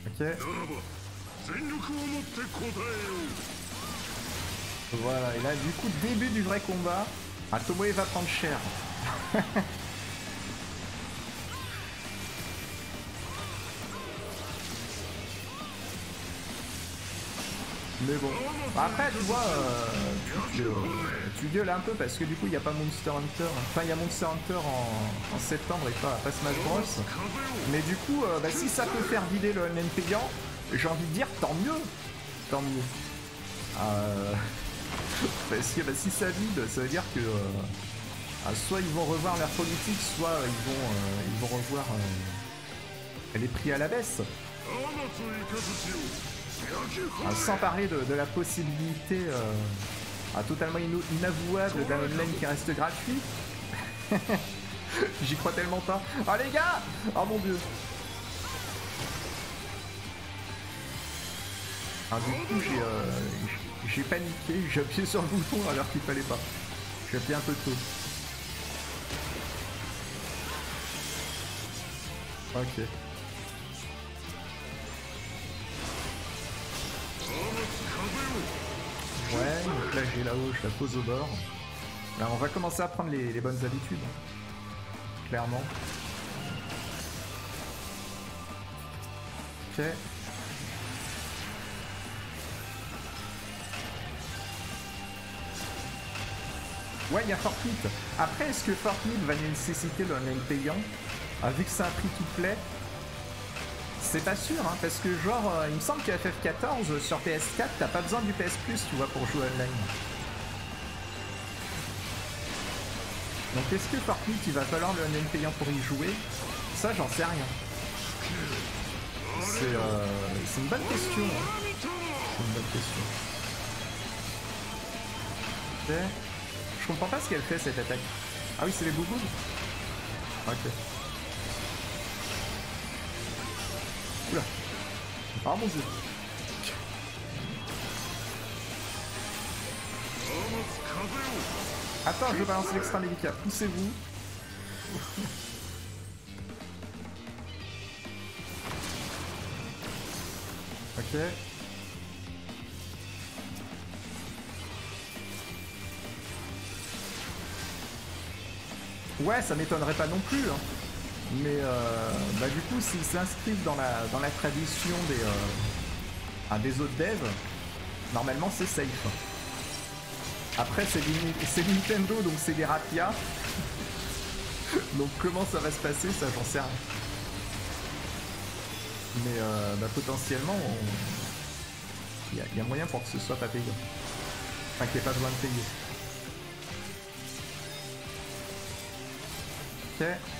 Ok. Voilà, et là, du coup, début du vrai combat. Ah, Tomoe va prendre cher. Mais bon. Après, tu vois, euh, tu, gueules un peu parce que du coup, il n'y a pas Monster Hunter. Enfin, il y a Monster Hunter en, septembre et pas, pas, Smash Bros. Mais du coup, euh, bah, si ça peut faire vider le payant, j'ai envie de dire tant mieux. Tant mieux. Euh, parce que bah, si ça vide, ça veut dire que ah, soit ils vont revoir leur politique, soit ils vont, ils vont revoir les prix à la baisse. Ah, sans parler de, la possibilité euh, totalement inavouable d'un online qui reste gratuit. J'y crois tellement pas. Oh les gars Oh mon dieu ah, du coup j'ai euh, paniqué, j'ai appuyé sur le bouton alors qu'il fallait pas. J'ai appuyé un peu tôt. Ok. Ouais, donc là j'ai là-haut, je la pose au bord. Là on va commencer à prendre les, bonnes habitudes. Hein. Clairement. Ok. Ouais, il y a Fortnite. Après, est-ce que Fortnite va nécessiter le payant ah, Vu que c'est un prix tout play, c'est pas sûr, hein, parce que genre, euh, il me semble que FF14 sur PS4, t'as pas besoin du PS Plus, tu vois, pour jouer online. Donc est-ce que Fortnite, il va falloir le online payant pour y jouer? Ça, j'en sais rien. C'est euh, une bonne question. Hein. C'est une bonne question. Je comprends pas ce qu'elle fait, cette attaque. Ah oui, c'est les boubous Ok. Oula. Ah mon dieu. Attends, je balance l'extra médical. Poussez-vous. ok. Ouais, ça m'étonnerait pas non plus. Hein. Mais euh, bah, du coup, s'ils s'inscrivent dans la, dans la tradition des, euh, des autres devs, normalement c'est safe. Après, c'est Nintendo, donc c'est des rapias. donc comment ça va se passer, ça j'en sais rien. Mais euh, bah, potentiellement, il y, a moyen pour que ce soit pas payant. Enfin, qu'il n'y ait pas besoin de payer. Ok.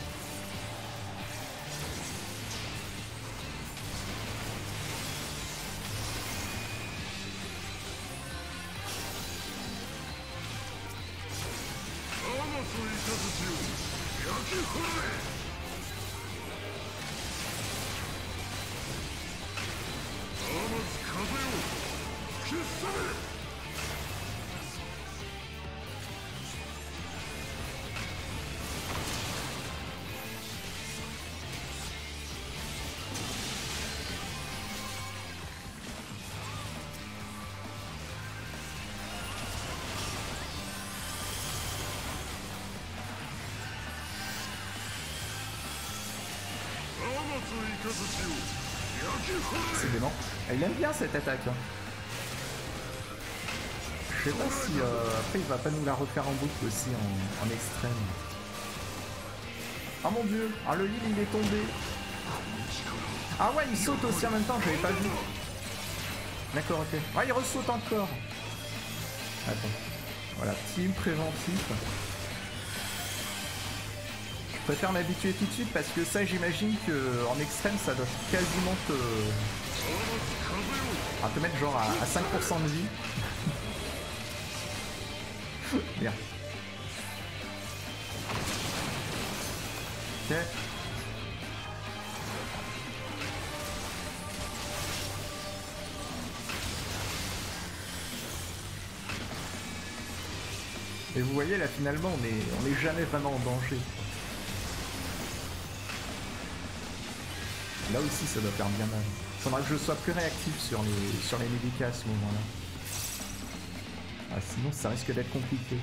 C'est dément. Il aime bien cette attaque. Hein. Je sais pas si euh, après il va pas nous la refaire en boucle aussi en, extrême. Ah mon dieu Ah le heal il est tombé Ah ouais il saute aussi en même temps, je l'avais pas vu. D'accord ok. Ah il ressaute encore Attends. Voilà, team préventif. Je préfère m'habituer tout de suite parce que ça j'imagine que en extrême ça doit quasiment te... Te mettre genre à, 5% de vie. Bien. Ok. Et vous voyez là finalement on est on est jamais vraiment en danger. Là aussi, ça doit faire bien mal. Faudra que je sois plus réactif sur les, sur les médicats à ce moment-là. Ah, sinon, ça risque d'être compliqué.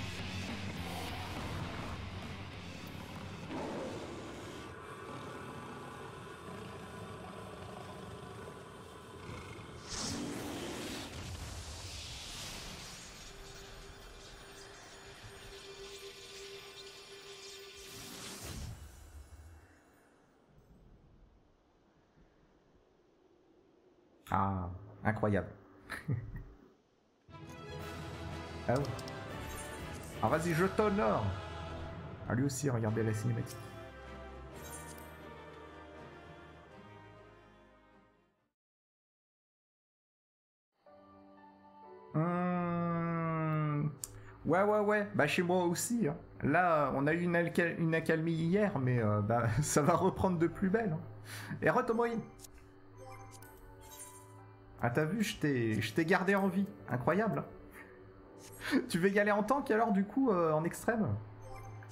Ah, incroyable. ah ouais. Ah vas-y, je t'honore Ah lui aussi, regardez la cinématique. Hum, Ouais, ouais, ouais. Bah, chez moi aussi. hein. Là, on a eu une, accalmie hier, mais euh, bah, ça va reprendre de plus belle. hein. Et retomoï Ah, t'as vu, je t'ai gardé en vie. Incroyable. hein. tu veux y aller en tank alors, du coup, euh, en extrême?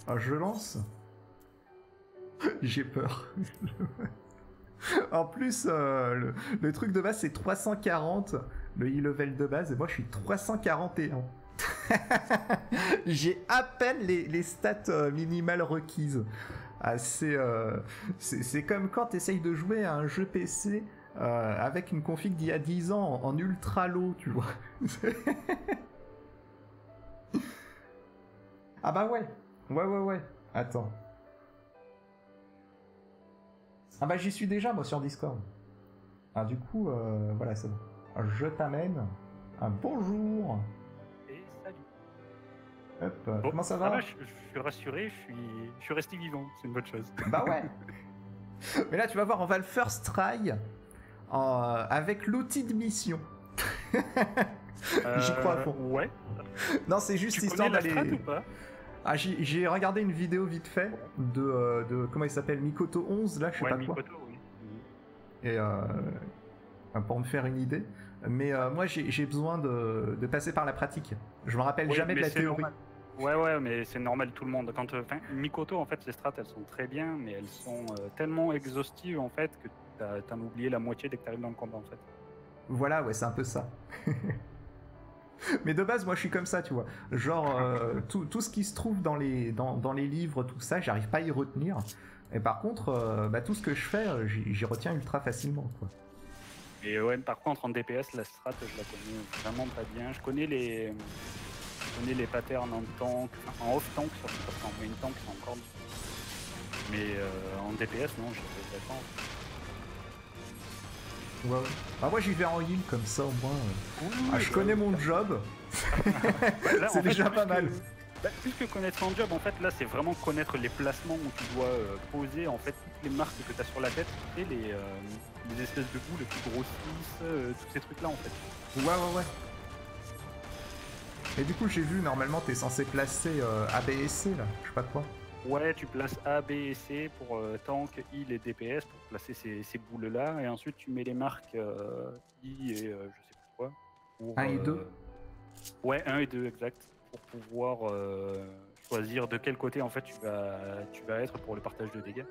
Ah, Je lance. J'ai peur. en plus, euh, le, truc de base, c'est 340. Le e-level de base, et moi, je suis 341. J'ai à peine les, les stats euh, minimales requises. Ah, c'est comme quand tu essayes de jouer à un jeu PC euh, avec une config d'il y a 10 ans en, ultra low, tu vois. ah bah ouais. Ouais, ouais, ouais. Attends. Ah bah j'y suis déjà, moi, sur Discord. Ah, du coup, euh, voilà, c'est bon. Je t'amène. Un bonjour. Et salut. Hop, euh, Bon, comment ça ah va bah, je, je suis rassuré, je suis, je suis resté vivant, c'est une bonne chose. Bah ouais. Mais là, tu vas voir, on va le first try euh, avec l'outil de mission. J'y crois. Euh, Ouais. Non, c'est juste Tu histoire d'aller. ou pas? Ah, j'ai regardé une vidéo vite fait de, euh, de comment il s'appelle Mikoto 11 là, je sais Ouais, pas quoi. Mikoto, oui. Et euh, pour me faire une idée. Mais euh, moi, j'ai besoin de, de passer par la pratique. Je me rappelle jamais de la théorie. normal. Ouais, ouais, mais c'est normal, tout le monde. Quand, euh, Mikoto, en fait, les strats, elles sont très bien, mais elles sont euh, tellement exhaustives, en fait, que t'as- t'en as oublié la moitié dès que t'arrives dans le combat, en fait. Voilà, ouais, c'est un peu ça. Mais de base, moi, je suis comme ça, tu vois. Genre, euh, tout, tout ce qui se trouve dans les, dans, dans les livres, tout ça, j'arrive pas à y retenir. Et par contre, euh, bah, tout ce que je fais, euh, j'y j'y retiens ultra facilement, quoi. Et ouais, par contre, en DPS, la strat, je la connais vraiment pas bien. Je connais les, je connais les patterns en tank, enfin, en off tank surtout, parce qu'en main tank, c'est encore. Mais euh, en DPS, non, je ne pas. Ouais, ouais. Bah, moi, j'y vais en heal, comme ça, au moins. euh. Ah, je bah connais mon job. Là, en c'est déjà pas que- mal. bah, plus que connaître son job, en fait, là, c'est vraiment connaître les placements où tu dois euh, poser en fait toutes les marques que tu as sur la tête et les, euh, les espèces de boules qui grossissent, euh, tous ces trucs-là, en fait. Ouais, ouais, ouais. Et du coup, j'ai vu, normalement, t'es censé placer euh, A, B et C, là. Je sais pas quoi. Ouais, tu places A, B et C pour euh, tank, heal et DPS pour placer ces, ces boules-là, et ensuite tu mets les marques euh, I et euh, je sais plus quoi. pour, Un et euh, deux Ouais, 1 et 2, exact. Pour pouvoir choisir de quel côté en fait tu vas, tu vas être pour le partage de dégâts.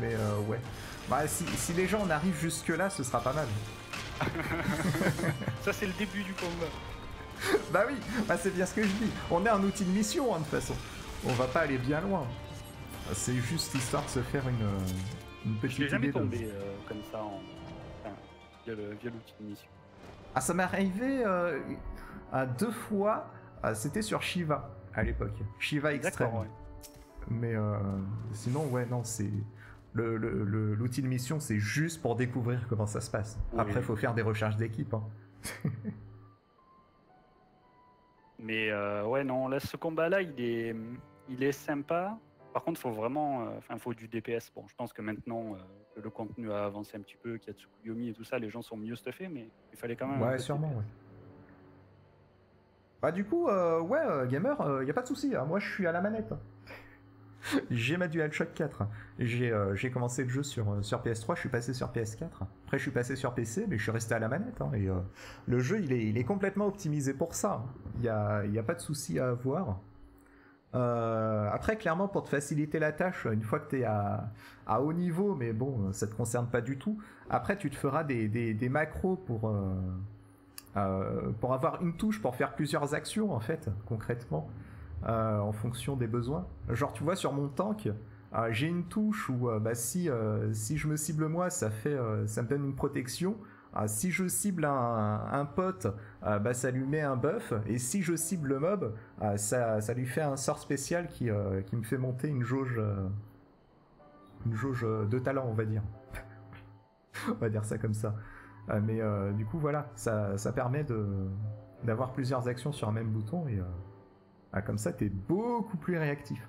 Mais euh, ouais. Bah, si, si les gens en arrivent jusque-là, ce sera pas mal. Ça, c'est le début du combat. Bah oui, bah c'est bien ce que je dis. On est un outil de mission, hein, de toute façon. On va pas aller bien loin. C'est juste histoire de se faire une, euh, une Je petite suis jamais de- tombé euh, comme ça en... enfin, via l'outil de mission. Ah, ça m'est arrivé euh, à deux fois. Ah, C'était sur Shiva à l'époque. Shiva ouais. Mais euh, sinon, ouais, non, c'est. L'outil de mission, c'est juste pour découvrir comment ça se passe. Oui. Après, faut faire des recherches d'équipe. hein. Mais euh, ouais, non, là, ce combat-là, il est, il est sympa. Par contre, faut vraiment, euh, enfin, faut du DPS. Bon, je pense que maintenant euh, que le contenu a avancé un petit peu, qu'il y a Tsukuyomi et tout ça, les gens sont mieux stuffés, mais il fallait quand même. Ouais, sûrement, ouais. Bah, du coup, euh, ouais, euh, gamer, euh, y a pas de souci. hein. Moi, je suis à la manette. J'ai ma DualShock 4. J'ai euh, j'ai commencé le jeu sur, euh, sur PS3, je suis passé sur PS4. Après, je suis passé sur PC, mais je suis resté à la manette. hein, et euh, le jeu, il est, il est complètement optimisé pour ça. Il y a, y a pas de souci à avoir. Après, clairement, pour te faciliter la tâche, une fois que tu es à, à, haut niveau, mais bon, ça te concerne pas du tout, après, tu te feras des, des, macros pour, pour avoir une touche pour faire plusieurs actions, en fait, concrètement, euh, en fonction des besoins. Genre, tu vois, sur mon tank, euh, j'ai une touche où bah, si, si je me cible moi, ça, fait, ça me donne une protection. Ah, si je cible un, pote, ah, bah, ça lui met un buff, et si je cible le mob, ah, ça, lui fait un sort spécial qui, euh, me fait monter une jauge, euh, une jauge de talent, on va dire. on va dire ça comme ça. mais euh, du coup, voilà, ça, permet d'avoir plusieurs actions sur un même bouton, et comme ça, t'es beaucoup plus réactif.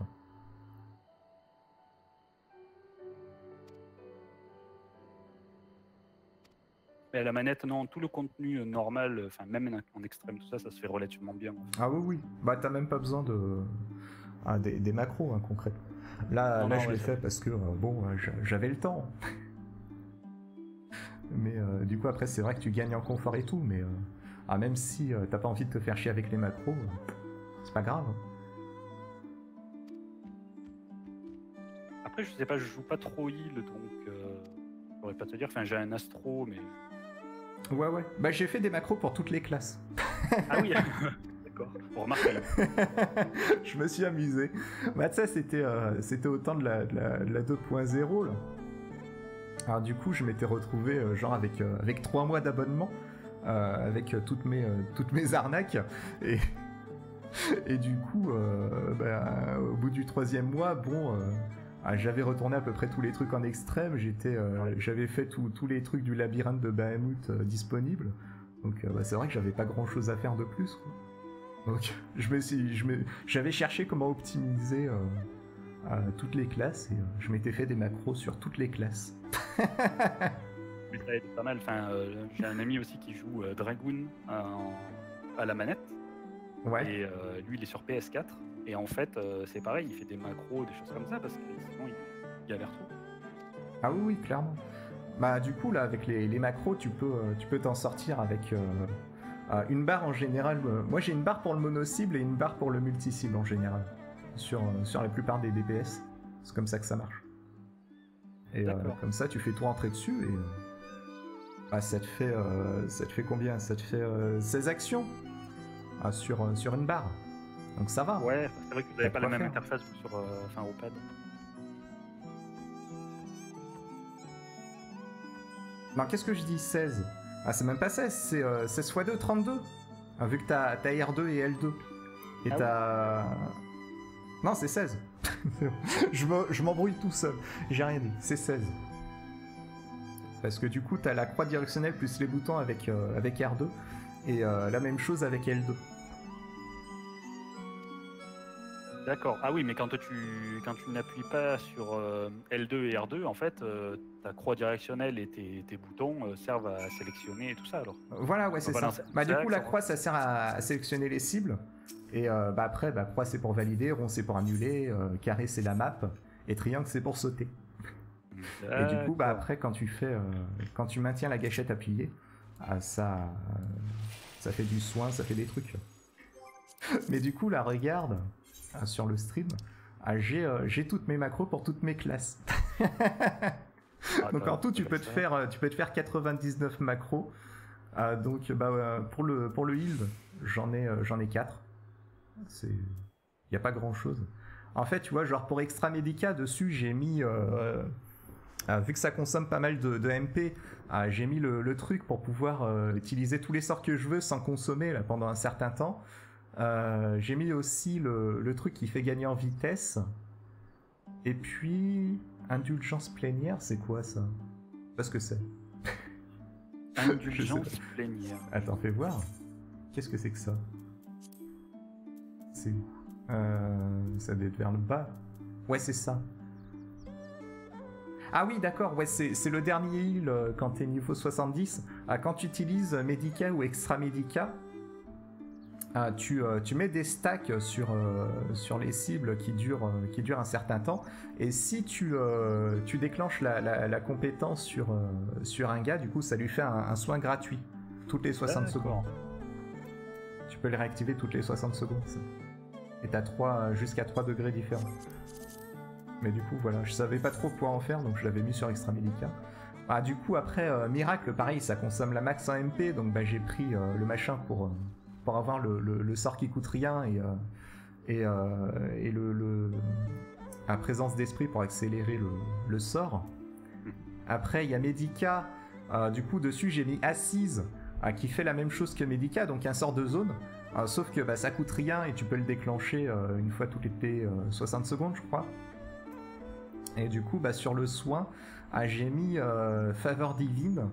Mais la manette, non, tout le contenu euh, normal, enfin même en extrême, tout ça, ça se fait relativement bien. Ah oui, oui. Bah t'as même pas besoin de ah, des, macros hein, concrètement. Là, là je l'ai fait parce que euh, bon, euh, j'avais le temps. mais du coup après c'est vrai que tu gagnes en confort et tout, mais ah, même si t'as pas envie de te faire chier avec les macros, c'est pas grave. Après je sais pas, je joue pas trop heal donc je pourrais pas te dire. Enfin j'ai un astro mais Ouais, ouais. Bah, j'ai fait des macros pour toutes les classes. ah oui, d'accord. Remarquer. je me suis amusé. Bah, ça, c'était euh, c'était au temps de la, la, 2.0, là. Alors, du coup, je m'étais retrouvé, euh, genre, avec, euh, avec 3 mois d'abonnement, avec toutes, mes, toutes mes arnaques. Et, et du coup, bah, au bout du troisième mois, bon ah, j'avais retourné à peu près tous les trucs en extrême, j'étais, euh, j'avais fait tous les trucs du labyrinthe de Bahamut euh, disponibles. Donc euh, bah, c'est vrai que j'avais pas grand chose à faire de plus. Donc je me suis, je me, j'avais cherché comment optimiser toutes les classes et je m'étais fait des macros sur toutes les classes. Mais ça a été pas mal. Enfin, j'ai un ami aussi qui joue Dragoon à la manette. Ouais. Et lui, il est sur PS4. Et en fait, euh, c'est pareil, il fait des macros, des choses comme ça, parce que sinon il galère trop. Ah oui, oui, clairement. Bah du coup là, avec les, macros, tu peux euh, tu peux t'en sortir avec euh, une barre en général. moi j'ai une barre pour le mono-cible et une barre pour le multi-cible en général. Sur, sur la plupart des DPS. C'est comme ça que ça marche. Et comme ça, tu fais tout rentrer dessus et bah, ça te fait ça te fait combien? Ça te fait 16 actions? Ah, sur, sur une barre. Donc ça va. Ouais, c'est vrai que vous n'avez pas la même interface sur, euh, enfin, au pad. Non, qu'est-ce que je dis 16 Ah, c'est même pas 16, c'est 16 x 2, 32. vu que t'as as R2 et L2. Et ah t'as. Non, c'est 16. je m'embrouille tout seul. J'ai rien dit. C'est 16. Parce que du coup, t'as la croix directionnelle plus les boutons avec, euh, avec R2. Et euh, la même chose avec L2. D'accord. Ah oui, mais quand tu, quand tu n'appuies pas sur euh, L2 et R2, en fait, euh, ta croix directionnelle et tes, boutons euh, servent à sélectionner tout ça alors. Voilà, ouais, c'est ça. Bah, du coup, la croix, ça sert à, sélectionner les cibles. Et bah, après, bah, croix, c'est pour valider, rond, c'est pour annuler, carré, c'est la map, et triangle, c'est pour sauter. Et du coup, bah, après, quand tu fais, quand tu maintiens la gâchette appuyée, ah, ça, ça fait du soin, ça fait des trucs. Mais du coup, la regarde, euh, sur le stream, ah, euh, j'ai toutes mes macros pour toutes mes classes. Ah, donc en tout, tu peux te faire, euh, tu peux te faire 99 macros. donc bah, pour le pour le heal, j'en ai j'en ai 4. C'est il y a pas grand chose. En fait, tu vois, genre pour extra médica dessus, j'ai mis vu que ça consomme pas mal de, MP, j'ai mis le, truc pour pouvoir utiliser tous les sorts que je veux sans consommer là, pendant un certain temps. Euh, j'ai mis aussi le, truc qui fait gagner en vitesse. Et puis, indulgence plénière, c'est quoi ça? Parce que c'est. Indulgence plénière. Attends, fais voir. Qu'est-ce que c'est que ça? C'est euh, Ça doit être vers le bas. Ouais, c'est ça. Ah oui, d'accord, ouais, c'est le dernier heal euh, quand t'es niveau 70. Ah, quand tu utilises Medica ou Extra Medica, ah, tu, euh, tu, mets des stacks sur, euh, sur les cibles qui durent, qui durent un certain temps. Et si tu, tu déclenches la, la, compétence sur, sur un gars, du coup, ça lui fait un, soin gratuit toutes les 60 secondes. Tu peux les réactiver toutes les 60 secondes. Et t'as 3 jusqu'à 3 degrés différents. Mais du coup, voilà, je savais pas trop quoi en faire, donc je l'avais mis sur Extra Medica. Ah, du coup, après, euh, Miracle, pareil, ça consomme la max en MP, donc bah, j'ai pris euh, le machin pour, euh, pour avoir le, le- sort qui coûte rien et, et, et le, la présence d'esprit pour accélérer le, sort. Après, il y a Medica. du coup, dessus, j'ai mis Assise, qui fait la même chose que Medica, donc un sort de zone. Sauf que bah, ça coûte rien et tu peux le déclencher une fois toutes les euh, 60 secondes, je crois. Et du coup, bah, sur le soin, ah, j'ai mis euh, Faveur Divine,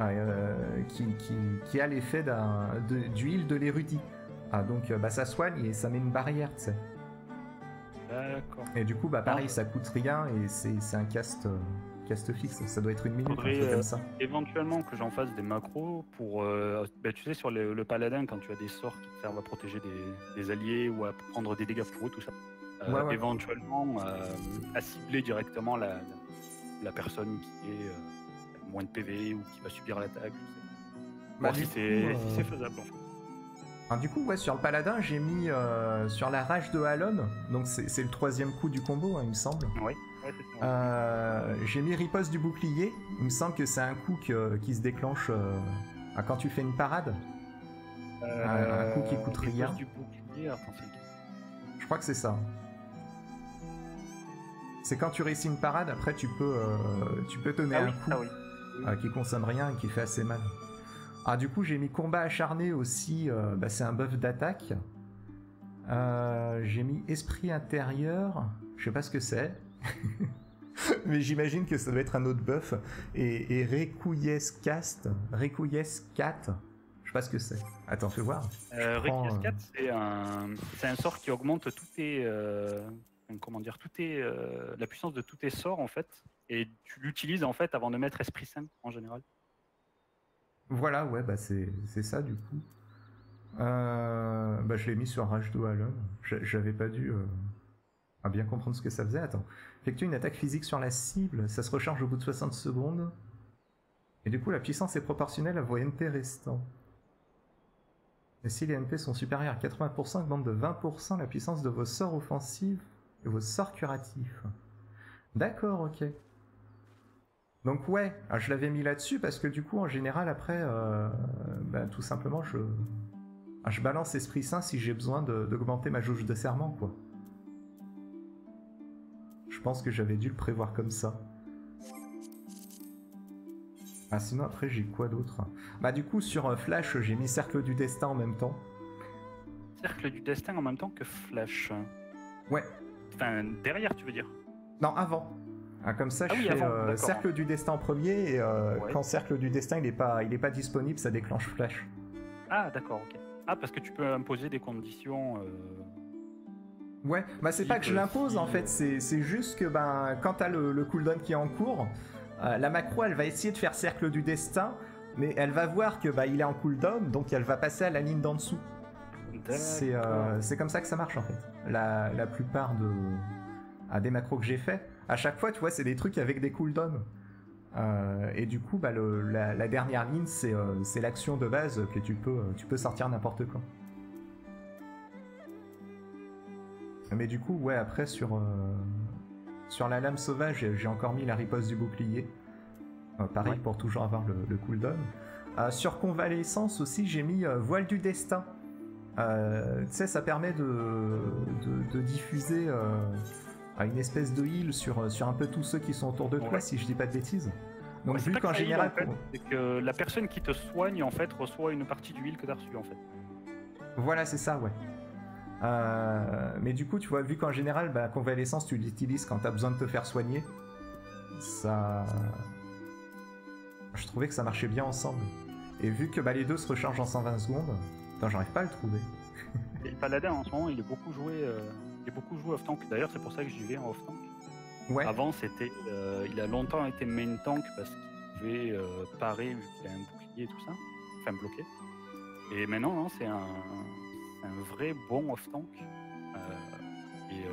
euh, qui, qui, qui a l'effet de- d'huile de l'érudit. Ah, donc euh, bah, ça soigne et ça met une barrière, tu sais. D'accord. Et du coup, bah pareil, ça coûte rien et c'est un cast, euh, cast fixe. Ça doit être une minute, un Faudrait, truc euh, comme ça. Éventuellement que j'en fasse des macros pour. ben, tu sais, sur le, le paladin, quand tu as des sorts qui te servent à protéger des, des alliés ou à prendre des dégâts pour eux, tout ça. Euh, Ouais, ouais. Éventuellement euh, à cibler directement la, la personne qui est euh, moins de PV ou qui va subir l'attaque. Bah, si c'est euh, si faisable en fait. Du coup, ouais, sur le paladin, j'ai mis euh, sur la rage de Halon, donc c'est le troisième coup du combo, hein, il me semble. Oui, ouais, j'ai mis riposte du bouclier. Il me semble que c'est un coup que- qui se déclenche quand tu fais une parade. un coup qui coûte riposte rien. Du bouclier, Je crois que c'est ça. C'est quand tu réussis une parade, après tu peux, euh, tu peux donner Ah un oui, coup ah oui. euh, qui consomme rien et qui fait assez mal. Ah, du coup, j'ai mis combat acharné aussi, euh, bah, c'est un buff d'attaque. Euh, j'ai mis esprit intérieur, je sais pas ce que c'est. Mais j'imagine que ça doit être un autre buff. Et, et Requies Cast, Requies Cat, je sais pas ce que c'est. Attends, fais voir. Euh, Je prends, Requies euh, 4, c'est un, c'est un sort qui augmente tous tes, euh, comment dire, tous tes, euh, la puissance de tous tes sorts en fait, et tu l'utilises en fait avant de mettre Esprit Saint en général. Voilà, ouais, bah c'est ça du coup. Euh, bah je l'ai mis sur Rage 2 Alone. J'a- J'avais pas dû euh, à bien comprendre ce que ça faisait. Attends. Effectue une attaque physique sur la cible, ça se recharge au bout de 60 secondes. Et du coup, la puissance est proportionnelle à vos NP restants. Et si les NP sont supérieurs à 80%, augmente de 20% la puissance de vos sorts offensifs vos sorts curatifs. D'accord, ok. Donc ouais, ah, je l'avais mis là-dessus parce que du coup, en général, après, euh, bah, tout simplement, je, ah, je balance Esprit Saint si j'ai besoin d'augmenter ma jauge de serment, quoi. Je pense que j'avais dû le prévoir comme ça. Ah, sinon, après, j'ai quoi d'autre? Bah, du coup, sur euh, Flash, j'ai mis Cercle du Destin en même temps. Cercle du destin en même temps que Flash. Ouais, Enfin, derrière, tu veux dire non, avant. Ah, comme ça, Ah je oui, fais avant, euh. Cercle du Destin en premier, et euh, Ouais. quand Cercle du Destin, il est pas, il est pas disponible, ça déclenche Flash. Ah, d'accord, ok. Ah, parce que tu peux imposer des conditions. euh, Ouais, bah c'est pas que je l'impose si, en fait, c'est juste que ben quand t'as le, le cooldown qui est en cours, la macro elle va essayer de faire cercle du destin, mais elle va voir que bah il est en cooldown, donc elle va passer à la ligne d'en dessous. C'est comme ça que ça marche en fait. La, la plupart de à des macros que j'ai fait, à chaque fois tu vois c'est des trucs avec des cooldowns. Euh, et du coup bah le- la, la dernière ligne c'est euh, c'est l'action de base que tu peux tu peux sortir n'importe quand. Mais du coup, ouais, après sur, euh, sur la lame sauvage, j'ai encore mis la riposte du bouclier. Euh, pareil Ouais. pour toujours avoir le, le cooldown. Euh, sur convalescence aussi, j'ai mis euh, voile du destin. Euh, tu sais, ça permet de, de, de diffuser euh, une espèce de heal sur, sur un peu tous ceux qui sont autour de toi, Ouais. si je dis pas de bêtises. Donc Ouais, vu qu'en général... en fait, c'est que la personne qui te soigne en fait reçoit une partie du heal que t'as reçu en fait. Voilà, c'est ça, ouais. Euh, mais du coup, tu vois, vu qu'en général, bah, convalescence, tu l'utilises quand t'as besoin de te faire soigner, ça. Je trouvais que ça marchait bien ensemble. Et vu que bah, les deux se rechargent en 120 secondes, attends, j'arrive pas à le trouver. Et le paladin en ce moment, il est beaucoup joué, euh, il est beaucoup joué off tank. D'ailleurs, c'est pour ça que j'y vais en off tank. Ouais, Avant, c'était, euh, il a longtemps été main tank parce qu'il pouvait euh, parer vu qu'il a un bouclier et tout ça, enfin bloqué. Et maintenant, non, c'est un, vrai bon off tank. Et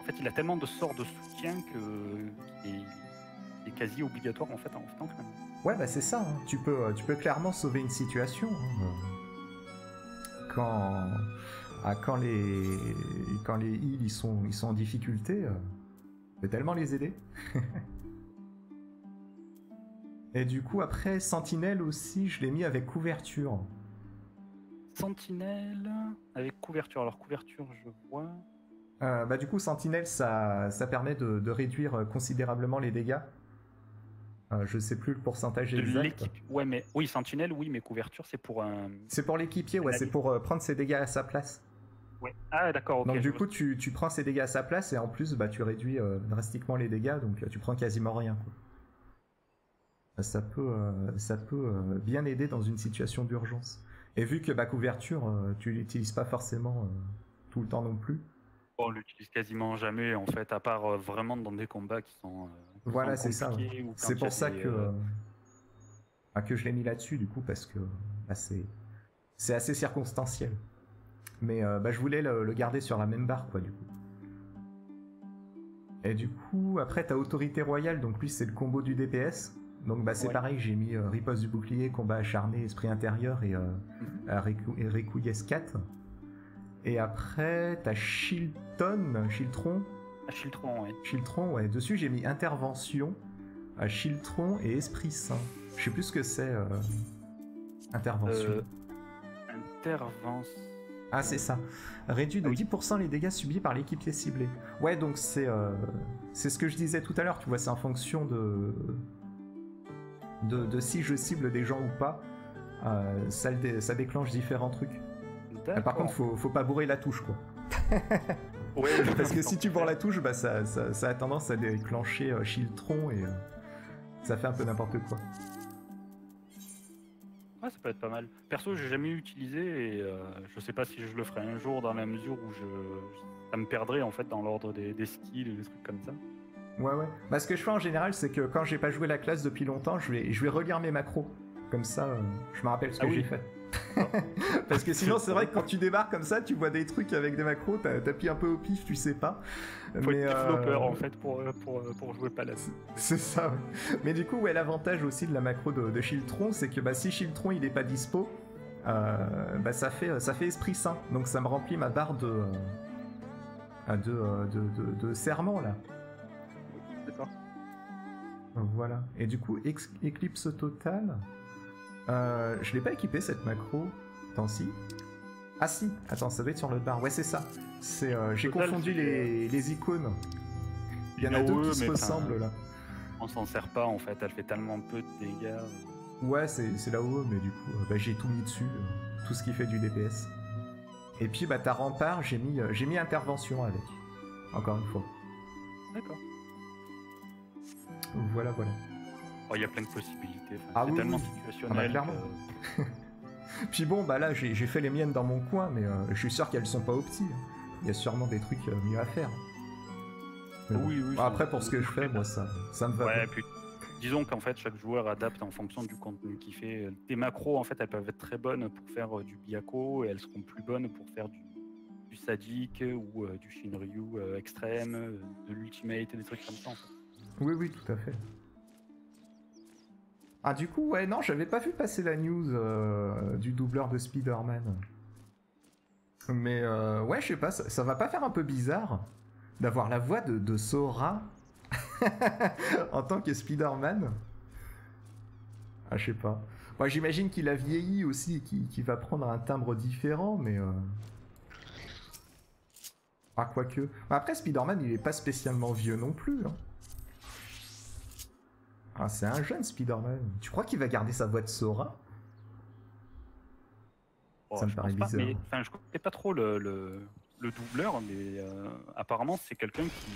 en fait, il a tellement de sorts de soutien que qu'il est, il est quasi obligatoire en fait en off tank maintenant. ouais, bah c'est ça. hein. Tu, peux, tu peux clairement sauver une situation. hein. Quand. Ah, quand les quand les heals ils sont ils sont en difficulté, euh, je peux tellement les aider. Et du coup après Sentinelle aussi, je l'ai mis avec couverture. Sentinelle avec couverture. Alors couverture, je vois. Euh, bah du coup Sentinelle ça, ça permet de, de réduire considérablement les dégâts. Euh, je sais plus le pourcentage De exact. Ouais, mais oui, Sentinelle, oui, mais couverture, c'est pour un. C'est pour l'équipier, ouais, c'est pour euh, prendre ses dégâts à sa place. Ouais. Ah, d'accord. ok, donc du coup, tu, tu prends ses dégâts à sa place et en plus, bah, tu réduis euh, drastiquement les dégâts, donc euh, tu prends quasiment rien. quoi. Ça peut, ça peut bien aider dans une situation d'urgence. Et vu que bah, couverture, tu l'utilises pas forcément tout le temps non plus. on l'utilise quasiment jamais, en fait, à part vraiment dans des combats qui sont. Voilà, c'est ça, C'est pour ça des, que, euh, que je l'ai mis là-dessus, du coup, parce que bah, c'est c'est assez circonstanciel. Mais euh, bah, je voulais le, le garder sur la même barre, quoi, du coup. Et du coup, après, t'as Autorité Royale, donc lui, c'est le combo du DPS. Donc bah, c'est Ouais. pareil, j'ai mis euh, riposte du bouclier, combat acharné, esprit intérieur et, euh, euh, Recu- et Requiesce 4. Et après, t'as Shilton, Shiltron, Ah, Chiltron, ouais. Chiltron, ouais. Dessus, j'ai mis intervention à Chiltron et Esprit Saint. Je sais plus ce que c'est. euh, Intervention. Euh, Intervention. Ah, c'est ça. Réduit de Ah oui. 10% les dégâts subis par l'équipier ciblé. Ouais, donc c'est euh, c'est ce que je disais tout à l'heure. Tu vois, c'est en fonction de, de de si je cible des gens ou pas. Euh, ça, le dé- ça déclenche différents trucs. Ah, Par contre, faut, faut pas bourrer la touche, quoi. Ouais, Parce que si tu bourres la touche, bah, ça, ça, ça a tendance à déclencher euh, Chiltron et euh, ça fait un peu n'importe quoi. Ouais, ça peut être pas mal. Perso, j'ai jamais utilisé et euh, je sais pas si je le ferai un jour dans la mesure où je, ça me perdrait en fait dans l'ordre des, des skills et des trucs comme ça. Ouais, ouais. Bah, ce que je fais en général, c'est que quand j'ai pas joué la classe depuis longtemps, je vais, je vais relire mes macros. Comme ça, euh, je me rappelle ce que Ah oui. j'ai fait. Parce que sinon, c'est vrai que quand tu débarques comme ça, tu vois des trucs avec des macros, t'appuies un peu au pif, tu sais pas. Faut Mais, être développeur euh, en fait pour, euh, pour, euh, pour jouer Palace. C'est ça, ouais. Mais du coup, ouais, l'avantage aussi de la macro de, de Chiltron, c'est que bah, si Chiltron il est pas dispo, euh, bah, ça, fait, ça fait Esprit Saint. Donc ça me remplit ma barre de, de, de, de, de serment là. D'accord. Voilà. Et du coup, Eclipse Total, euh, je l'ai pas équipé cette macro. Attends, si. Ah si, attends, ça doit être sur le bar. Ouais, c'est ça. C'est, euh, j'ai confondu les, les icônes. Il y en a Une deux qui se ressemblent là. On s'en sert pas en fait, elle fait tellement peu de dégâts. Ouais, c'est c'est la haut mais du coup, euh, bah, j'ai tout mis dessus, euh, tout ce qui fait du DPS. Et puis, bah, ta rempart, j'ai mis, euh, j'ai mis intervention avec. Encore une fois. D'accord. Voilà, voilà. Oh, Il y a plein de possibilités. Enfin, Ah c'est oui, tellement oui. situationnel. clairement. que- Puis bon, bah là, j'ai fait les miennes dans mon coin, mais euh, je suis sûr qu'elles sont pas opti. Il y a sûrement des trucs euh, mieux à faire. Mais. Oui, oui, après, pour ce que je fais, moi, ça, ça me va. Ouais, bien. puis disons qu'en fait chaque joueur adapte en fonction du contenu qu'il fait. Tes macros en fait elles peuvent être très bonnes pour faire euh, du Byaku et elles seront plus bonnes pour faire du, du Sadique ou du Shinryu extrême, de l'Ultimate et des trucs comme ça en fait. Oui, oui, tout à fait. Ah, du coup, ouais, non, j'avais pas vu passer la news euh, du doubleur de Spider-Man. Mais ouais, ouais, je sais pas, ça, va pas faire un peu bizarre d'avoir la voix de, de Sora en tant que Spider-Man Ah, je sais pas. Moi, j'imagine qu'il a vieilli aussi et qu'il qu'il va prendre un timbre différent, mais. Euh... Ah, quoique. Après, Spider-Man, il est pas spécialement vieux non plus. hein. Ah, c'est un jeune Spider-Man. Tu crois qu'il va garder sa voix de Sora? Ça me je paraît pas, bizarre. mais, Enfin, je connais pas trop le, le, le doubleur, mais euh, apparemment c'est quelqu'un qui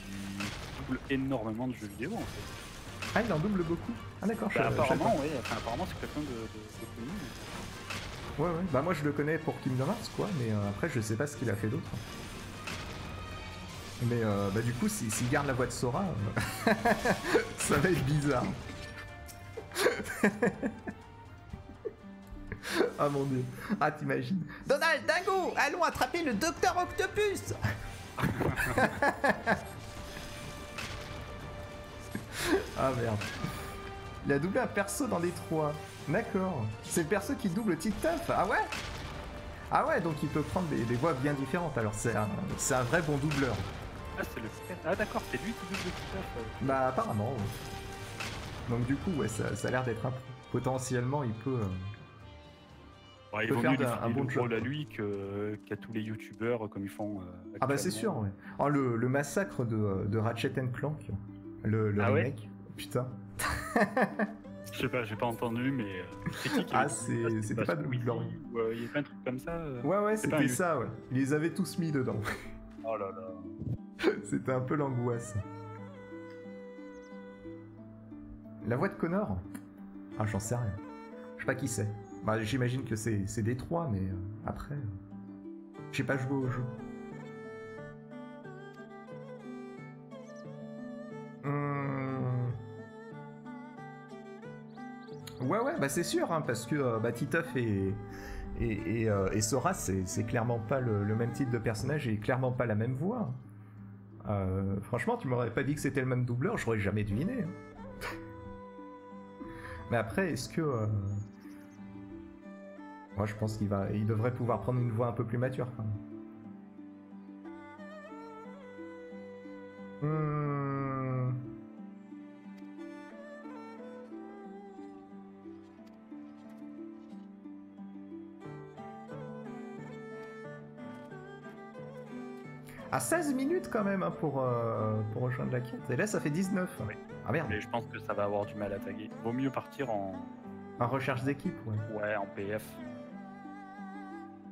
double énormément de jeux vidéo en fait. Ah, il en double beaucoup. Ah, d'accord. Bah, apparemment, oui, enfin, apparemment c'est quelqu'un de, de, de connu. Ouais, ouais. Bah, moi, je le connais pour Kingdom Hearts, quoi, mais euh, après, je sais pas ce qu'il a fait d'autre. Mais euh, bah, du coup, s'il garde la voix de Sora, ça va être bizarre. ah mon dieu. Ah, t'imagines Donald, Dingo, allons attraper le Docteur Octopus Ah merde. Il a doublé un perso dans Détroit. D'accord. C'est le perso qui double Titeuf. Ah ouais? Ah ouais, donc il peut prendre des, des voix bien différentes. Alors c'est un, c'est un vrai bon doubleur. Ah, c'est le Ah, d'accord, c'est lui qui double Titeuf. euh. Bah apparemment. ouais. Donc du coup, ouais, ça, ça a l'air d'être un potentiellement, il peut. euh, Ouais, il peut vaut faire mieux lui d'un- un bon rôle à lui qu'à tous les youtubeurs comme ils font. euh, Ah bah c'est sûr, ouais. Oh, le, le massacre de, de Ratchet and Clank, le, le Ah ouais. Putain. Je sais pas, j'ai pas entendu, mais. euh, c'est qui qui Ah, c'était pas de euh, Il y a pas un truc comme ça euh Ouais, ouais, c'était ça, ouais. Ils les avaient tous mis dedans. Oh là là. c'était un peu l'angoisse. La voix de Connor Ah, j'en sais rien. Je sais pas qui c'est. Bah, j'imagine que c'est c'est Détroit, mais euh, après. euh, J'ai pas joué au jeu. Hum. Ouais, ouais, bah c'est sûr, hein, parce que euh, bah, Titeuf et, et, et, euh, Sora, c'est clairement pas le, le même type de personnage et clairement pas la même voix. Euh, franchement, tu m'aurais pas dit que c'était le même doubleur, j'aurais jamais deviné. hein. Mais après, est-ce que. euh, Moi, je pense qu'il va, il devrait pouvoir prendre une voix un peu plus mature quand même. Hmm. À 16 minutes quand même hein, pour, euh, pour rejoindre la quête. Et là, ça fait 19. Oui. Ah merde. Mais je pense que ça va avoir du mal à taguer. Vaut mieux partir en, En recherche d'équipe, ouais. ouais, en PF.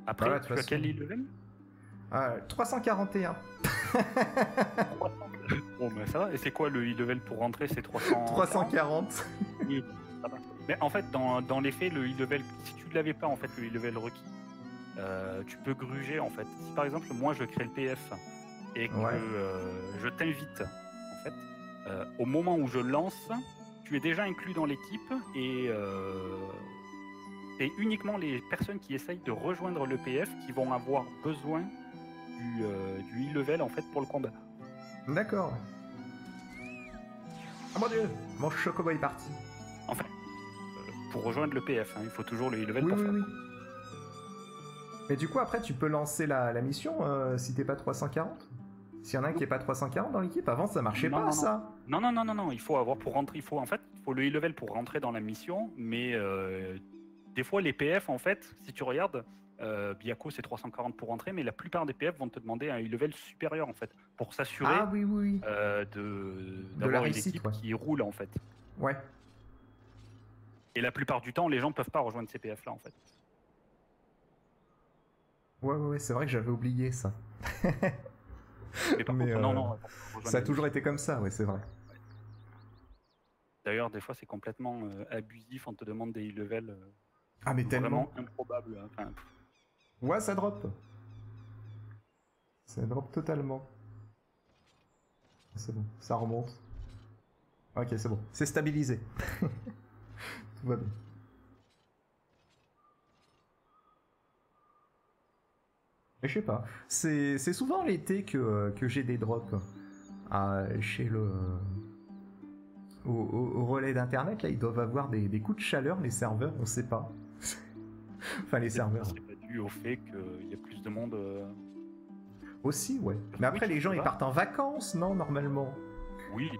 Après, de toute tu as quel level Ah, 341. Bon, ben ça va. Et c'est quoi le e-level pour rentrer C'est 300 340. Oui, bon, ça va. Mais en fait, dans, dans les faits, le e-level, si tu ne l'avais pas, en fait, le e-level requis, euh, tu peux gruger, en fait. Si par exemple, moi, je crée le PF et que Ouais. euh, je t'invite, en fait, euh, au moment où je lance, tu es déjà inclus dans l'équipe et euh, c'est uniquement les personnes qui essayent de rejoindre le PF qui vont avoir besoin du, euh, du e-level, en fait, pour le combat. D'accord. Oh mon dieu, mon chocobo est parti. Enfin, euh, pour rejoindre le PF, hein, il faut toujours le e-level Oui, pour oui, faire. oui. Mais du coup, après, tu peux lancer la, la mission euh, si t'es pas 340 S'il y en a un qui est pas 340 dans l'équipe, avant ça marchait Non, pas non, ça. Non, non, non, non, non, il faut avoir pour rentrer, il faut en fait, il faut le e-level pour rentrer dans la mission, mais euh, des fois les PF en fait, si tu regardes, euh, Biako c'est 340 pour rentrer, mais la plupart des PF vont te demander un e-level supérieur en fait, pour s'assurer Ah oui, oui, oui. euh, de la d'avoir une réussite, équipe ouais. qui roule en fait. Ouais. Et la plupart du temps, les gens peuvent pas rejoindre ces PF là en fait. Ouais, ouais, ouais, c'est vrai que j'avais oublié ça. Mais par Mais, contre, euh, non, non, Ça a toujours été comme ça, ouais, c'est vrai. D'ailleurs, des fois, c'est complètement euh, abusif. On te demande des e-level euh, Ah, mais tellement. vraiment improbables. hein. Enfin, Ouais, ça drop. Ça drop totalement. C'est bon, ça remonte. Ok, c'est bon. C'est stabilisé. Tout va bien. Je sais pas. C'est souvent l'été que, euh, que j'ai des drops. Ah, chez le. Au, au- au relais d'internet, là, ils doivent avoir des, des coups de chaleur, les serveurs, on sait pas. enfin, les serveurs. C'est pas dû au fait qu'il y a plus de monde. euh, Aussi, ouais. Mais après, Oui, les gens, ils partent en vacances, non, normalement, Oui,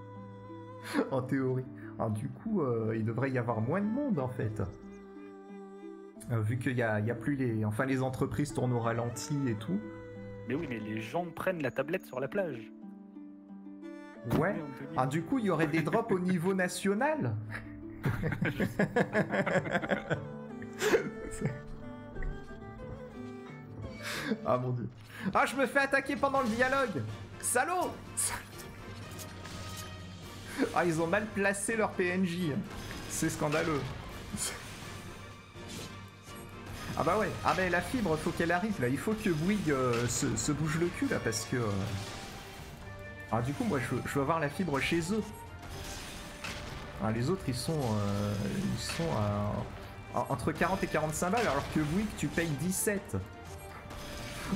en théorie. Alors, du coup, euh, il devrait y avoir moins de monde, en fait. Euh, vu qu'il y a, il y a plus les... Enfin, les entreprises tournent au ralenti et tout. mais oui, mais les gens prennent la tablette sur la plage. Ouais. Ah, du coup, il y aurait des drops au niveau national Ah, mon dieu. Ah, je me fais attaquer pendant le dialogue Salaud Ah, ils ont mal placé leur PNJ. C'est scandaleux. Ah bah ouais, ah bah la fibre, faut qu'elle arrive là. Il faut que Bouygues euh, se, bouge le cul là parce que... euh, Ah du coup, moi je veux, avoir la fibre chez eux. Les autres ils sont... euh, ils sont à- entre 40 et 45 balles alors que Bouygues tu payes 17.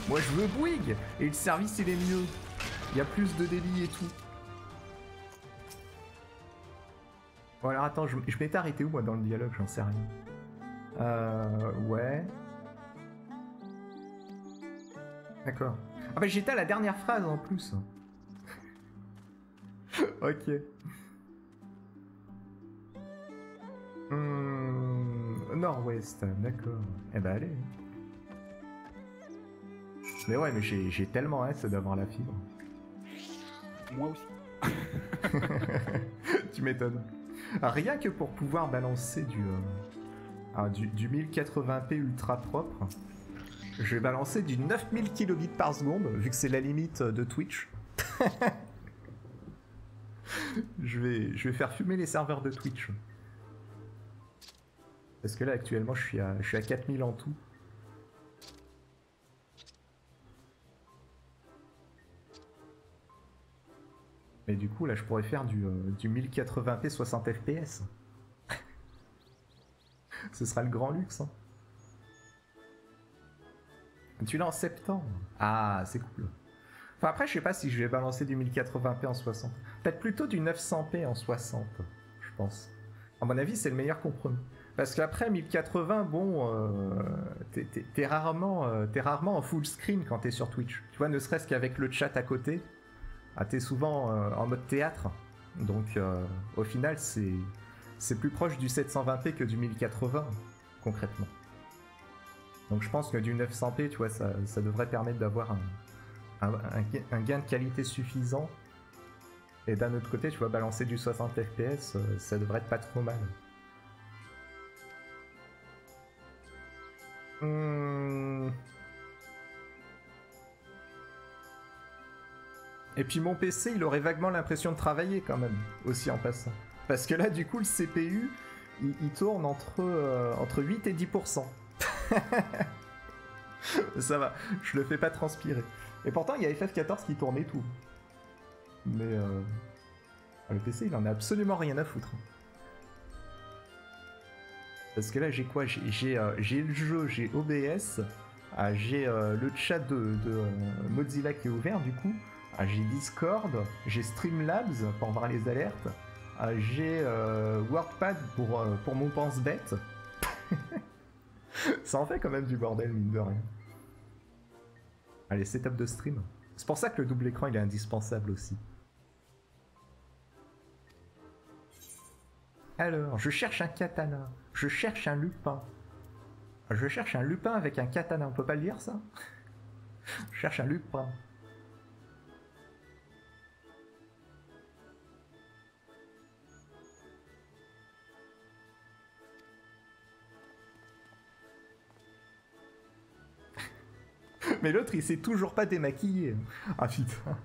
Moi je veux Bouygues et le service il est mieux. Il y a plus de débit et tout. Bon alors attends, je, je m'étais arrêté où moi dans le dialogue, j'en sais rien. Euh, ouais. D'accord. Ah bah j'étais à la dernière phrase en plus. ok. Hmm, Nord-Ouest, d'accord. Eh ben allez. Mais ouais, mais j'ai tellement hâte d'avoir la fibre. Moi aussi. tu m'étonnes. Rien que pour pouvoir balancer du, euh, ah, du, du 1080p ultra propre, je vais balancer du 9000 kilobits par seconde, vu que c'est la limite de Twitch. je, vais, faire fumer les serveurs de Twitch. Parce que là, actuellement, je suis à, je suis à 4000 en tout. Mais du coup, là, je pourrais faire du, euh, du 1080p 60 fps. Ce sera le grand luxe. hein. Tu l'as en septembre. Ah, c'est cool. Enfin, après, je sais pas si je vais balancer du 1080p en 60. Peut-être plutôt du 900p en 60, je pense. À mon avis, c'est le meilleur compromis. Parce qu'après 1080, bon, euh, t'es- rarement, euh, rarement en full screen quand t'es sur Twitch. Tu vois, ne serait-ce qu'avec le chat à côté, ah, t'es souvent euh, en mode théâtre. Donc, au final, c'est c'est plus proche du 720p que du 1080, concrètement. Donc, je pense que du 900p, tu vois, ça, devrait permettre d'avoir un gain de qualité suffisant. Et d'un autre côté, tu vois, balancer du 60 fps, euh, ça devrait être pas trop mal. Hmm. Et puis mon PC, il aurait vaguement l'impression de travailler quand même, aussi en passant. Parce que là, du coup, le CPU, il, tourne entre, euh, entre 8 et 10%. Ça va, je le fais pas transpirer. Et pourtant, il y a FF14 qui tourne et tout. Mais euh, le PC, il en a absolument rien à foutre. Parce que là, j'ai quoi? Euh, j'ai le jeu, j'ai OBS, ah, j'ai euh, le chat de, euh, Mozilla qui est ouvert du coup, ah, j'ai Discord, j'ai Streamlabs pour voir les alertes, j'ai euh, WordPad pour, euh, pour mon pense-bête. Ça en fait quand même du bordel, mine de rien. Allez, setup de stream. C'est pour ça que le double écran il est indispensable aussi. Alors, je cherche un katana. Je cherche un lupin. Je cherche un lupin avec un katana. On peut pas le lire ça? Je cherche un lupin. Mais l'autre, il s'est toujours pas démaquillé. Ah putain.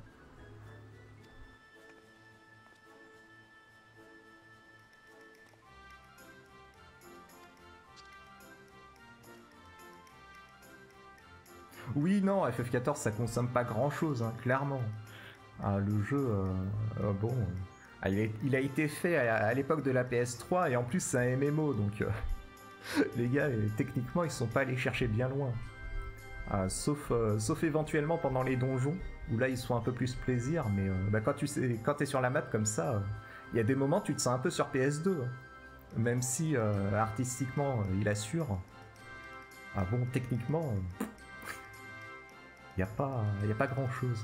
Oui, non, FF14, ça consomme pas grand chose, clairement. Ah, le jeu, euh, euh, bon, ah, il, a, été fait à, à l'époque de la PS3 et en plus c'est un MMO, donc euh, les gars, euh, techniquement, ils sont pas allés chercher bien loin. Ah, sauf, euh, sauf éventuellement pendant les donjons, où là ils sont un peu plus plaisir, mais euh, bah, quand tu sais, quand es sur la map comme ça, il y a des moments tu te sens un peu sur PS2, hein. même si euh, artistiquement il assure. Ah bon, techniquement, il n'y a pas grand chose.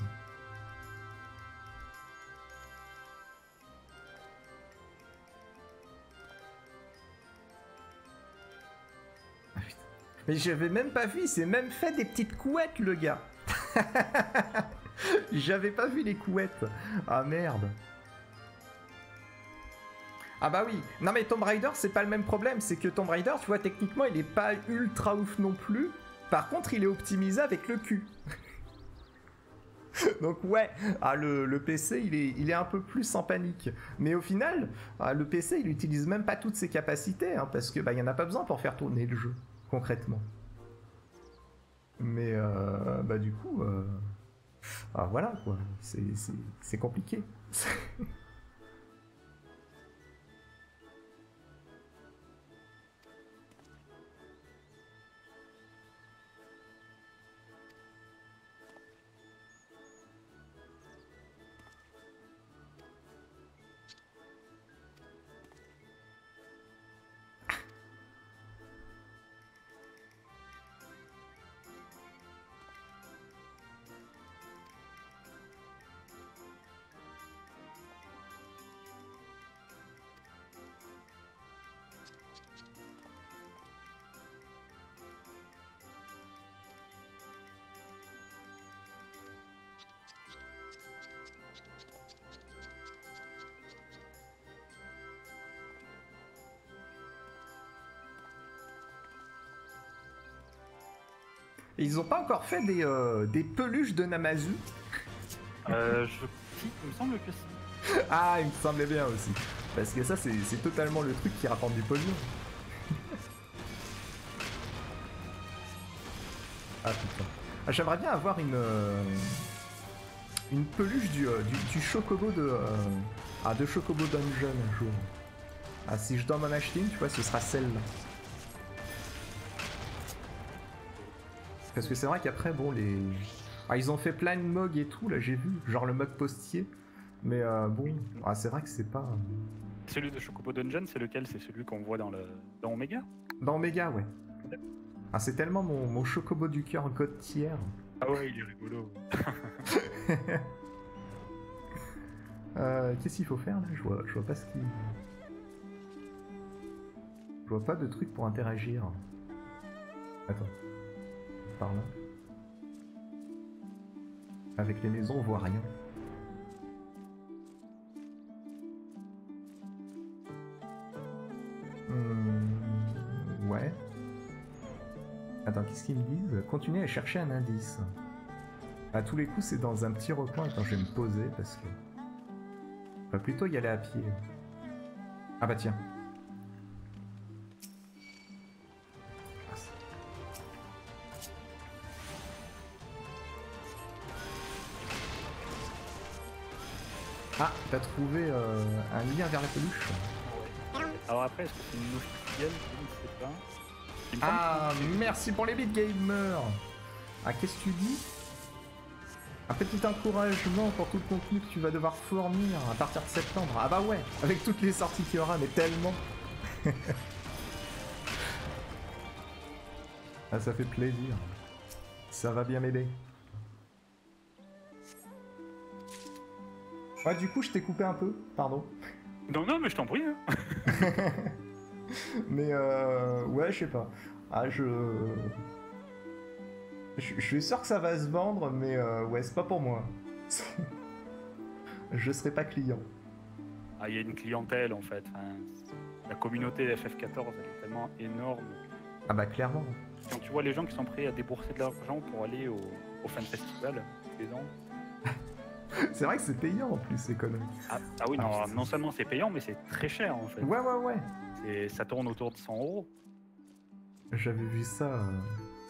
Mais j'avais même pas vu, il s'est même fait des petites couettes, le gars. J'avais pas vu les couettes. Ah merde. Ah bah oui. Non mais Tomb Raider, c'est pas le même problème. C'est que Tomb Raider, tu vois, techniquement, il est pas ultra ouf non plus. Par contre, il est optimisé avec le cul. Donc ouais, ah, le, PC, il est, un peu plus en panique. Mais au final, ah, le PC, il utilise même pas toutes ses capacités, hein, parce que bah, il y en a pas besoin pour faire tourner le jeu, concrètement. Mais euh, bah du coup, euh, ah, voilà quoi, c'est compliqué. ils ont pas encore fait des, euh, des peluches de Namazu Euh, je... si, il me semble que si. Ah, il me semblait bien aussi. Parce que ça, c'est c'est totalement le truc qui rapporte du pognon. ah putain. Ah, J'aimerais bien avoir une euh, une peluche du, euh, du, du chocobo de euh, ah de chocobo dungeon un jour. Ah si je dois m'en acheter une, tu vois, ce sera celle-là. Parce que c'est vrai qu'après, bon, les. Ah, ils ont fait plein de mugs et tout, là, j'ai vu. Genre le mug postier. Mais euh, bon, ah, c'est vrai que c'est pas. Celui de Chocobo Dungeon, c'est lequel? C'est celui qu'on voit dans, le... dans Omega? Dans Omega, ouais. Ah, c'est tellement mon, mon chocobo du cœur tier. Ah ouais, il est rigolo. Euh, Qu'est-ce qu'il faut faire là? Je vois, je vois pas ce qu'il. Je vois pas de truc pour interagir. Attends. Par là. Avec les maisons, on voit rien. Hmm, ouais. Attends, qu'est-ce qu'ils me disent? Continuez à chercher un indice. À tous les coups, c'est dans un petit recoin. Attends, je vais me poser parce que. On va plutôt y aller à pied. Ah bah tiens. T'as trouvé euh, un lien vers la peluche Alors après, est-ce que c'est une officielle Je ne sais pas. Ah, merci pour les bits, gamer Ah, qu'est-ce que tu dis Un petit encouragement pour tout le contenu que tu vas devoir fournir à partir de septembre. Ah bah ouais, avec toutes les sorties qu'il y aura, mais tellement Ah, ça fait plaisir. Ça va bien m'aider. Ouais, du coup, je t'ai coupé un peu, pardon. Non, non, mais je t'en prie. hein. Mais euh, ouais, je sais pas. Ah, je... je. Je suis sûr que ça va se vendre, mais euh, ouais, c'est pas pour moi. je serai pas client. Ah, il y a une clientèle en fait. La communauté de FF14 elle est tellement énorme. Ah bah clairement. Quand tu vois les gens qui sont prêts à débourser de l'argent pour aller au, au fan festival les ans. C'est vrai que c'est payant en plus conneries. Ah, ah oui, non, non seulement c'est payant, mais c'est très cher en fait. Ouais, ouais, ouais. C'est- Ça tourne autour de 100 euros. J'avais vu ça euh,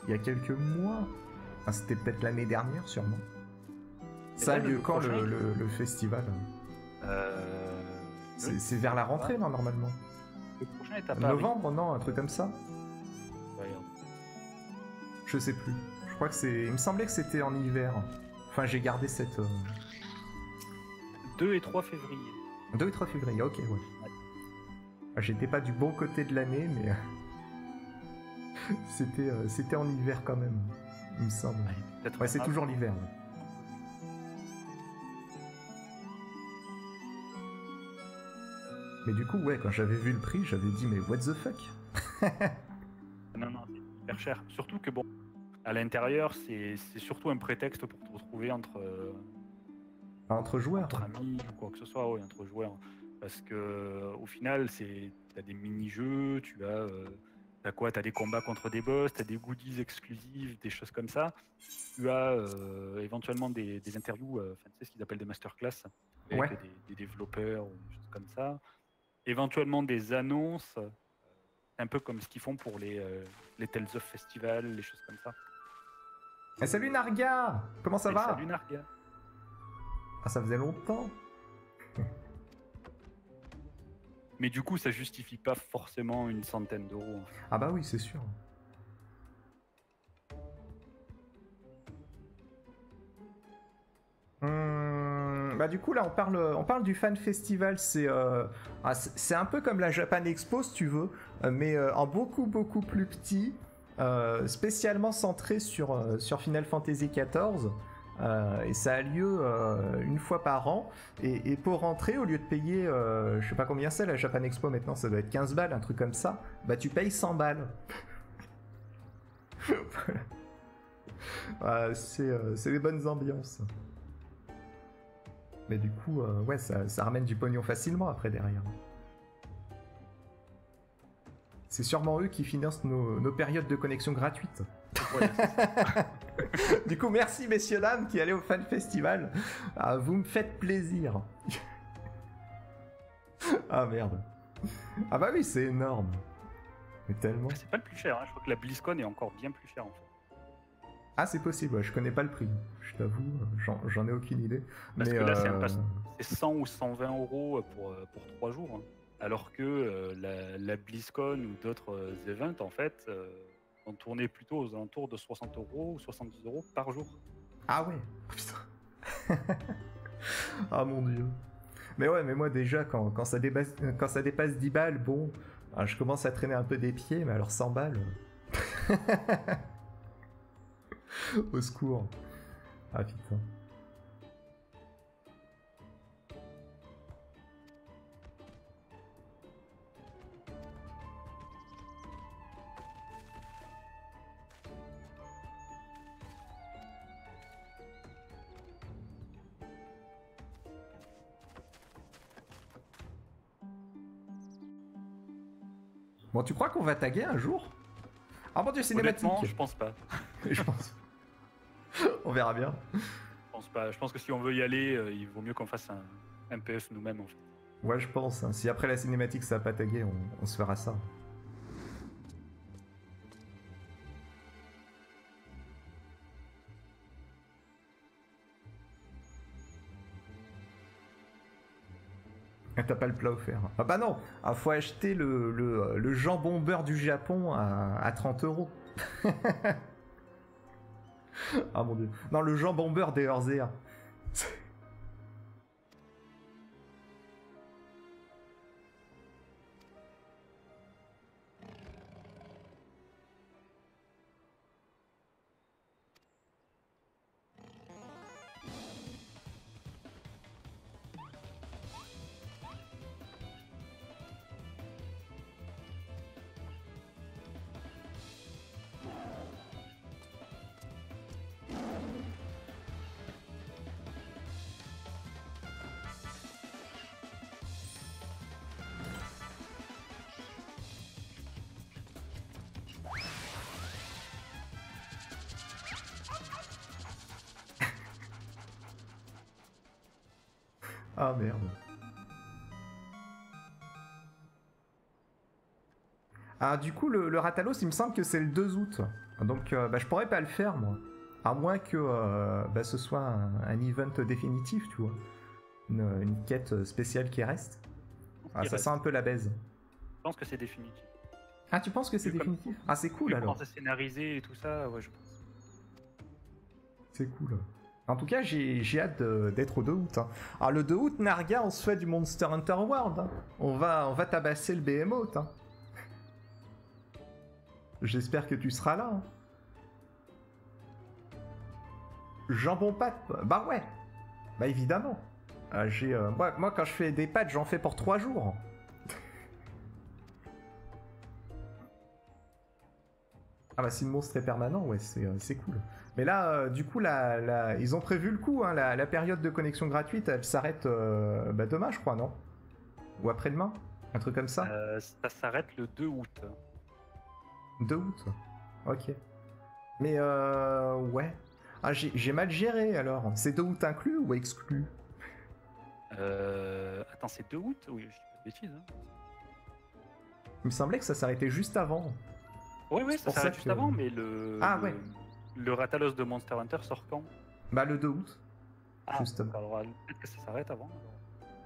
il y a quelques mois. Ah, C'était peut-être l'année dernière, sûrement. Ça a lieu quand le, le- le festival Euh, C'est vers la rentrée, non, normalement le prochain est à Paris. Novembre, non, un truc comme ça Je sais plus. Je crois que c'est. Il me semblait que c'était en hiver. Enfin, j'ai gardé cette. euh, 2 et 3 février. 2 et 3 février, ok, ouais. Ah, J'étais pas du bon côté de l'année, mais. c'était euh, c'était en hiver quand même, il me semble. Ouais, c'est toujours l'hiver. ouais. Mais du coup, ouais, quand j'avais vu le prix, j'avais dit, mais what the fuck? Non, non, c'est hyper cher. Surtout que bon, à l'intérieur, c'est c'est surtout un prétexte pour te retrouver entre, euh, Entre joueurs. entre amis ou quoi que ce soit, ouais, entre joueurs. Parce que au final, c'est t'as des mini-jeux, tu as, euh, t'as quoi? T'as des combats contre des boss, t'as des goodies exclusifs, des choses comme ça. Tu as euh, éventuellement des, des interviews, euh, tu sais ce qu'ils appellent des masterclass avec Ouais. des, des développeurs ou des choses comme ça. Éventuellement des annonces, euh, un peu comme ce qu'ils font pour les, les Tales of Festival, les choses comme ça. Eh, salut Narga Comment ça Et va? Salut Narga. Ah, ça faisait longtemps. Mais du coup, ça justifie pas forcément une centaine d'euros. Ah bah oui, c'est sûr. Hum, bah du coup là on parle on parle du fan festival c'est euh, ah, c'est un peu comme la Japan Expo si tu veux mais euh, en beaucoup beaucoup plus petit euh, spécialement centré sur sur Final Fantasy XIV Euh, et ça a lieu euh, une fois par an et, et pour rentrer au lieu de payer euh, je sais pas combien c'est la Japan Expo maintenant ça doit être 15 balles un truc comme ça bah tu payes 100 balles Voilà. Ah, c'est euh, c'est des bonnes ambiances. Mais du coup, ouais, ça, ça ramène du pognon facilement après derrière. C'est sûrement eux qui financent nos, nos périodes de connexion gratuites. du coup, merci messieurs dames qui allez au fan festival. Ah, vous me faites plaisir. ah merde. Ah bah oui, c'est énorme. Mais tellement. C'est pas le plus cher, hein. je crois que la BlizzCon est encore bien plus chère en fait. Ah, c'est possible, je connais pas le prix. Je t'avoue, j'en ai aucune idée. Parce que là, c'est 100 euh, ou 120 euros pour, euh, pour 3 jours. Hein. Alors que euh, la, BlizzCon ou d'autres events, en fait, ont tourné plutôt aux alentours de 60 euros ou 70 euros par jour. Ah ouais Putain Ah mon dieu mais ouais, mais moi déjà, quand, ça, dépasse, quand ça dépasse 10 balles, bon, ah, je commence à traîner un peu des pieds, mais alors 100 balles. Au secours. Ah putain. Bon, tu crois qu'on va taguer un jour? Ah bon, Dieu, cinématique je pense pas. je pense. On verra bien. Je pense pas. Je pense que si on veut y aller, euh, il vaut mieux qu'on fasse un MPF nous-mêmes en fait. Ouais, je pense. Hein. Si après la cinématique ça va pas taguer, on se fera ça. T'as pas le plat offert. Ah bah non, ah, faut acheter le, le, jambon beurre du Japon à, à 30 euros. ah mon dieu. Non, le jambon beurre des. Ah du coup le, Ratalos il me semble que c'est le 2 août. Donc euh, bah, je pourrais pas le faire moi. À moins que euh, bah, ce soit un, event définitif, tu vois. Une, quête spéciale qui reste. Ah, ça sent un peu la baise. Je pense que c'est définitif. Ah tu penses que c'est définitif? Ah c'est cool alors. c'est scénarisé et tout ça, ouais je pense. C'est cool. En tout cas, j'ai hâte d'être au 2 août. Hein. Alors, le 2 août, Narga, on se fait du Monster Hunter World. Hein. On, va, on va tabasser le Behemoth. Hein. J'espère que tu seras là. Hein. Jambon pâte Bah ouais Bah évidemment euh, j'ai, euh, moi, moi, quand je fais des pâtes, j'en fais pour 3 jours. Ah bah si le monstre est permanent, ouais, c'est euh, cool. Mais là, euh, du coup, la, ils ont prévu le coup, hein, la, période de connexion gratuite, elle s'arrête bah, demain, je crois, non? Ou après-demain? Un truc comme ça? Ça s'arrête le 2 août. 2 août Ok. Mais euh, ouais. Ah, j'ai mal géré alors. C'est 2 août inclus ou exclu? Euh... Attends, c'est 2 août Oui, je dis pas de bêtises. Hein. Il me semblait que ça s'arrêtait juste avant. Oui, oui, ça s'arrête juste avant, mais le. Ah, ouais. Le Ratalos de Monster Hunter sort quand? Bah, le 2 août. Ah, justement. Alors, peut-être que ça s'arrête avant.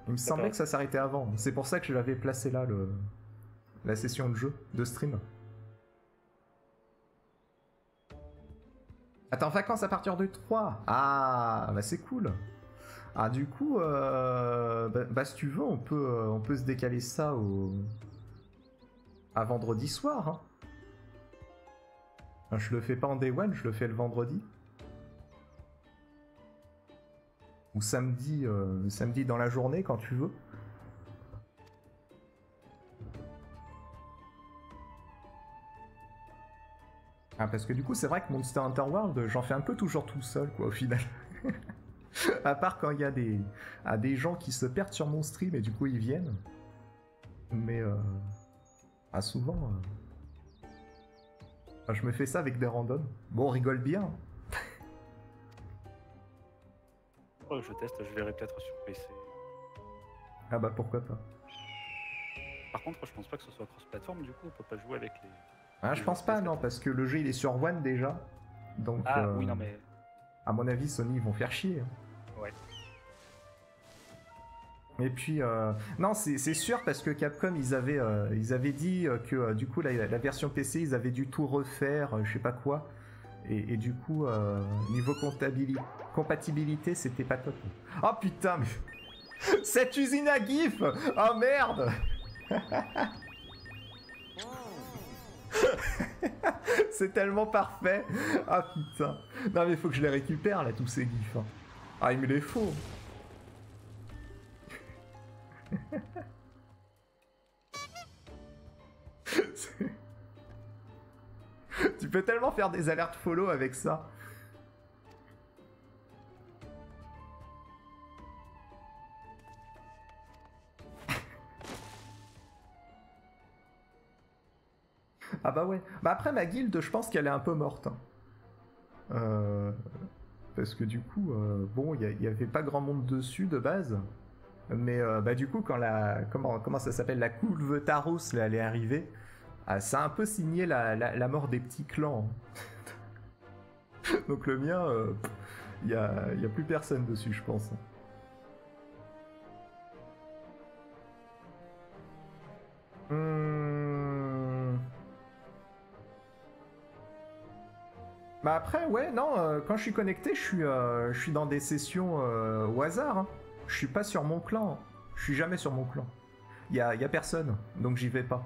Il me semblait que ça s'arrêtait avant. C'est pour ça que je l'avais placé là, le... la session de jeu, de stream. Attends, vacances à partir du 3 Ah, bah c'est cool. Ah, du coup, euh, bah, bah, si tu veux, on peut, euh, on peut se décaler ça au... à vendredi soir. Hein. Je le fais pas en day one, je le fais le vendredi. Ou samedi, euh, samedi dans la journée quand tu veux. Ah, parce que du coup, c'est vrai que Monster Hunter World, j'en fais un peu toujours tout seul, quoi, au final. à part quand il y a des, à des gens qui se perdent sur mon stream et du coup ils viennent. Mais euh, ah, souvent, euh, je me fais ça avec des randoms. Bon, on rigole bien. Oh, je teste, je verrai peut-être sur PC. Ah bah pourquoi pas. Par contre, je pense pas que ce soit cross-platform, du coup, on peut pas jouer avec les. Ah, je pense pas, non, parce que le jeu il est sur One déjà. Donc, Ah euh, oui, non, mais. à mon avis, Sony ils vont faire chier. Ouais. Et puis, euh, non, c'est sûr parce que Capcom, ils avaient, euh, ils avaient dit euh, que euh, du coup, la, la version PC, ils avaient dû tout refaire, euh, je sais pas quoi. Et, et du coup, niveau compatibilité, c'était pas top. Oh putain, mais. Cette usine à GIF Oh merde C'est tellement parfait Ah putain Non mais faut que je les récupère là, tous ces GIFs. hein. Ah, il me les faut tu peux tellement faire des alertes follow avec ça. Ah bah ouais. Bah après ma guilde, je pense qu'elle est un peu morte. hein. Euh, Parce que du coup, euh, bon, il n'y avait pas grand monde dessus de base. Mais euh, bah du coup, quand la comment ça s'appelle la couve Taros là, elle est arrivée, ah, ça a un peu signé la, mort des petits clans. Donc le mien, il y, a, y a plus personne dessus, je pense. Hmm. Bah après, ouais, non, euh, quand je suis connecté, je suis, euh, je suis dans des sessions euh, au hasard. hein. Je suis pas sur mon clan. Je suis jamais sur mon clan. Il y a, y a personne, donc j'y vais pas.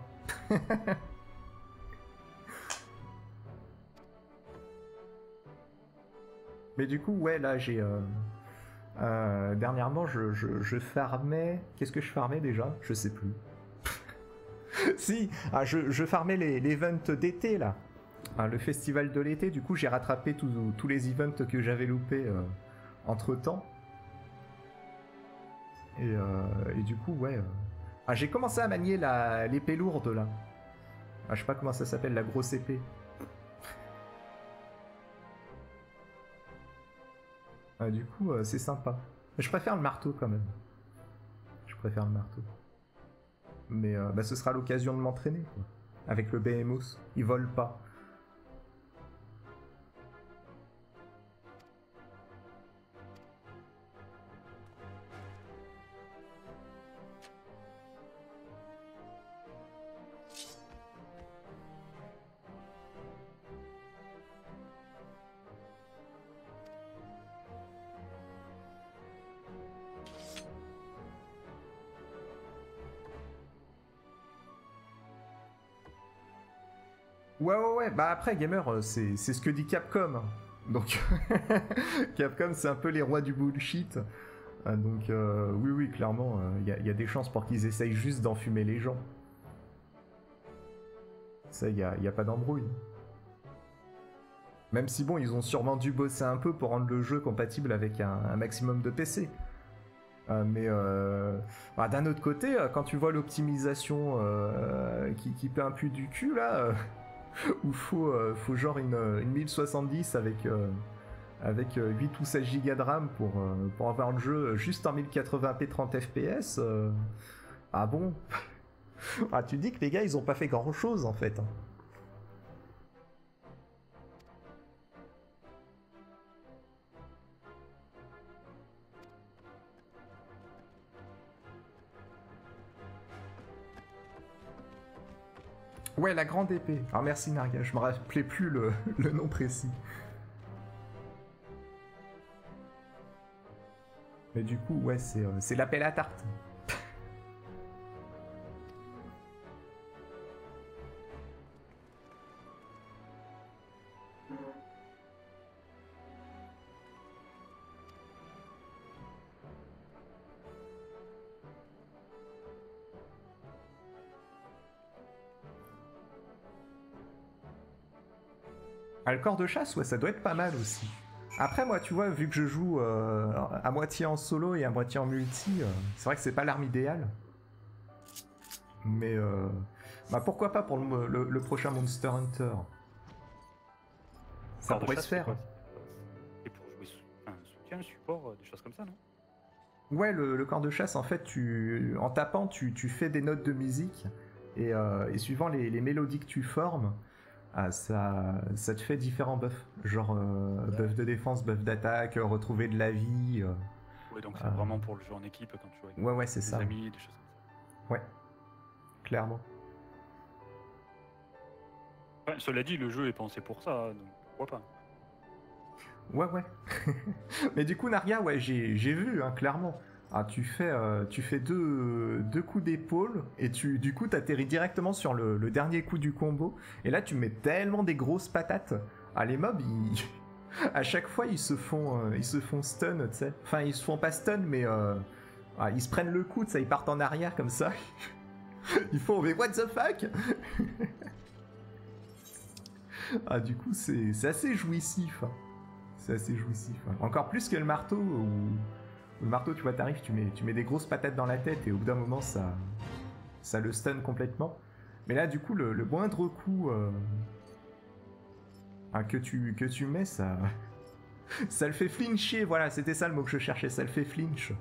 Mais du coup, ouais, là, j'ai... dernièrement, je, je, je farmais... Qu'est-ce que je farmais déjà? Je sais plus. si, ah, je, je farmais les- l'event d'été, là. Le festival de l'été, du coup, j'ai rattrapé tous les events que j'avais loupés euh, entre-temps. Et, euh, et du coup, ouais... euh, j'ai commencé à manier l'épée lourde, là. Je sais pas comment ça s'appelle, la grosse épée. Du coup, c'est sympa. Je préfère le marteau quand même. Je préfère le marteau. Mais bah, ce sera l'occasion de m'entraîner. Avec le BMOS. Il vole pas. Bah après, Gamer, euh, c'est ce que dit Capcom. Donc, Capcom, c'est un peu les rois du bullshit. Euh, donc, euh, oui, oui, clairement, il y, y a des chances pour qu'ils essayent juste d'enfumer les gens. Ça, il n'y a, a pas d'embrouille. Même si, bon, ils ont sûrement dû bosser un peu pour rendre le jeu compatible avec un, maximum de PC. Mais euh, bah, d'un autre côté, quand tu vois l'optimisation qui, qui peut un peu du cul, là, où faut, euh, faut genre une, une 1070 avec, euh, avec euh, 8 ou 16 Go de RAM pour, euh, avoir le jeu juste en 1080p 30 fps. euh, ah bon? Ah, tu dis que les gars, ils ont pas fait grand chose en fait. hein. Ouais, la grande épée. Ah merci Narga, je me rappelais plus le, nom précis. Mais du coup, ouais, c'est euh, c'est l'appel à tarte. Corps de chasse, ouais, ça doit être pas mal aussi. Après, moi, tu vois, vu que je joue euh, à moitié en solo et à moitié en multi, euh, c'est vrai que c'est pas l'arme idéale. Mais euh, bah, pourquoi pas pour le, le- le prochain Monster Hunter? Ça pourrait chasse, se faire. Et pour jouer enfin, soutien, support, euh, des choses comme ça, non? Ouais, le, le corps de chasse, en fait, tu, en tapant, tu, tu fais des notes de musique et, et suivant les, les mélodies que tu formes, ah, ça, ça te fait différents buffs. Genre euh, buff de défense, buff d'attaque, euh, retrouver de la vie. euh. Ouais, donc c'est vraiment pour le jeu en équipe quand tu joues Ouais, ouais, c'est des ça. amis, des choses comme Ouais, clairement. ça. Ouais, cela dit, le jeu est pensé pour ça, donc pourquoi pas Ouais, ouais. Mais du coup, Naria, ouais, j'ai j'ai vu, hein, clairement. Ah, tu fais, euh, tu fais deux, deux coups d'épaule et tu, du coup, t'atterris directement sur le, dernier coup du combo. Et là, tu mets tellement des grosses patates. Ah, les mobs, à chaque fois, ils se font, euh, ils se font stun, tu sais. Enfin, ils se font pas stun, mais euh, ah, ils se prennent le coup, sais, ils partent en arrière comme ça. ils font, mais what the fuck? Ah, du coup, c'est assez jouissif. hein. C'est assez jouissif. hein. Encore plus que le marteau, le marteau, tu vois, t'arrives, tu mets, tu mets des grosses patates dans la tête et au bout d'un moment, ça, le stun complètement. Mais là, du coup, le, moindre coup euh, ah, que, tu, mets, ça, ça le fait flincher. Voilà, c'était ça le mot que je cherchais, ça le fait flinch.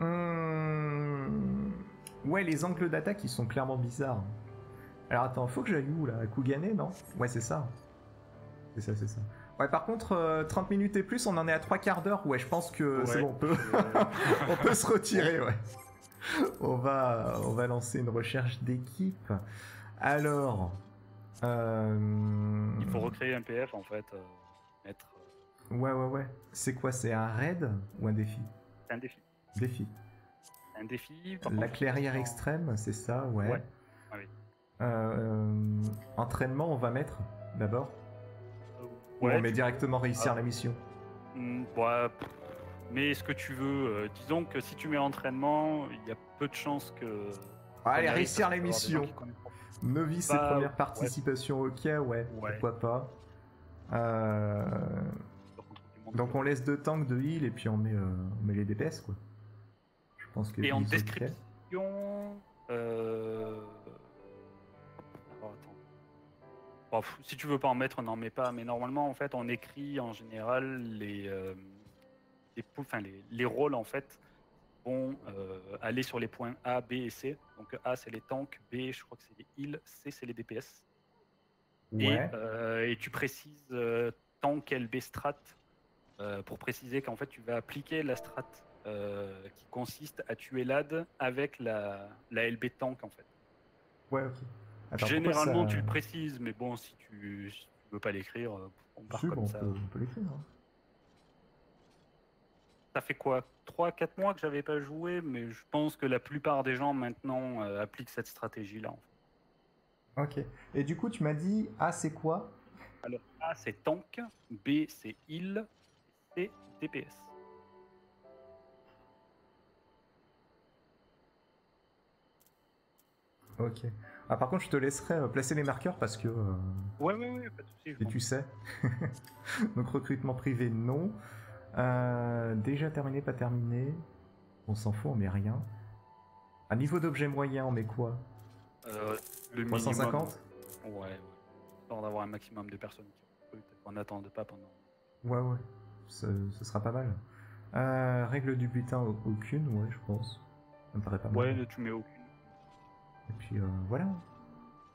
Hum, Ouais, les angles d'attaque, ils sont clairement bizarres. Alors attends, faut que j'aille où là? À Kougané, non? Ouais, c'est ça. C'est ça, c'est ça. Ouais, par contre, euh, 30 minutes et plus, on en est à 3 quarts d'heure. Ouais, je pense que c'est bon, on peut, on peut se retirer, ouais. On va, on va lancer une recherche d'équipe. Alors. euh, Il faut recréer un PF en fait, euh, mettre. euh, Ouais, ouais, ouais. C'est quoi C'est un raid ou un défi? C'est un défi. Défi. Un défi. par La contre, clairière en- extrême, c'est ça, ouais. Ouais. Ah oui. Euh, entraînement, on va mettre d'abord. Ou Ouais, on met tu- directement réussir Ah. la mission. Ouais, pff, mais ce que tu veux. euh, disons que si tu mets entraînement, il y a peu de chances que. Allez, y arrive, réussir la mission. Novice et Bah, première ouais. participation, ok, ouais, Ouais. pourquoi pas. Euh, donc on laisse deux tanks de heal et puis on met, euh, on met les DPS quoi. Je pense que Et en description. Euh... Bon, pff, si tu veux pas en mettre, on n'en met pas. Mais normalement, en fait, on écrit en général les, euh, les, pou- enfin, les, les rôles en fait vont euh, aller sur les points A, B et C. Donc A, c'est les tanks. B, je crois que c'est les heals. C, c'est les DPS. Et, Ouais. euh, et tu précises tank LB strat pour préciser qu'en fait tu vas appliquer la strat qui consiste à tuer l'AD avec la, la LB tank en fait. Ouais, ok. Attends, Généralement ça- tu le précises, mais bon si tu, si tu veux pas l'écrire, euh, on part Si, comme bon, on ça. peut, on peut l'écrire. hein. Ça fait quoi? 3-4 mois que j'avais pas joué, mais je pense que la plupart des gens maintenant euh, appliquent cette stratégie là. Ok. Et du coup, tu m'as dit, ah, c'est quoi? Alors A c'est tank, B c'est heal, C DPS. Ok. Ah, par contre, je te laisserai euh, placer les marqueurs parce que. euh, Ouais ouais ouais, pas de souci. je Et tu sais. Donc recrutement privé, non. Euh, déjà terminé, pas terminé. On s'en fout, on met rien. À niveau d'objet moyen, on met quoi? Euh, le 350 minimum, Ouais, ouais. Histoire d'avoir un maximum de personnes qui recrutent, qu'on n'attende pas pendant. Ouais, ouais. Ce, ce sera pas mal. Euh, règle du butin, au- aucune, ouais, je pense. Ça me paraît pas mal. Ouais, tu mets aucune. Et puis euh, voilà.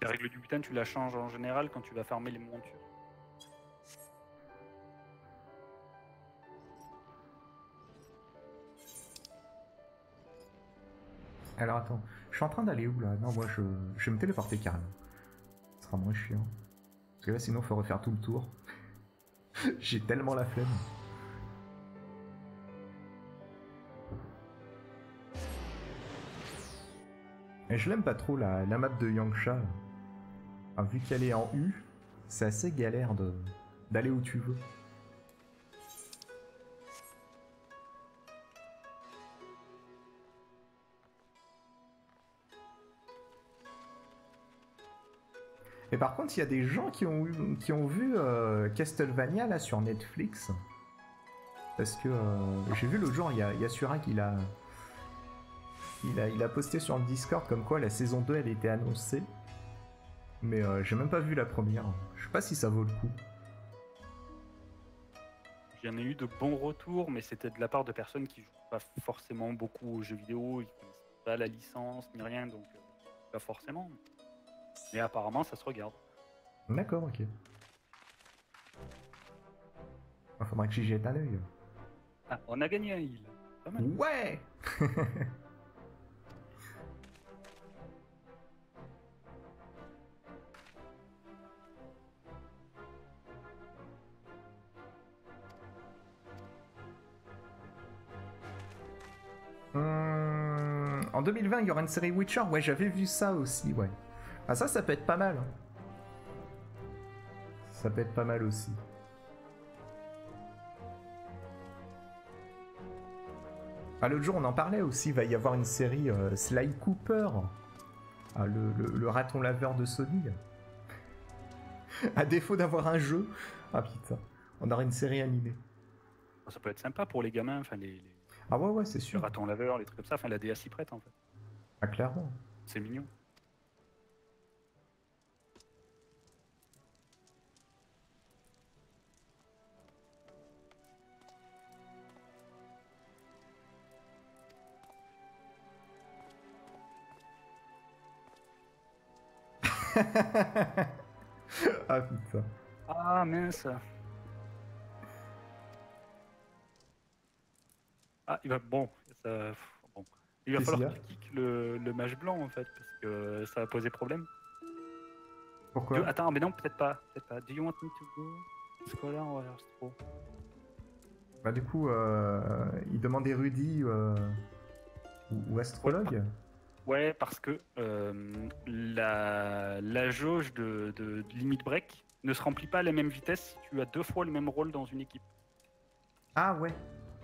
La règle du butin, tu la changes en général quand tu vas farmer les montures. Alors attends, je suis en train d'aller où là? Non, moi je, je vais me téléporter carrément. Ce sera moins chiant. Parce que là, sinon, faut refaire tout le tour. J'ai tellement la flemme. Et je l'aime pas trop la, la map de Yangsha. Vu qu'elle est en U, c'est assez galère d'aller où tu veux. Et par contre, il y a des gens qui ont, qui ont vu euh, Castlevania là sur Netflix. Parce que euh, j'ai vu l'autre jour, il y a, y a Surak, a, il, a, il a posté sur le Discord comme quoi la saison 2 elle était annoncée. Mais euh, j'ai même pas vu la première. Je sais pas si ça vaut le coup. J'en ai eu de bons retours, mais c'était de la part de personnes qui jouent pas forcément beaucoup aux jeux vidéo, ils connaissent pas la licence ni rien, donc euh, pas forcément. Mais apparemment, ça se regarde. D'accord, ok. Il faudrait que j'y jette un œil. Ah, on a gagné un heal. Pas mal. Ouais en 2020, il y aura une série Witcher. Ouais, j'avais vu ça aussi, ouais. Ah, ça, ça peut être pas mal. hein. Ça peut être pas mal aussi. Ah, l'autre jour, on en parlait aussi. Il va y avoir une série euh, Sly Cooper. Ah, le, le- raton laveur de Sony. à défaut d'avoir un jeu. Ah putain. On aura une série animée. Ça peut être sympa pour les gamins, enfin les, Ah ouais, ouais, c'est sûr. ratons laveurs, les trucs comme ça. Enfin, la DA s'y prête en fait. Ah, clairement. C'est mignon. ah putain. Ah mince. Ah, il va bon. Ça, bon. Il va falloir qu'il que tu kicks le, le mage blanc en fait, parce que ça va poser problème. Pourquoi Attends, mais non, peut-être pas. Pas. Do you want me to go? Scholar or Astro? Bah du coup, euh, il demandait Rudy euh, ou, ou astrologue. Ouais, parce que euh, la, la jauge de, de, de limit break ne se remplit pas à la même vitesse si tu as deux fois le même rôle dans une équipe. Ah ouais.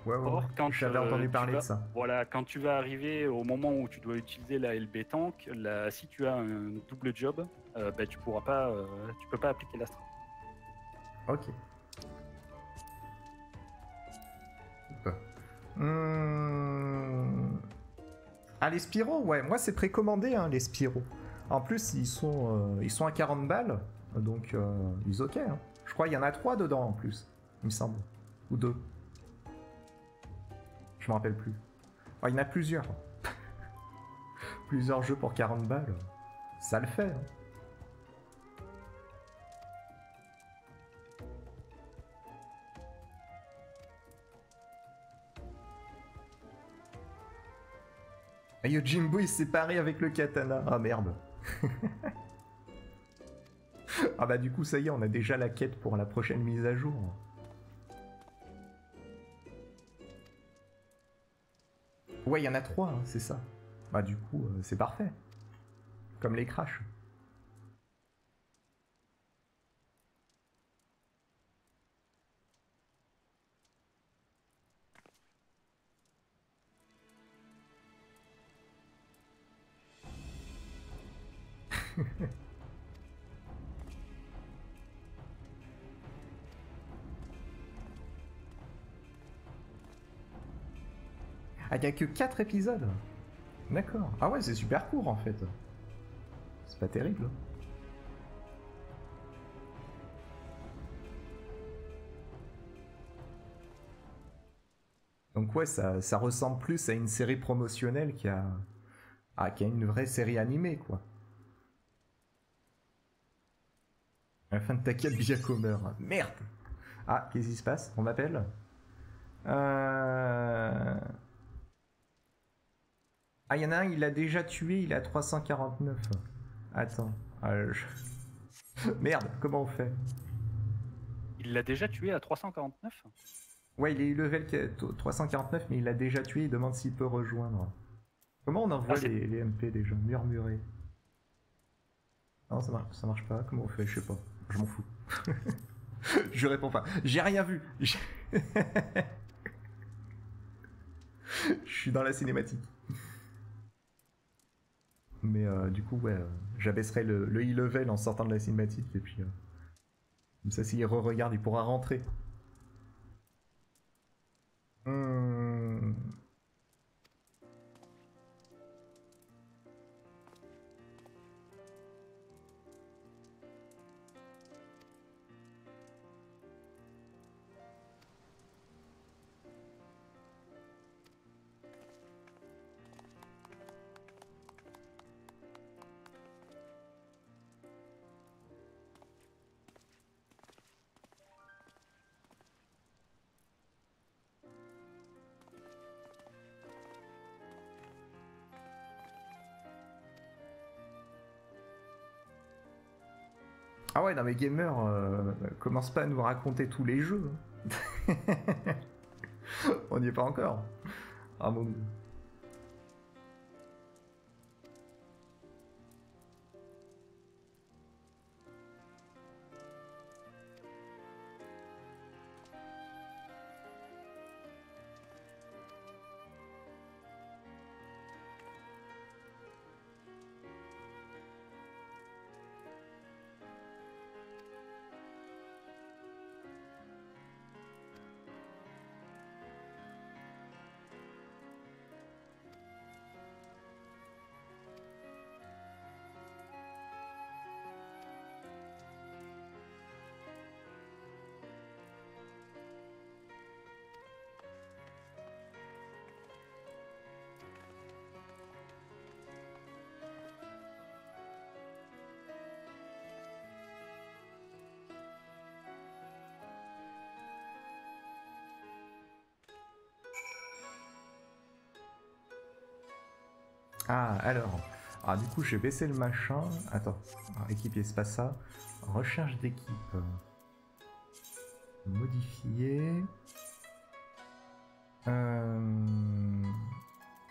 Ouais, ouais. Or, ouais. quand, J'avais euh, entendu parler vas- de ça. Voilà, quand tu vas arriver au moment où tu dois utiliser la LB tank, la, si tu as un double job, euh, bah, tu pourras pas, euh, tu peux pas appliquer l'astra. Ok. Hum... Ah les Spyro, ouais, moi c'est précommandé hein, les Spyro. En plus ils sont, euh, ils sont à 40 balles, donc ils ok. hein. Je crois qu'il y en a 3 dedans en plus, il me semble. Ou 2. Je me rappelle plus. Il y en a plusieurs. plusieurs jeux pour 40 balles. Ça le fait. hein. Ah, Yojimbo il s'est séparé avec le katana. Ah merde. ah bah du coup ça y est, on a déjà la quête pour la prochaine mise à jour. Ouais, il y en a trois, hein, c'est ça. Bah du coup, euh, c'est parfait. Comme les crashs. Ah, il y a que 4 épisodes D'accord. Ah ouais, c'est super court en fait. C'est pas terrible. Donc ouais, ça, ressemble plus à une série promotionnelle qu'à une vraie série animée, quoi. La fin de ta quête, meurt. Merde Ah, qu'est-ce qui se passe? On m'appelle? Euh... Ah, il y en a un, il a déjà tué, il a 349. Attends. ah, je- Merde, comment on fait? Il l'a déjà tué à 349 Ouais, il est level qui est 349, mais il l'a déjà tué, il demande s'il peut rejoindre. Comment on envoie Ah, les, les MP déjà Murmurer? Non, ça marche, ça marche pas. Comment on fait? Je sais pas. Je m'en fous. je réponds pas. J'ai rien vu. Je suis dans la cinématique. Mais euh, du coup, ouais, euh, j'abaisserai le, le e-level en sortant de la cinématique et puis. euh, comme ça, s'il re-regarde, il pourra rentrer. Hmm. Ouais, non mais gamer, euh, commence pas à nous raconter tous les jeux. On n'y est pas encore. Ah. Ah, alors. Ah, du coup, j'ai baissé le machin. Attends. Alors, équipier, c'est pas ça. Recherche d'équipe. Modifier. Euh...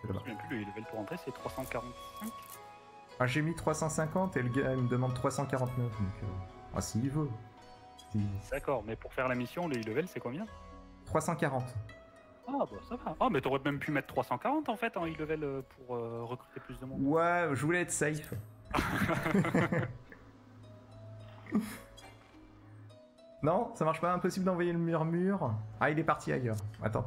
Je me souviens plus, le level pour entrer, c'est 345 Ah, j'ai mis 350 et le gars il me demande 349. Donc, euh, ah. S'il veut. D'accord, mais pour faire la mission, le level c'est combien? 340. Ah bah ça va. Ah mais t'aurais même pu mettre 340 en fait en e-level euh, pour euh, recruter plus de monde. Ouais, je voulais être safe. non, ça marche pas. Impossible d'envoyer le murmure. Ah, il est parti ailleurs. Attends.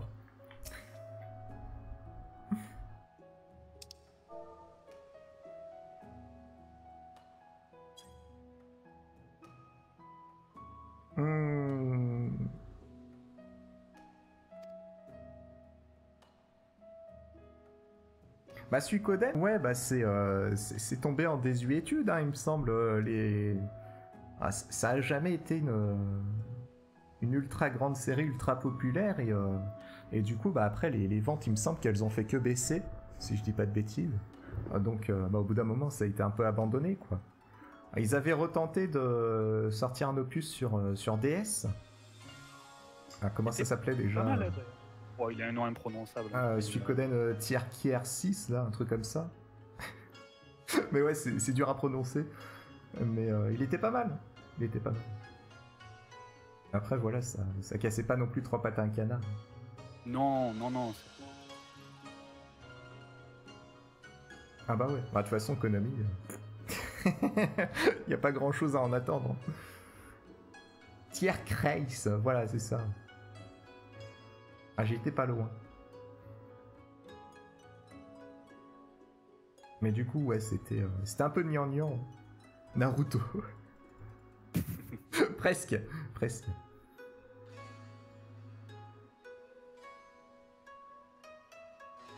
Bah Suikoden, ouais, bah c'est euh, c'est c'est tombé en désuétude, hein, il me semble. euh, les... Ah, ça a jamais été une, euh, une ultra grande série, ultra populaire, et, euh, et du coup, bah après, les, les ventes, il me semble qu'elles ont fait que baisser, si je dis pas de bêtises. Ah, Donc, euh, bah, au bout d'un moment, ça a été un peu abandonné, quoi. Ils avaient retenté de sortir un opus sur, sur DS. Ah, comment ça s'appelait déjà? mal, hein. Bon, il a un nom imprononçable. ah, Mais, Suikoden euh, Tier Kier 6, là, un truc comme ça. Mais ouais, c'est dur à prononcer. Mais euh, il était pas mal. Il était pas mal. Après, voilà, ça, ça cassait pas non plus trois pattes à un canard. euh, Non, non, non. Ah bah ouais. Bah, de toute façon, Konami. Il y a pas grand chose à en attendre. Tier Kreis, voilà, c'est ça. Ah, j'étais pas loin. Mais du coup, ouais, c'était euh, un peu gnangnan. Naruto. presque, presque.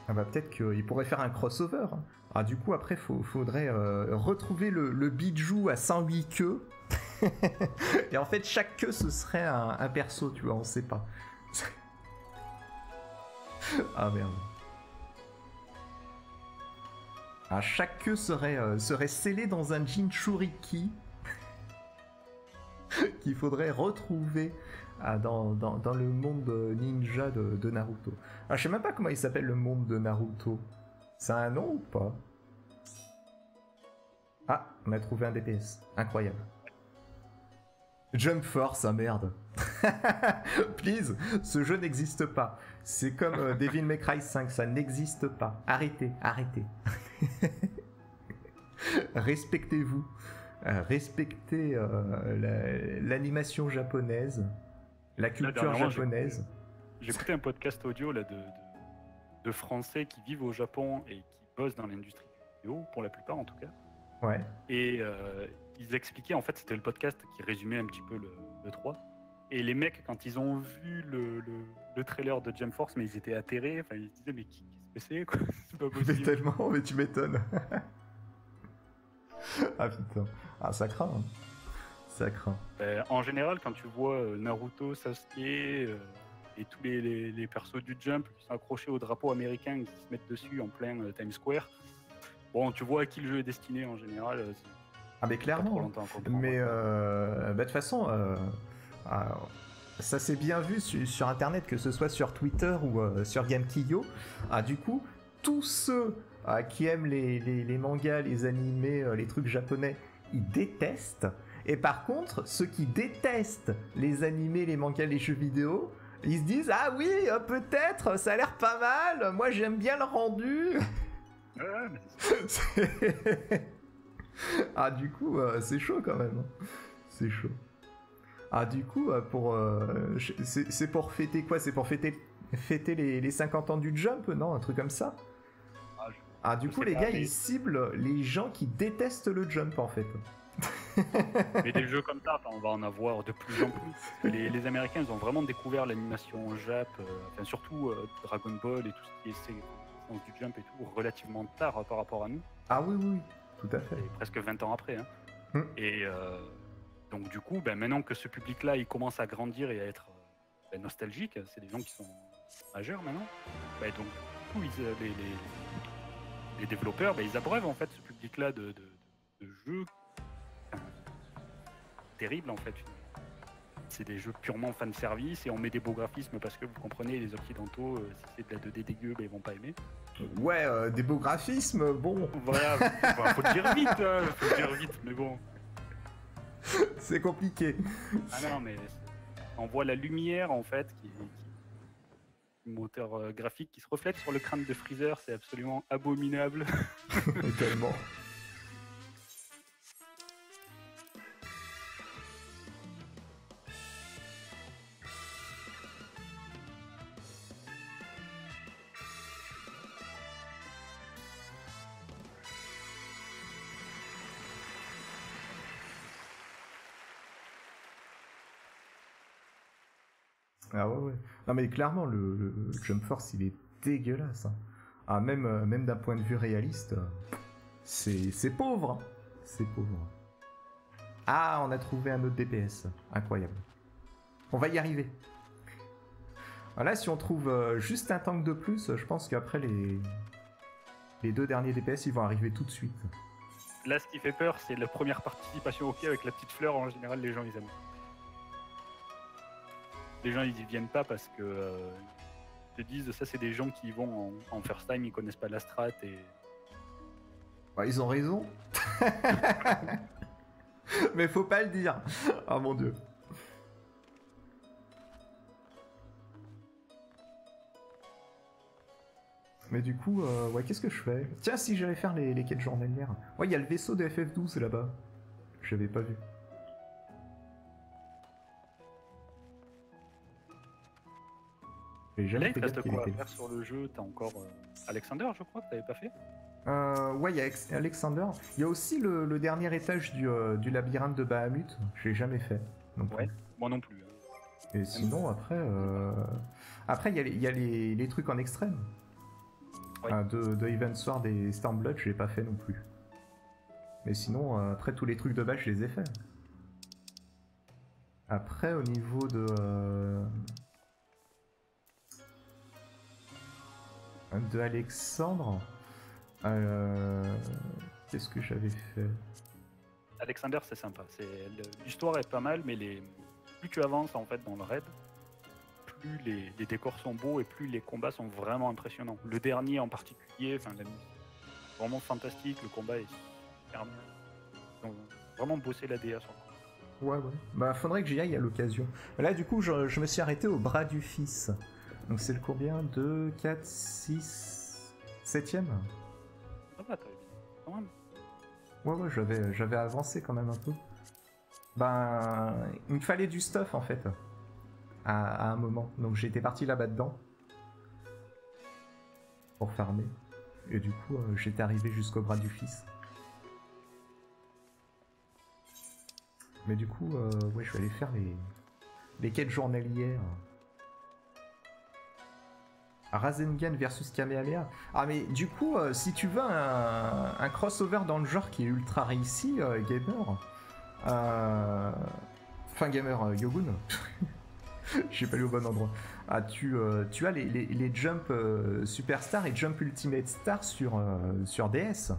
Ah bah peut-être qu'il pourrait faire un crossover. hein. Ah du coup après faut, faudrait euh, retrouver le, le bijou à 108 queues. Et en fait chaque queue ce serait un, un perso, tu vois, on sait pas. ah merde. Ah, chaque queue serait, euh, scellée dans un Jinchuriki qu'il faudrait retrouver ah, dans, dans- dans le monde ninja de, Naruto. Ah, je sais même pas comment il s'appelle le monde de Naruto. A un nom ou pas? Ah, on a trouvé un DPS. Incroyable. Jump Force, ah merde. Please, ce jeu n'existe pas. C'est comme euh, Devil May Cry 5, ça n'existe pas. Arrêtez, arrêtez. Respectez-vous. Euh, respectez euh, la- l'animation japonaise, la culture japonaise. J'ai écouté un podcast audio là, de, de, de Français qui vivent au Japon et qui bossent dans l'industrie du vidéo, pour la plupart en tout cas. Ouais. Et euh, ils expliquaient, en fait, c'était le podcast qui résumait un petit peu le, le 3. Et les mecs, quand ils ont vu le, le, le trailer de Jump Force, mais ils étaient atterrés. Enfin, ils se disaient, mais qui- qu'est-ce que c'est quoi C'est pas Mais possible. tellement, mais tu m'étonnes. ah putain. Ah, ça craint. hein. Ça craint. Euh, en général, quand tu vois euh, Naruto, Sasuke euh, et tous les, les- les persos du Jump qui sont accrochés au drapeau américain et qui se mettent dessus en plein euh, Times Square, bon, tu vois à qui le jeu est destiné en général. euh, Ah mais clairement. Mais bah, de toute façon, ça s'est bien vu sur, Internet, que ce soit sur Twitter ou sur GameKiyo. Ah du coup, tous ceux qui aiment les, les, mangas, les animés, les trucs japonais, ils détestent. Et par contre, ceux qui détestent les animés, les mangas, les jeux vidéo, ils se disent Ah oui, euh, peut-être, ça a l'air pas mal, moi j'aime bien le rendu. ah, du coup, euh, c'est chaud quand même. Hein. C'est chaud. Ah, du coup, euh, pour. c'est pour fêter quoi? C'est pour fêter, fêter les, les, 50 ans du Jump, non? Un truc comme ça? Ah, ah du coup, les gars, ils ciblent les gens qui détestent le Jump en fait. Mais des jeux comme ça, on va en avoir de plus en plus. Les, Américains, ils ont vraiment découvert l'animation Jap, euh, enfin, surtout euh, Dragon Ball et tout ce qui est séquence du jump et tout, relativement tard par rapport à nous. Ah oui, oui, tout à fait. presque 20 ans après. Hein. Hmm. Et euh, donc du coup, ben, maintenant que ce public-là, il commence à grandir et à être ben, nostalgique, c'est des gens qui sont majeurs maintenant. Ben, donc du coup, les, les, développeurs, ben, ils abreuvent en fait ce public-là de, de, de jeux terrible en fait. C'est des jeux purement fan service et on met des beaux graphismes parce que vous comprenez, les occidentaux, euh, si c'est de la 2D dégueu, ben, ils vont pas aimer. Ouais, euh, des beaux graphismes, bon. Voilà, faut le dire vite, hein, faut le dire vite, mais bon. C'est compliqué. Ah non, mais on voit la lumière en fait qui, moteur euh, graphique qui se reflète sur le crâne de Freezer, c'est absolument abominable. Tellement. Ah ouais, ouais. Non mais clairement, le, Jump Force, il est dégueulasse. Hein. Ah, même, euh, même d'un point de vue réaliste, c'est pauvre. Hein. C'est pauvre. Ah, on a trouvé un autre DPS. Incroyable. On va y arriver. Voilà, si on trouve euh, juste un tank de plus, je pense qu'après les... les deux derniers DPS, ils vont arriver tout de suite. Là, ce qui fait peur, c'est la première participation au pied avec la petite fleur. En général, les gens, ils aiment les gens ils y viennent pas parce que euh, ils te disent ça c'est des gens qui vont en, first time, ils connaissent pas la strat et. Bah, ils ont raison. Mais faut pas le dire. Oh mon dieu. Mais du coup, euh, ouais, qu'est-ce que je fais? Tiens, si j'allais faire les, les quêtes journalières. Ouais, il y a le vaisseau de FF12 là-bas. J'avais pas vu. Jamais fait quoi à faire sur le jeu T'as encore euh, Alexander, je crois, que t'avais pas fait euh, ouais, il y a Alexander. Il y a aussi le, dernier étage du, euh, du, labyrinthe de Bahamut. Je l'ai jamais fait. ouais, moi non plus. Hein. Et sinon, après, euh... après il y a, les, y a les, les, trucs en extrême. de, de Event Sword et Stormblood, je l'ai pas fait non plus. Mais sinon, après tous les trucs de base, je les ai fait. Après, au niveau de de Alexandre. Euh, qu'est-ce que j'avais fait? Alexander, c'est sympa. L'histoire est pas mal, mais les... plus tu avances en fait dans le raid, plus les... décors sont beaux et plus les combats sont vraiment impressionnants. Le dernier en particulier, enfin, vraiment fantastique. Le combat est Ils ont vraiment bossé la DA sur Ouais, ouais. Bah, faudrait que j'y aille à l'occasion. Là, du coup, je, je, me suis arrêté au bras du fils. Donc c'est le combien 2, 4, 6, 7ème Ça va, quand même. Ouais, ouais, j'avais, j'avais avancé quand même un peu. Ben, il me fallait du stuff en fait. À, un moment. Donc j'étais parti là-bas dedans. Pour farmer. Et du coup, euh, j'étais arrivé jusqu'au bras du fils. Mais du coup, euh, ouais, je vais aller faire les, les quêtes journalières. Rasengan versus Kamehameha. Ah mais du coup, euh, si tu veux un, crossover dans le genre qui est ultra réussi, euh, gamer, euh, enfin gamer Yogun, j'ai pas lu au bon endroit. Ah tu, tu as les, les, Jump Superstar et Jump Ultimate Star sur, DS.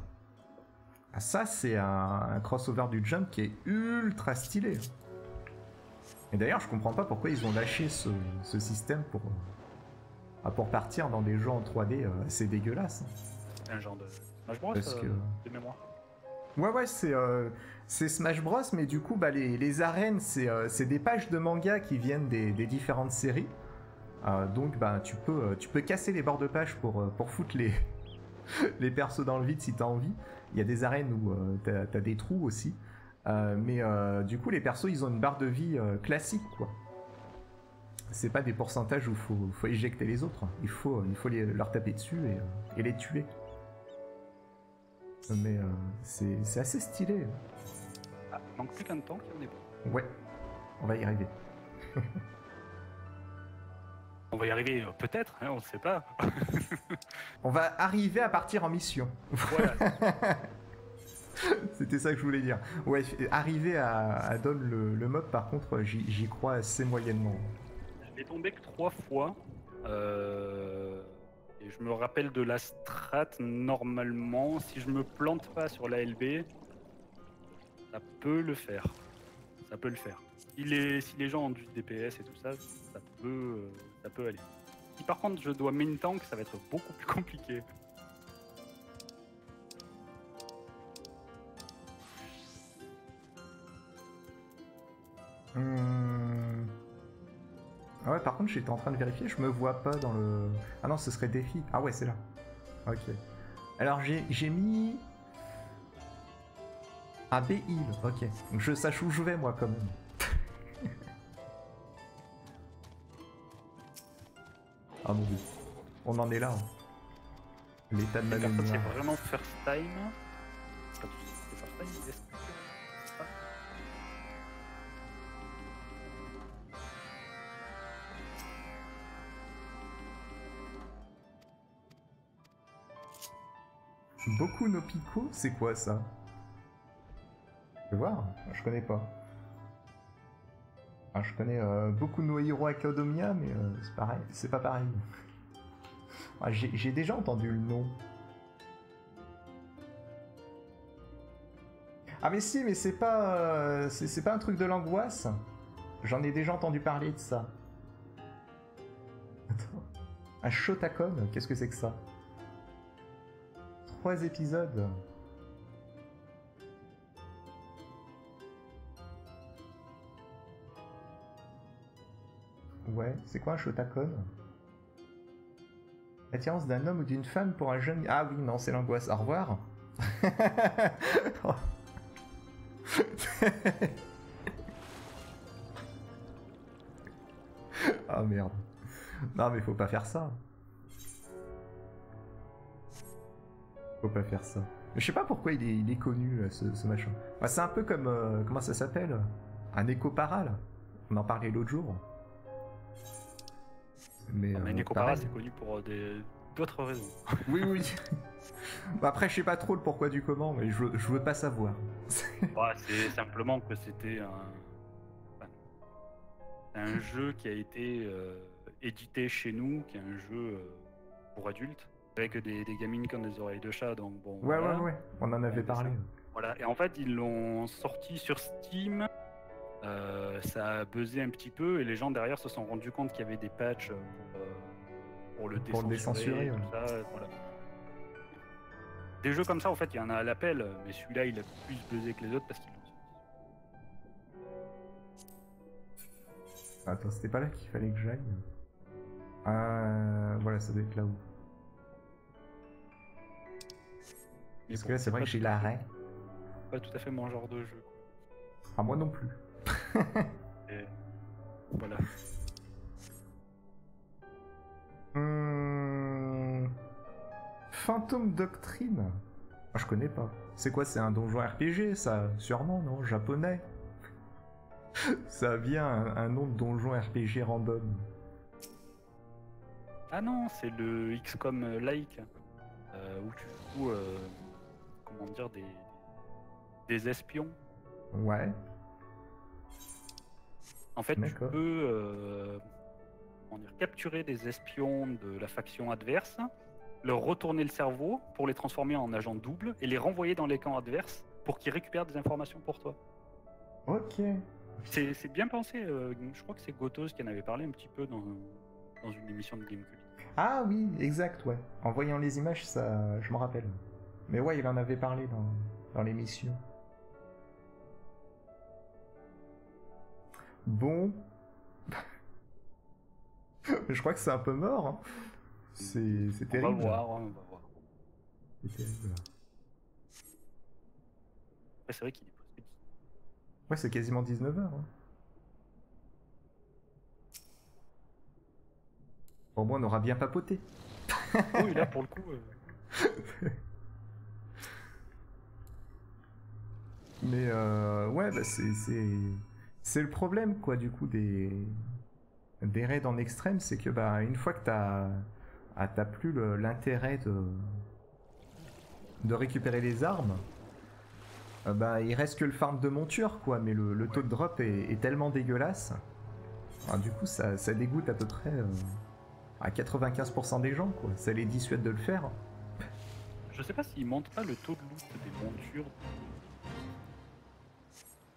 Ah, ça, c'est un, crossover du jump qui est ultra stylé. Et d'ailleurs, je comprends pas pourquoi ils ont lâché ce, système pour, pour partir dans des jeux en 3D euh, assez dégueulasses. Un genre de Smash Bros Parce euh, que- de mémoire. Ouais, ouais, c'est euh, c'est Smash Bros, mais du coup, bah, les, les arènes, c'est euh, c'est des pages de manga qui viennent des, des différentes séries. Euh, donc, bah, tu, peux, tu peux casser les bords de page pour, pour foutre les, les persos dans le vide si t'as envie. Il y a des arènes où t'as t'as des trous aussi. Mais du coup, les persos, ils ont une barre de vie classique, quoi. C'est pas des pourcentages où faut, faut éjecter les autres. Il faut, il faut les- leur taper dessus et, euh, et les tuer. Mais euh, c'est assez stylé. Ah, il manque plus qu'un temps y en ait pas. Ouais, on va y arriver. On va y arriver, euh, peut-être, hein, on ne sait pas. On va arriver à partir en mission. Voilà. C'était ça que je voulais dire. Ouais, arriver à, à donner le, le mob, par contre, j'y crois assez moyennement. Tombé que trois fois. euh, Et je me rappelle de la strat, normalement, si je me plante pas sur la LB, ça peut le faire. Ça peut le faire. Si les, si les gens ont du DPS et tout ça, ça peut, euh, ça peut aller. Si par contre je dois main tank, ça va être beaucoup plus compliqué. Hum. Ah ouais, par contre, j'étais en train de vérifier, je me vois pas dans le. Ah non, ce serait défi. Ah ouais, c'est là. Ok. Alors, j'ai j'ai mis. Ah, B-Heal, ok. Donc, je sache où je vais, moi, quand même. ah mon dieu. On en est là. hein. L'état de ma c'est vraiment time. Pas first time, Beaucoup no Pico, c'est quoi ça? Je vais voir, je connais pas. Ah, je connais euh, beaucoup No Hero Academia, mais euh, c'est pareil, c'est pas pareil. Ah, J'ai déjà entendu le nom. Ah mais si, mais c'est pas, euh, c'est pas un truc de l'angoisse? J'en ai déjà entendu parler de ça. Attends. Un Shotacon, qu'est-ce que c'est que ça? Trois épisodes. Ouais, c'est quoi un Shotacon L'attirance d'un homme ou d'une femme pour un jeune... Ah oui, non, c'est l'angoisse. Au revoir. Ah merde. Non mais faut pas faire ça. Faut pas faire ça. Mais je sais pas pourquoi il est, il est connu euh, ce, ce machin. Bah, c'est un peu comme euh, comment ça s'appelle? Un éco-paral. On en parlait l'autre jour. Mais, Mais euh, c'est connu pour euh, d'autres raisons. Oui oui. Bah, après je sais pas trop le pourquoi du comment, mais je, veux- je veux pas savoir. Ouais, c'est simplement que c'était un... un jeu qui a été euh, édité chez nous, qui est un jeu pour adultes, avec des, des gamines comme des oreilles de chat, donc bon. Ouais voilà. ouais ouais. On en avait parlé. Voilà, et en fait, ils l'ont sorti sur Steam. euh, ça a buzzé un petit peu et les gens derrière se sont rendus compte qu'il y avait des patchs pour, euh, pour le Pour le décensurer. ouais. tout ça, voilà. Des jeux comme ça, en fait, il y en a à l'appel, mais celui-là, il a plus buzzé que les autres parce sorti. Attends, c'était pas là qu'il fallait que j'aille. Euh, voilà, ça doit être là-haut. Mais Parce que là, c'est vrai que j'ai fait- l'arrêt. Pas tout à fait mon genre de jeu. Ah, moi non plus. Et voilà. Hum... Phantom Doctrine ah, Je connais pas. C'est quoi C'est un donjon RPG, ça? Sûrement, non? Japonais Ça bien un, un nom de donjon RPG random. Ah non, c'est le XCOM euh, like, euh, où tu joues, euh, comment dire, des, des espions. Ouais. En fait, tu peux euh, dire, capturer des espions de la faction adverse leur retourner le cerveau pour les transformer en agents doubles et les renvoyer dans les camps adverses pour qu'ils récupèrent des informations pour toi. Ok. C'est bien pensé. euh, je crois que c'est Gotos qui en avait parlé un petit peu dans, dans une émission de Gamecube. Ah oui, exact, ouais. En voyant les images, ça, je me rappelle. Mais ouais, il en avait parlé dans, dans l'émission. Bon. je crois que c'est un peu mort. hein. C'est c'est On va terrible. voir, hein, on va voir. C'est terrible. Après, c'est vrai qu'il est possible. Ouais, c'est quasiment 19h. Au moins, on aura bien papoté. Oui, là, pour le coup, euh, Mais euh, ouais, bah c'est le problème quoi du coup des des raids en extrême, c'est que bah une fois que t'as ah, plus l'intérêt de de récupérer les armes, euh, bah il reste que le farm de monture quoi, mais le, le taux de drop est, tellement dégueulasse. Ah, du coup ça, ça dégoûte à peu près euh, à 95% des gens quoi, ça les dissuade de le faire. je sais pas s'ils montent pas le taux de loot des montures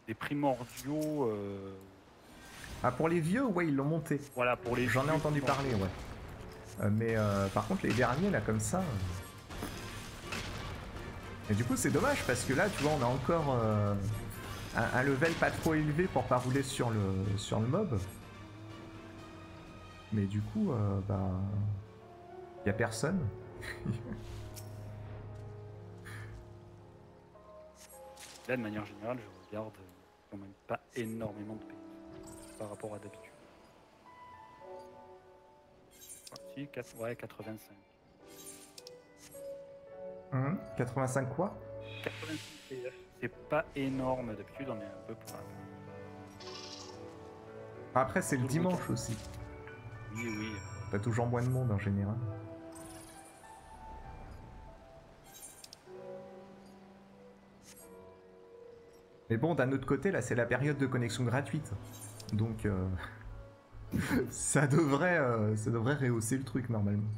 des primordiaux. euh, Ah pour les vieux, ouais ils l'ont monté. voilà, pour les. J'en ai entendu parler, ouais. Euh, mais euh, par contre, les derniers, là, comme ça. Et du coup, c'est dommage parce que là, tu vois, on a encore un, un level pas trop élevé pour pas rouler sur le, sur le mob. Mais du coup, bah. Y a personne. Là, de manière générale, je regarde quand même pas énormément de pays par rapport à d'habitude. Si, ouais, 85. Hum, 85 quoi? 85 PF. C'est pas énorme d'habitude, on est un peu pour. Après, c'est le dimanche aussi. Oui, oui. T'as toujours moins de monde en général. Mais bon, d'un autre côté, là, c'est la période de connexion gratuite. Donc, euh, ça, devrait, euh, ça devrait rehausser le truc normalement.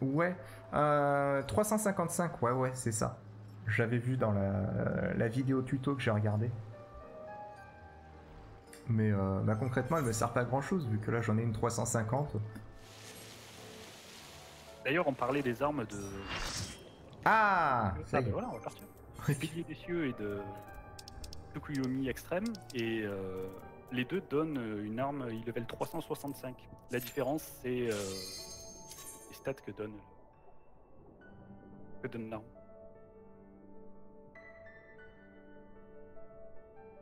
Ouais, euh, 355, ouais, ouais, c'est ça. J'avais vu dans la, vidéo tuto que j'ai regardé. Mais euh, bah, concrètement, elle me sert pas à grand chose vu que là j'en ai une 350. D'ailleurs, on parlait des armes de. Ah Ça Ah, y bah est. voilà, on va partir. Pilier des cieux et de Tsukuyomi extrême. Et euh, les deux donnent euh, une arme level 365. La différence, c'est euh, les stats que donne, que donne l'arme.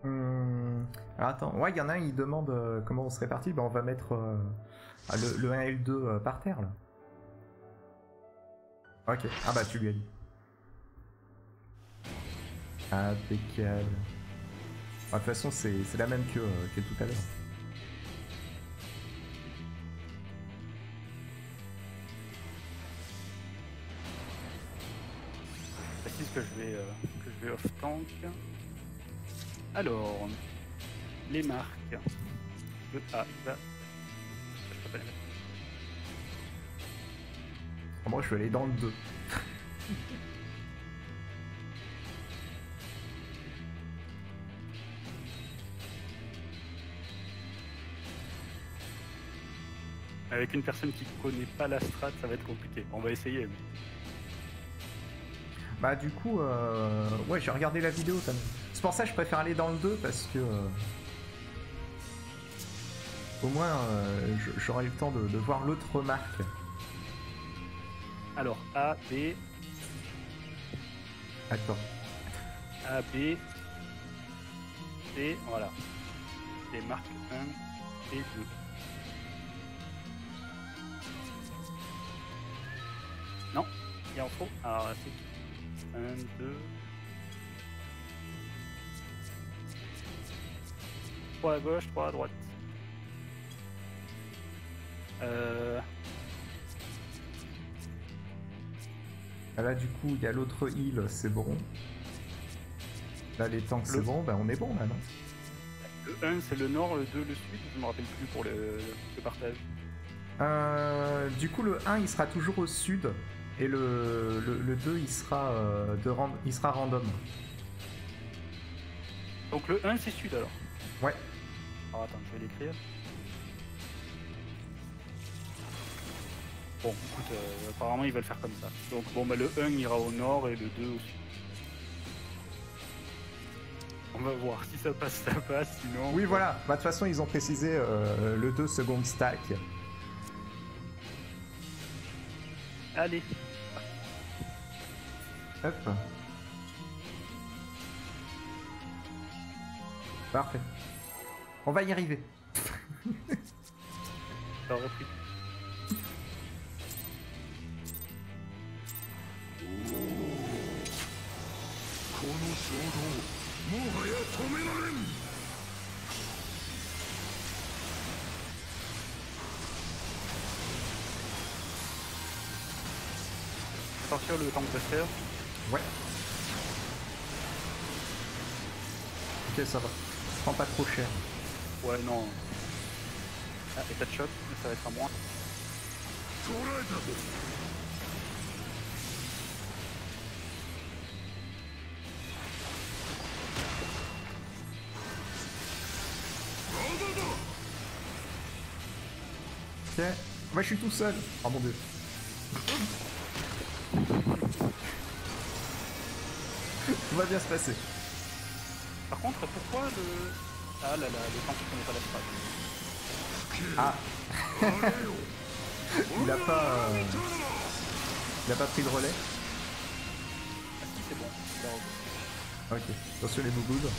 Hum, alors attends, ouais, il y en a un, il demande euh, comment on se répartit. Bah, on va mettre euh, le, le 1 et le 2 euh, par terre là. Ok, ah bah tu dit. Impeccable. Ah, De toute façon, c'est la même que, euh, que tout à l'heure. Précise que je vais, euh, que je vais off tank. Alors, les marques. A, là. Je. Moi, je vais aller dans le 2. Avec une personne qui connaît pas la strat, ça va être compliqué. On va essayer. mais- Bah du coup, euh, ouais, j'ai regardé la vidéo. ça C'est pour ça que je préfère aller dans le 2 parce que euh, au moins euh, j'aurai le temps de, de voir l'autre remarque. Alors, A, B, Attends. A, B, C, voilà. Les marques 1 et 2. Non, il en faut. Alors, c'est 1, 2, 3 à gauche, 3 à droite. Euh, Ah, Là du coup, il y a l'autre île, c'est bon. Là les tanks, c'est bon. Bah on est bon là, non le 1 c'est le nord, le 2 le sud, je me rappelle plus pour le, le partage. Euh, du coup, le 1 il sera toujours au sud et le, le, le 2 il sera, euh, de ran- il sera random. Donc le 1 c'est sud alors? Ouais. Alors attends, je vais l'écrire. Bon, écoute, euh, apparemment ils veulent faire comme ça. Donc bon, bah, le 1 ira au nord et le 2 au sud. On va voir si ça passe, ça passe, sinon. Oui, voilà. Bah, De toute façon, ils ont précisé euh, le 2 second stack. Allez, Hop. Parfait. On va y arriver. ça aurait pris. 衝動もはや止められん Sortir le Tempester. Ouais. Ok, ça va. Prends pas trop cher. Ouais, non. Ah, état de choc, mais ça va être à moins. Moi je suis tout seul. Oh mon dieu. tout va bien se passer. Par contre, pourquoi le... Ah là là, le temps qui connaît pas la strat. Ah Il a pas... Euh, il a pas pris le relais Ah si, c'est bon. Ok. Attention les bougoudes.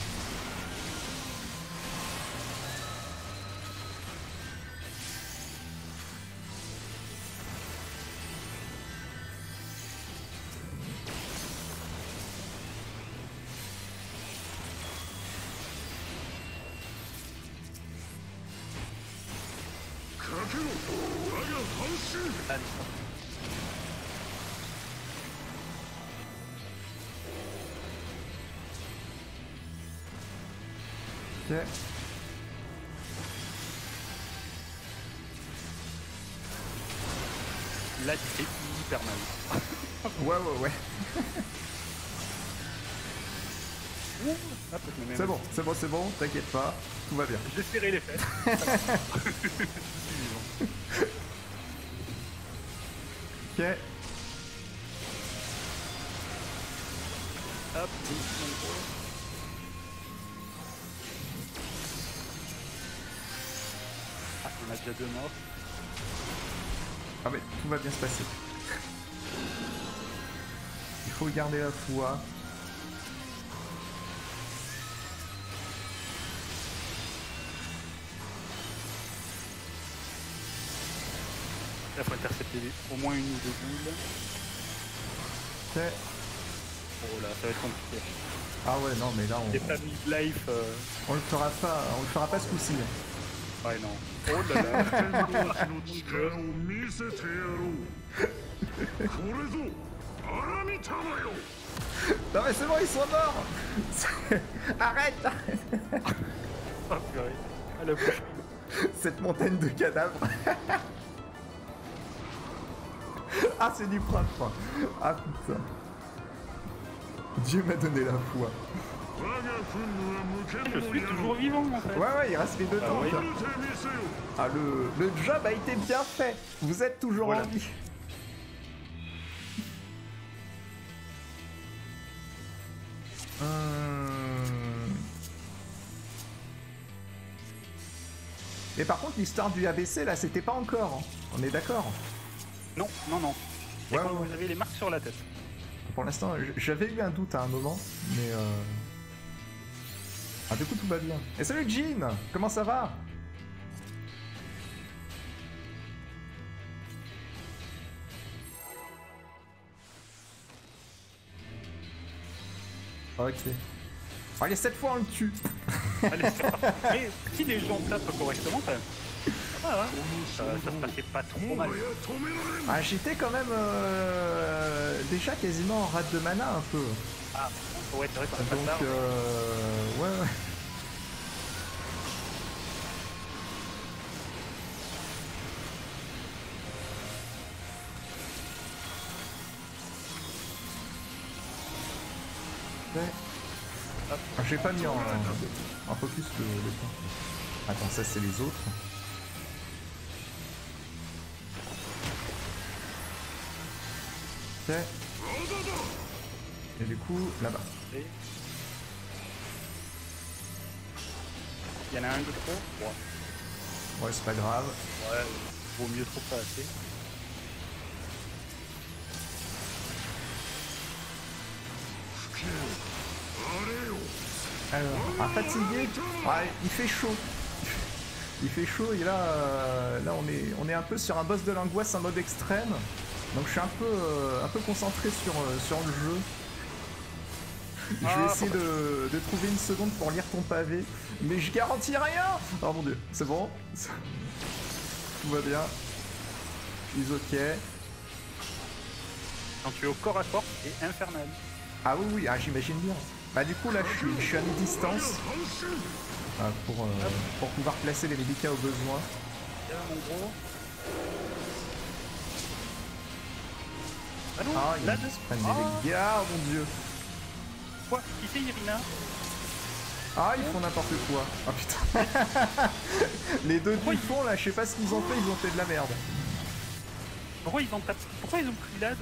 Bon. T'inquiète pas. Tout va bien. J'ai serré les fesses. Ok. Hop. Ah, on a déjà deux morts. Ah mais tout va bien se passer. Il faut garder la foi. au moins une ou deux boules. Ouais. Oh là, ça va être compliqué. Ah ouais, non, mais là on. Les familles life. Euh... On le fera pas, on le fera pas ce coup-ci. Ouais, non. Oh là là. non mais c'est bon, ils sont morts Arrête, ah, arrête. Ah, Cette montagne de cadavres Ah, c'est du propre. Ah, putain. Dieu m'a donné la foi. Je suis toujours vivant en fait. Ouais, ouais, il reste les deux bah temps. Ah, le, le, job a été bien fait. Vous êtes toujours voilà. en vie. Mais par contre, l'histoire du ABC, là, c'était pas encore. On est d'accord Non, non, non. C'est Ouais, quand ouais. vous avez les marques sur la tête. Pour l'instant, j'avais eu un doute à un moment, mais euh... Ah, du coup, tout va bien. Et salut Jean Comment ça va? Ok. Allez, cette fois, on le tue Allez, c'est parti. Mais si les gens tapent correctement, ça, ça ah ça se passait pas trop mmh. mal. Ah, j'étais quand même euh, déjà quasiment en rate de mana un peu. Ah, ouais, c'est vrai que Donc, pas hein. euh, ouais, ouais. Ah, J'ai pas mis en, en focus le, le point. Attends, ça c'est les autres. Ok. Et du coup, là-bas. Il y en a un de trop? Ouais. Ouais, c'est pas grave. Ouais, vaut mieux trop pas assez. Alors, fatigué, ouais, il fait chaud. Il fait chaud et là, euh, là on est, on est un peu sur un boss de l'angoisse en mode extrême. Donc je suis un peu, euh, un peu concentré sur, euh, sur le jeu. Je vais Ah, essayer de, de trouver une seconde pour lire ton pavé, mais je garantis rien. Oh mon dieu, c'est bon, tout va bien. Is ok. Quand tu es au corps à corps, c'est infernal. Ah oui oui, ah, j'imagine bien. Bah du coup là je suis, je suis à mi-distance ah, pour, euh, pour pouvoir placer les médicaments au besoin. Tiens, mon gros. Ah non, Ah, là, Ah, des dégâts, mon dieu. quoi Qui c'est Irina Ah, ils font n'importe quoi. Oh putain. Les deux du fond là, je sais pas ce qu'ils ont fait, ils ont fait de la merde. Pourquoi ils ont tapé Pourquoi ils ont pris l'ad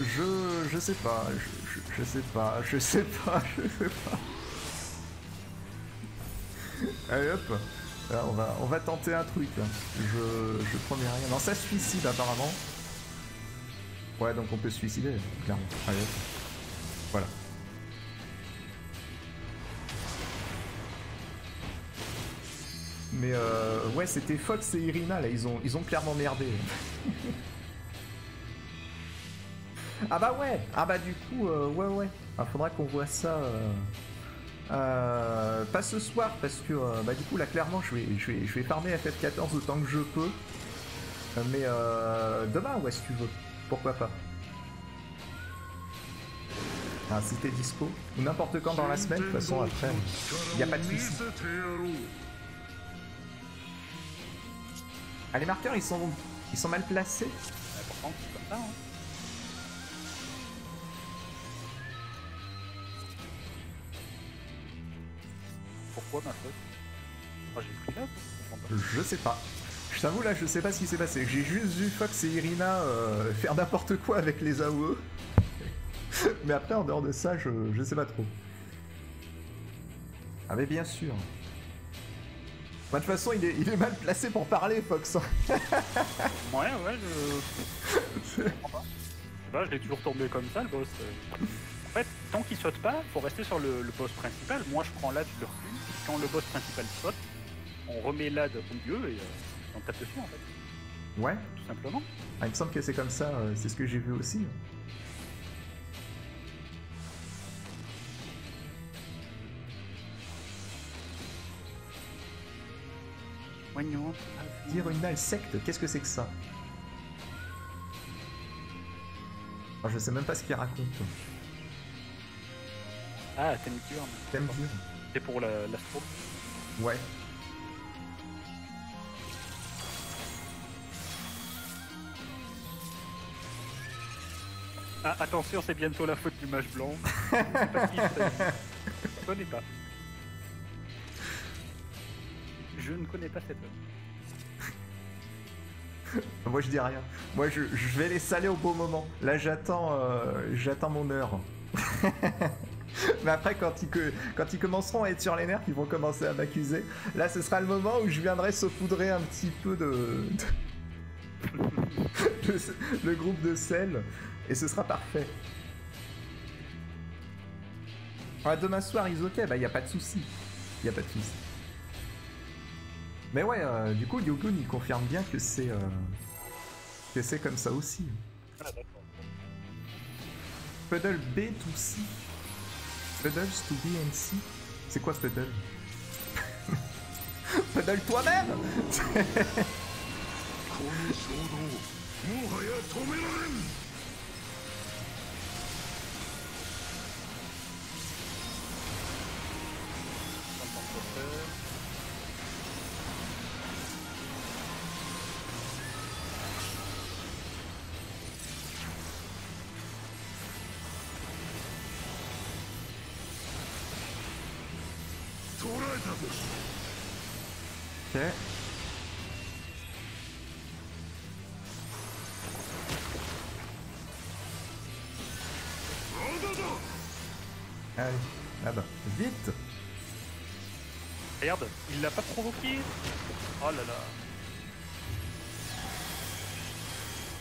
Je, je sais pas, je, je, je sais pas, je sais pas, je sais pas. Allez hop, Là, on va, on va tenter un truc. là. Je, je promets rien. Non, ça se suicide apparemment. Ouais, donc on peut se suicider, clairement. Allez. Voilà. Mais euh, ouais, c'était Fox et Irina là, ils ont, ils ont clairement merdé. ah bah ouais, ah bah du coup, euh, ouais ouais, ah, faudra qu'on voit ça. euh, euh, pas ce soir parce que euh, bah du coup là clairement je vais, je vais, je vais farmer FF14 autant que je peux. Euh, Mais demain ouais si tu veux, pourquoi pas. Ah, si t'es dispo, ou n'importe quand dans la semaine, de toute façon après, il n'y a pas de souci. Ah, les marqueurs, ils sont, ils sont mal placés. Ouais, Pourtant, c'est comme ça. Hein. Pourquoi ma faute? Oh, j'ai pris. Je sais pas. Je t'avoue, là, je sais pas ce qui s'est passé. J'ai juste vu Fox et Irina euh, faire n'importe quoi avec les AOE. mais après, en dehors de ça, je, je sais pas trop. Ah, mais bien sûr. Bah, de toute façon, il est, il est mal placé pour parler, Fox. Ouais, ouais, je. je comprends pas. Je sais pas, je l'ai toujours tombé comme ça, le boss. En fait, tant qu'il saute pas, faut rester sur le, le boss principal. Moi, je prends l'ad, je le recule. Quand le boss principal saute, on remet l'ad au milieu et euh, on tape dessus, en fait, ouais, tout simplement. ah, il me semble que c'est comme ça, euh, c'est ce que j'ai vu aussi. Dire une dalle secte, qu'est-ce que c'est que ça? Oh, Je sais même pas ce qu'il raconte. Ah, Temturne. T'aimes dire C'est pour la- l'astro. Ouais. Ah, attention, c'est bientôt la faute du mage blanc. Je. Je connais pas. Je ne connais pas cette œuvre. Moi je dis rien. Moi je, je vais les saler au bon moment. Là j'attends euh, j'attends mon heure. Mais après quand ils, que- quand ils commenceront à être sur les nerfs, ils vont commencer à m'accuser. Là ce sera le moment où je viendrai saupoudrer un petit peu de- le groupe de sel. Et ce sera parfait. Ah, demain soir, ils ok, bah y a pas de souci. Y a pas de souci. Mais ouais, euh, du coup, Yogun il confirme bien que c'est euh, que c'est comme ça aussi. Ah, d'accord. Puddle B to C. Puddles to B and C. C'est quoi Puddle? Puddle toi-même Allez, là-bas. Vite Regarde, il l'a pas provoqué. Oh là là.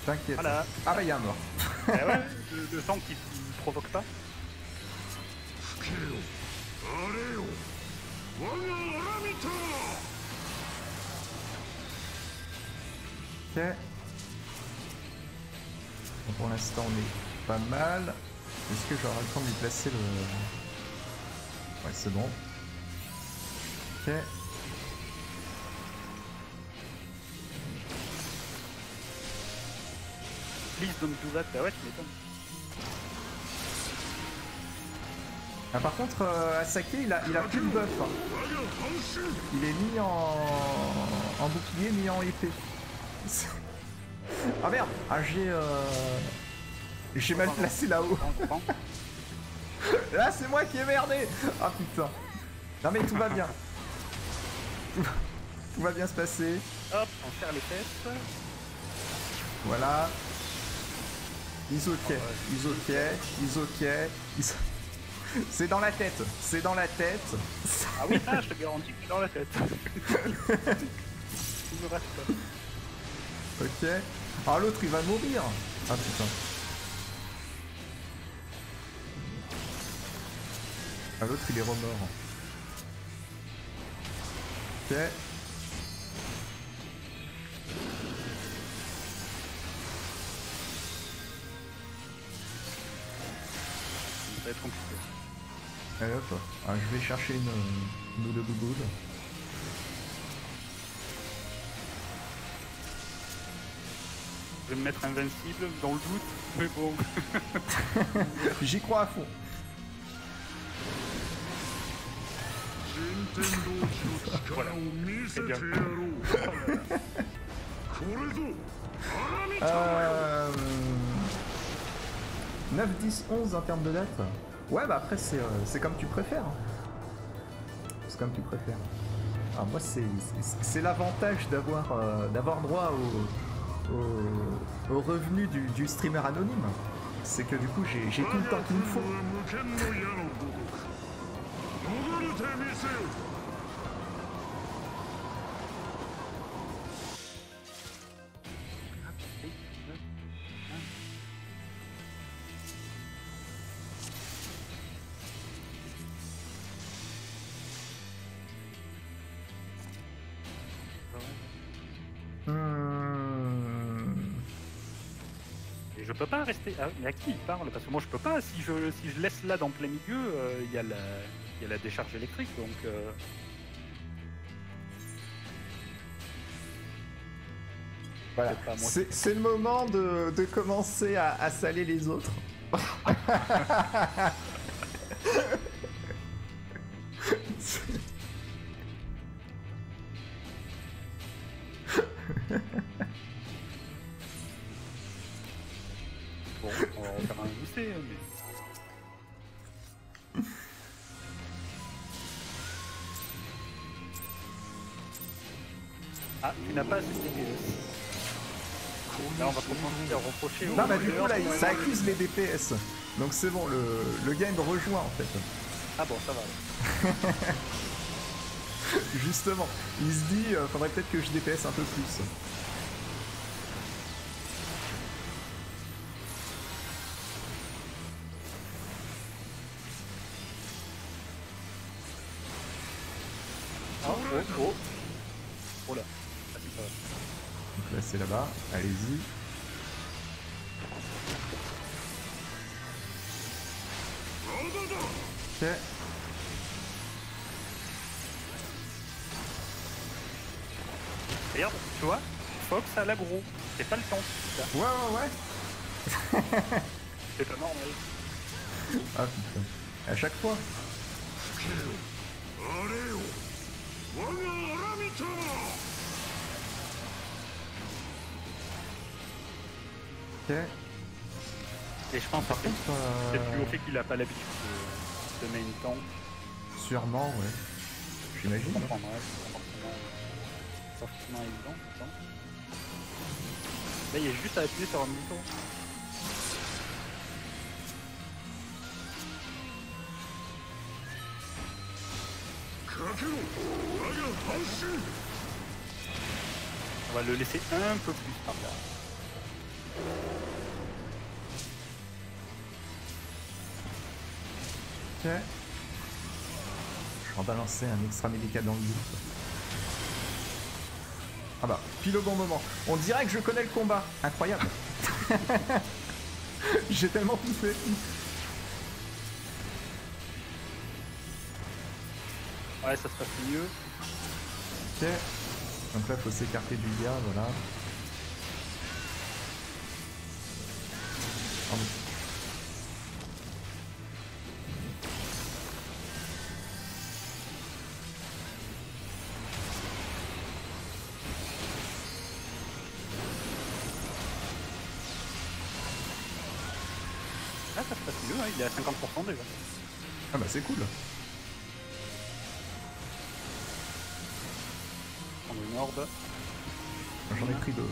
T'inquiète. Voilà. Ah bah, il y a un mort. Eh ouais, le, qu'il qu'il provoque pas. Ok. Pour l'instant, on est pas mal. Est-ce que j'aurai le temps de lui placer le... Ouais, c'est bon. Ok. Please don't do that. Bah ouais, tu m'étonnes. Ah, par contre, euh, Asake, il a, il a plus de buff. Hein. Il est ni en... en bouclier, ni en épée ah merde Ah j'ai... Euh... J'ai mal placé là-haut. Là c'est moi qui ai merdé Ah putain Non mais tout va bien. Tout va, tout va bien se passer. Hop, on serre les fesses. Voilà. Ils ok, ils ok, ils ok, ils... C'est dans la tête, c'est dans la tête. Ah oui, ça, je te garantis que c'est dans la tête. Il me reste pas. Ok. Ah l'autre il va mourir. Ah putain. Ah l'autre il est remort. Ok. Ça va être compliqué. Allez hop. Ah, je vais chercher une, une ou deux gougoules. vais me mettre invincible dans le doute, mais bon. J'y crois à fond. 9, 10, 11 en termes de date Ouais, bah après, c'est euh, comme tu préfères. Hein. C'est comme tu préfères. Alors moi, c'est l'avantage d'avoir euh, droit au au, revenu du, du streamer anonyme. C'est que du coup, j'ai j'ai tout le temps qu'il me faut. Peux pas rester. Ah, mais à qui il parle? Parce que moi je peux pas. Si je, si je laisse là dans plein milieu, euh, il y, a la- il y a la décharge électrique donc. euh, Voilà. C'est le moment de, de commencer à, à saler les autres. Non, bah du coup, là, ça accuse les DPS. Donc c'est bon, le, le gars il me rejoint en fait. Ah bon, ça va. Justement, il se dit, euh, faudrait peut-être que je DPS un peu plus. Oh, oh, oh. Oh là. Ah, Donc là c'est là-bas, allez-y. à l'agro. C'est pas le temps. Ouais, ouais, ouais. c'est pas normal. Ah. À chaque fois. Ok. Et je pense par contre, euh, c'est plus au fait qu'il a pas l'habitude de, de main tank. Sûrement, ouais. J'imagine. Forcément évident. Là, il y a juste à appuyer sur un bouton. On va le laisser un peu plus par là. Ok. Je vais en balancer un extra médical dans. Ah bah, pile au bon moment. On dirait que je connais le combat. Incroyable. J'ai tellement fait. Ouais, ça se passe mieux. Ok. Donc là, faut s'écarter du gars, voilà. Ah, il est à 50% déjà. Ah bah c'est cool. Prendre une orbe. J'en ai pris deux.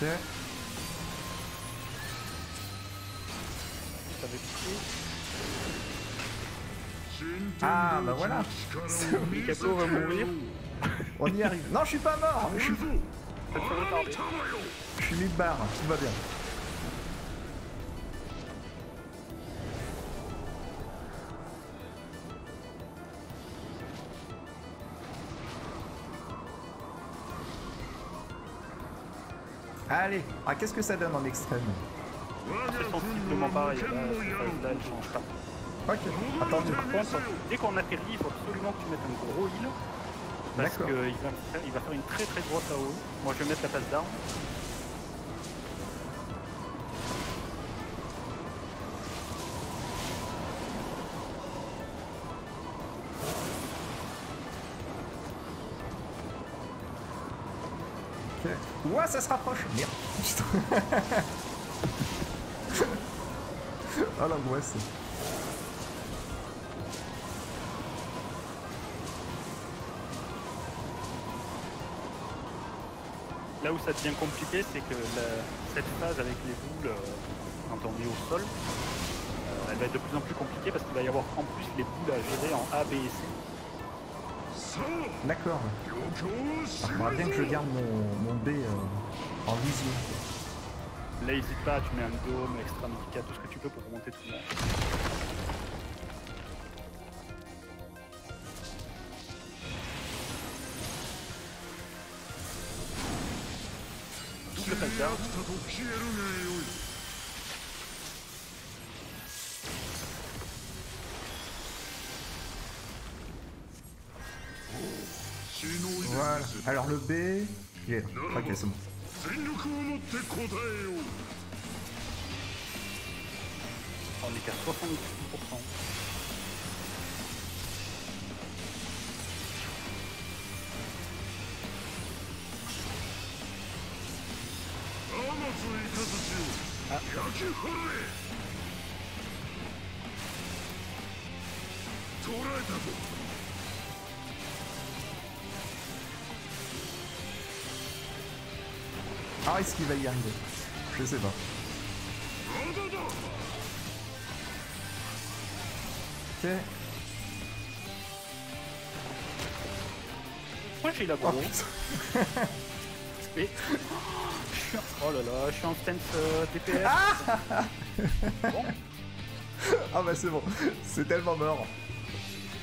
Deux. Ça va piquer. Ah bah voilà. Va mourir. On y arrive. Non, je suis pas mort. Je suis mis de barre. Tout va bien. Ah, qu'est-ce que ça donne en extrême C'est sensiblement pareil. Là, elle change pas. Ok, attendez. Par contre, dès qu'on atterrit, il faut absolument que tu mettes un gros heal. Parce qu'il va, faire- il va faire une très très grosse AO. Moi je vais mettre la phase d'arme. Ok. Ouah, ça se rapproche Merde. Putain. oh l'angoisse. Là où ça devient compliqué, c'est que la- cette phase avec les boules, euh, quand on est au sol, euh, elle va être de plus en plus compliquée parce qu'il va y avoir en plus les boules à gérer en A, B et C. D'accord. Faudra bien que je garde mon, mon B euh, en vision. Là, hésite pas, tu mets un dôme, extra médical, tout ce que tu peux pour remonter tout le monde. Double. Hein. Voilà. Alors le B, il est. Ok, c'est bon. を持って答えよう On est qu'à 66%. アマツイカズチを焼き払え Ah, est-ce qu'il va y arriver? Je sais pas. Ok. Moi j'ai la oh, bombe Oh là là, je suis en stance euh, TPS. Ah bon Ah bah c'est bon, c'est tellement mort.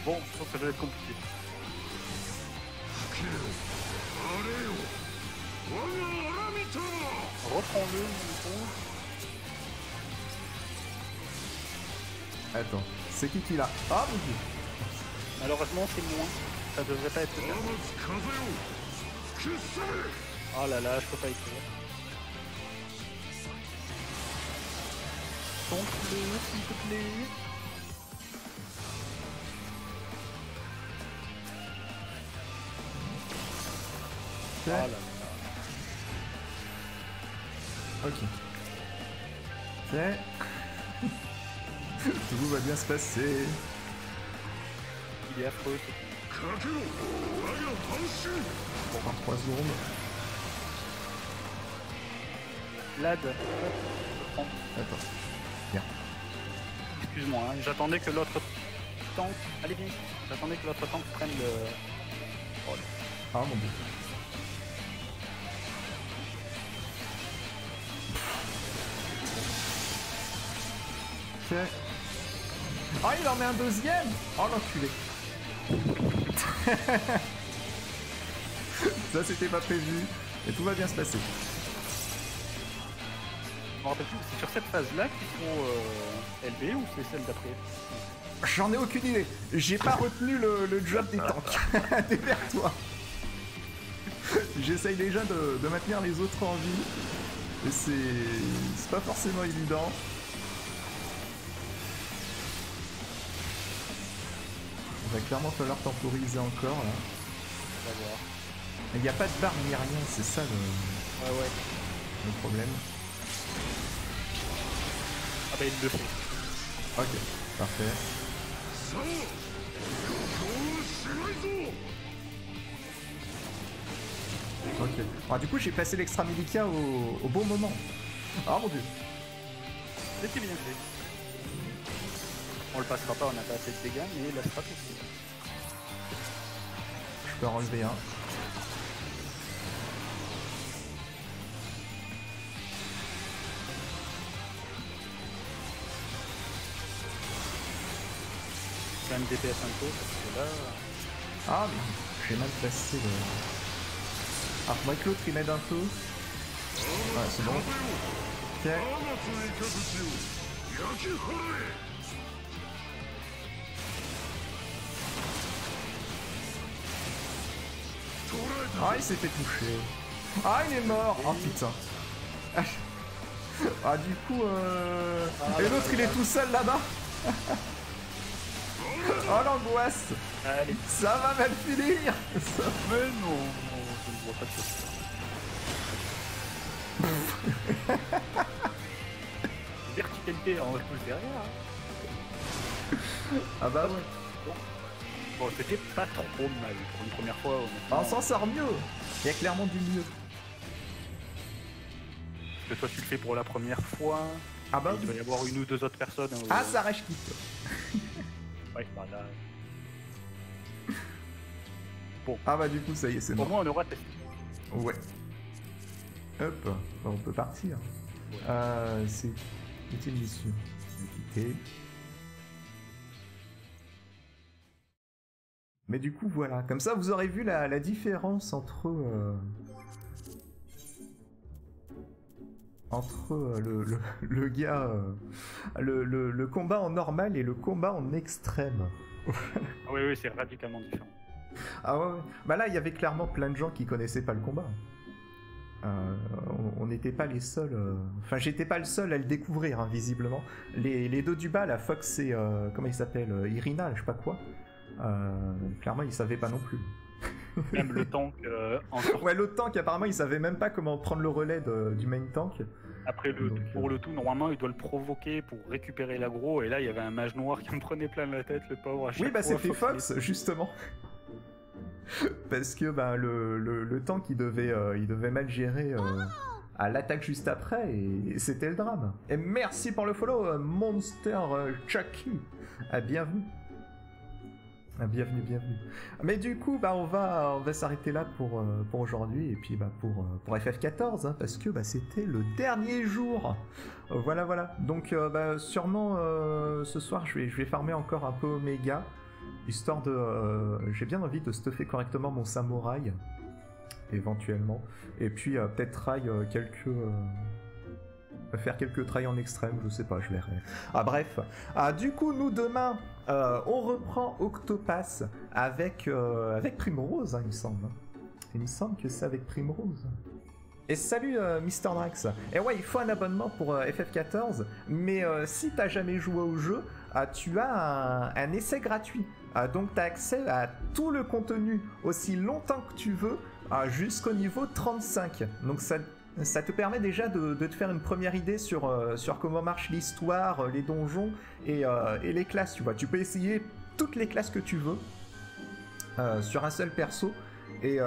Bon, je pense que ça va être compliqué. Attends, c'est qui qui l'a Ah, mon dieu Malheureusement, c'est moi. Ça devrait pas être. Oh là là, je peux pas écrire. Donc, le s'il te plaît. Oh Ok. Ok. Tout va bien se passer. Il est affreux. Pour 23 secondes. Lad. Attends. Bien. Excuse-moi, hein, j'attendais que l'autre tank. Allez, viens. J'attendais que l'autre tank prenne le. Oh, ah. Ok. Ah, il en met un deuxième Oh l'enculé Ça c'était pas prévu, et tout va bien se passer. Je me rappelle plus, c'est sur cette phase-là qu'il faut euh, LB ou c'est celle d'après J'en ai aucune idée. J'ai pas retenu le, le job des tanks. Démerde-toi. J'essaye déjà de, de maintenir les autres en vie. Et c'est pas forcément évident. va clairement falloir temporiser encore là. Il n'y a pas de barre ni rien, c'est ça le... Ouais, ouais. le problème. Ah bah il le fait. Ok, parfait. Ok. Alors du coup j'ai passé l'extra médica au... bon moment. Ah oh, mon dieu. C'était bien fait. On le passera pas, on n'a pas assez de dégâts, mais la strat aussi. Je peux en enlever un. C'est un DPS un peu, parce que là. Ah, mais j'ai mal placé le. Ah, faudrait que l'autre il m'aide un peu. Ouais, c'est bon. Ok. Ah, il s'est fait toucher. Ah, il est mort. Oh putain. Ah, du coup, euh... Et l'autre il est tout seul là-bas. Oh l'angoisse. Allez, Ça va mal finir. Ça- mais non, non, je ne vois pas de ça. Verticalité en repousse derrière. hein. Ah bah ouais. Bon, c'était pas trop mal pour une première fois. Ah, on s'en sort mieux. Il y a clairement du mieux. Parce que toi, tu le fais pour la première fois. Ah bah Il doit y avoir une ou deux autres personnes. euh, Ah, ça rage quitte. Ouais, bah là. Ah bah du coup, ça y est, c'est Au mort. moins, on aura testé. Ouais. Hop, bah, on peut partir. Ouais. Euh, c'est petite mission. Quitter. Mais du coup, voilà. Comme ça, vous aurez vu la, la différence entre... euh, entre euh, le, le, le gars... euh, le, combat en normal et le combat en extrême. Ah oui, oui, c'est radicalement différent. Ah ouais, ouais. Bah là, il y avait clairement plein de gens qui connaissaient pas le combat. Euh, on- n'était pas les seuls. euh, Enfin, j'étais pas le seul à le découvrir, hein, visiblement. Les, les deux du bas, la Fox et. euh, Comment il s'appelle Irina, je sais pas quoi. Euh, clairement, ils savaient pas non plus. Même le tank euh, en. Ouais, l'autre tank, apparemment, il savait même pas comment prendre le relais de- du main tank. Après, le, Donc, pour euh, le tout, normalement, il doit le provoquer pour récupérer l'aggro. Et là, il y avait un mage noir qui me prenait plein la tête, le pauvre. à Oui, bah c'était Fox, il- justement. Parce que bah, le, le, le tank, il devait, euh, il devait mal gérer à l'attaque juste après, et c'était le drame. Et merci pour le follow, Monster Chucky. Ah, bienvenue. Ah, bienvenue, bienvenue. Mais du coup, bah, on va, on va s'arrêter là pour, euh, pour aujourd'hui, et puis bah, pour, euh, pour FF14, hein, parce que bah, c'était le dernier jour. Euh, voilà, voilà. Donc, bah, sûrement, ce soir, je vais, je vais farmer encore un peu Omega histoire de. J'ai bien envie de stuffer correctement mon samouraï, éventuellement, et puis peut-être try quelques. faire quelques tries en extrême, je sais pas, je verrai. Ah bref. Ah du coup nous demain euh, on reprend Octopass avec euh, Primrose, hein, il me semble. Il me semble que c'est avec Primrose. Et salut euh, Mister Drax. Et ouais, il faut un abonnement pour euh, FF14, mais si t'as jamais joué au jeu, tu as un, essai gratuit. Donc tu as accès à tout le contenu aussi longtemps que tu veux, jusqu'au niveau 35. Donc ça, ça te permet déjà de, te faire une première idée sur, euh, sur comment marche l'histoire, euh, les donjons et, euh, et les classes. Tu vois, tu peux essayer toutes les classes que tu veux. sur un seul perso. Et,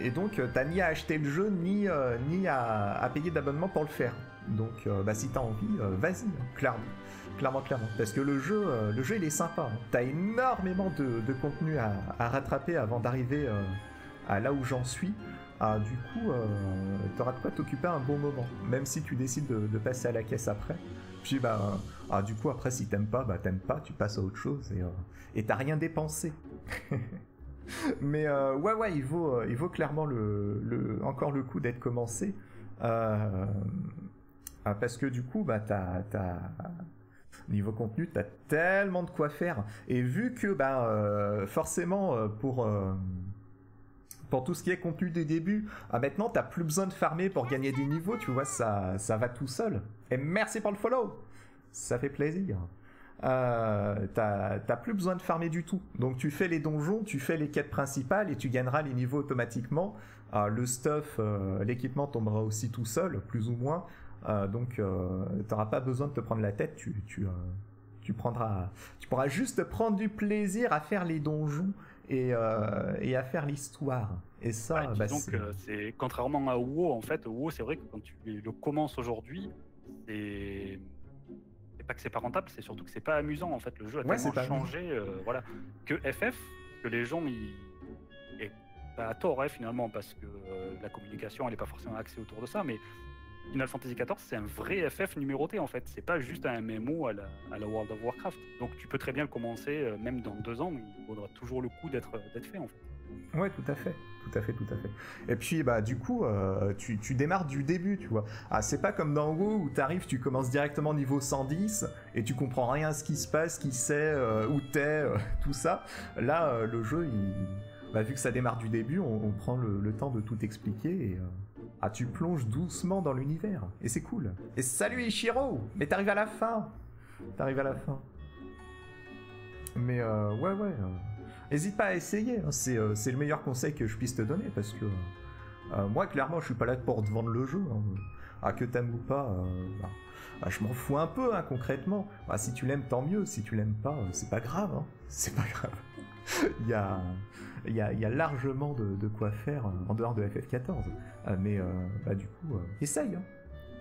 et donc, t'as ni à acheter le jeu, ni, ni à, payer d'abonnement pour le faire. Donc, bah, si t'as envie, vas-y, clairement. Clairement, clairement. Parce que le jeu, le jeu il est sympa. hein. T'as énormément de, contenu à, à rattraper avant d'arriver à là où j'en suis. Ah, du coup, euh, t'auras de quoi t'occuper un bon moment. Même si tu décides de, passer à la caisse après. Puis, bah, ah, du coup, après, si t'aimes pas, bah, t'aimes pas, tu passes à autre chose et euh, t'as rien dépensé. Mais euh, ouais, ouais, il vaut, euh, clairement le, encore le coup d'être commencé. Euh, ah, parce que du coup, bah, t'as, niveau contenu, t'as tellement de quoi faire. Et vu que, bah, euh, forcément, euh, pour, euh, pour tout ce qui est contenu des débuts, ah, maintenant, t'as plus besoin de farmer pour gagner des niveaux, tu vois, ça, ça va tout seul. Et merci pour le follow! Ça fait plaisir. Euh, t'as plus besoin de farmer du tout. Donc tu fais les donjons, tu fais les quêtes principales et tu gagneras les niveaux automatiquement. Euh, le stuff, euh, l'équipement tombera aussi tout seul, plus ou moins. Euh, donc euh, t'auras pas besoin de te prendre la tête. Tu, tu, tu prendras, tu pourras juste prendre du plaisir à faire les donjons et, euh, et à faire l'histoire. Et ça, Ouais, bah, c'est- que c'est contrairement à WoW en fait, WoW c'est vrai que quand tu le commences aujourd'hui, c'est pas que c'est pas rentable, c'est surtout que c'est pas amusant en fait. Le jeu a Ouais, tellement pas changé, euh, voilà, que FF, que les gens ils et pas à tort hein, finalement parce que euh, la communication elle est pas forcément axée autour de ça, mais Final Fantasy XIV c'est un vrai FF numéroté en fait. C'est pas juste un MMO à la, World of Warcraft. Donc tu peux très bien le commencer euh, même dans deux ans, il vaudra toujours le coup d'être fait en fait. Ouais, tout à fait, tout à fait, tout à fait. Et puis, bah, du coup, euh, tu, démarres du début, tu vois. Ah, c'est pas comme dans WoW où t'arrives, tu commences directement niveau 110 et tu comprends rien à ce qui se passe, qui sait, euh, où t'es, tout ça. Là, le jeu, bah, vu que ça démarre du début, on, prend le, temps de tout expliquer ah, tu plonges doucement dans l'univers. Et c'est cool. Et salut Ichiro Mais t'arrives à la fin T'arrives à la fin. Mais euh, ouais, ouais. euh, N'hésite pas à essayer, hein. c'est euh, c'est le meilleur conseil que je puisse te donner parce que euh, moi clairement je suis pas là pour te vendre le jeu. Ah que t'aimes ou pas, euh, bah, je m'en fous un peu hein, concrètement. Bah, si tu l'aimes tant mieux, si tu l'aimes pas, euh, c'est pas grave, c'est pas grave. il, y a, il, y a, largement de, quoi faire en dehors de FF14. Euh, mais euh, bah, du coup, euh, essaye. hein.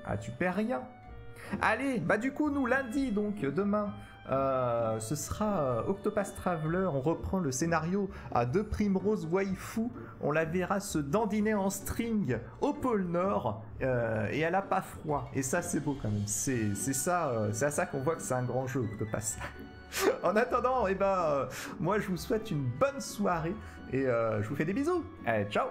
Ah tu perds rien. Allez, bah du coup nous lundi donc demain ce sera Octopath Traveler, on reprend le scénario à deux Primrose Waifu, on la verra se dandiner en string au pôle Nord et elle a pas froid. Et ça c'est beau quand même, c'est ça, c'est ça qu'on voit que c'est un grand jeu Octopath. en attendant, eh ben, euh, moi je vous souhaite une bonne soirée et euh, je vous fais des bisous. Allez, ciao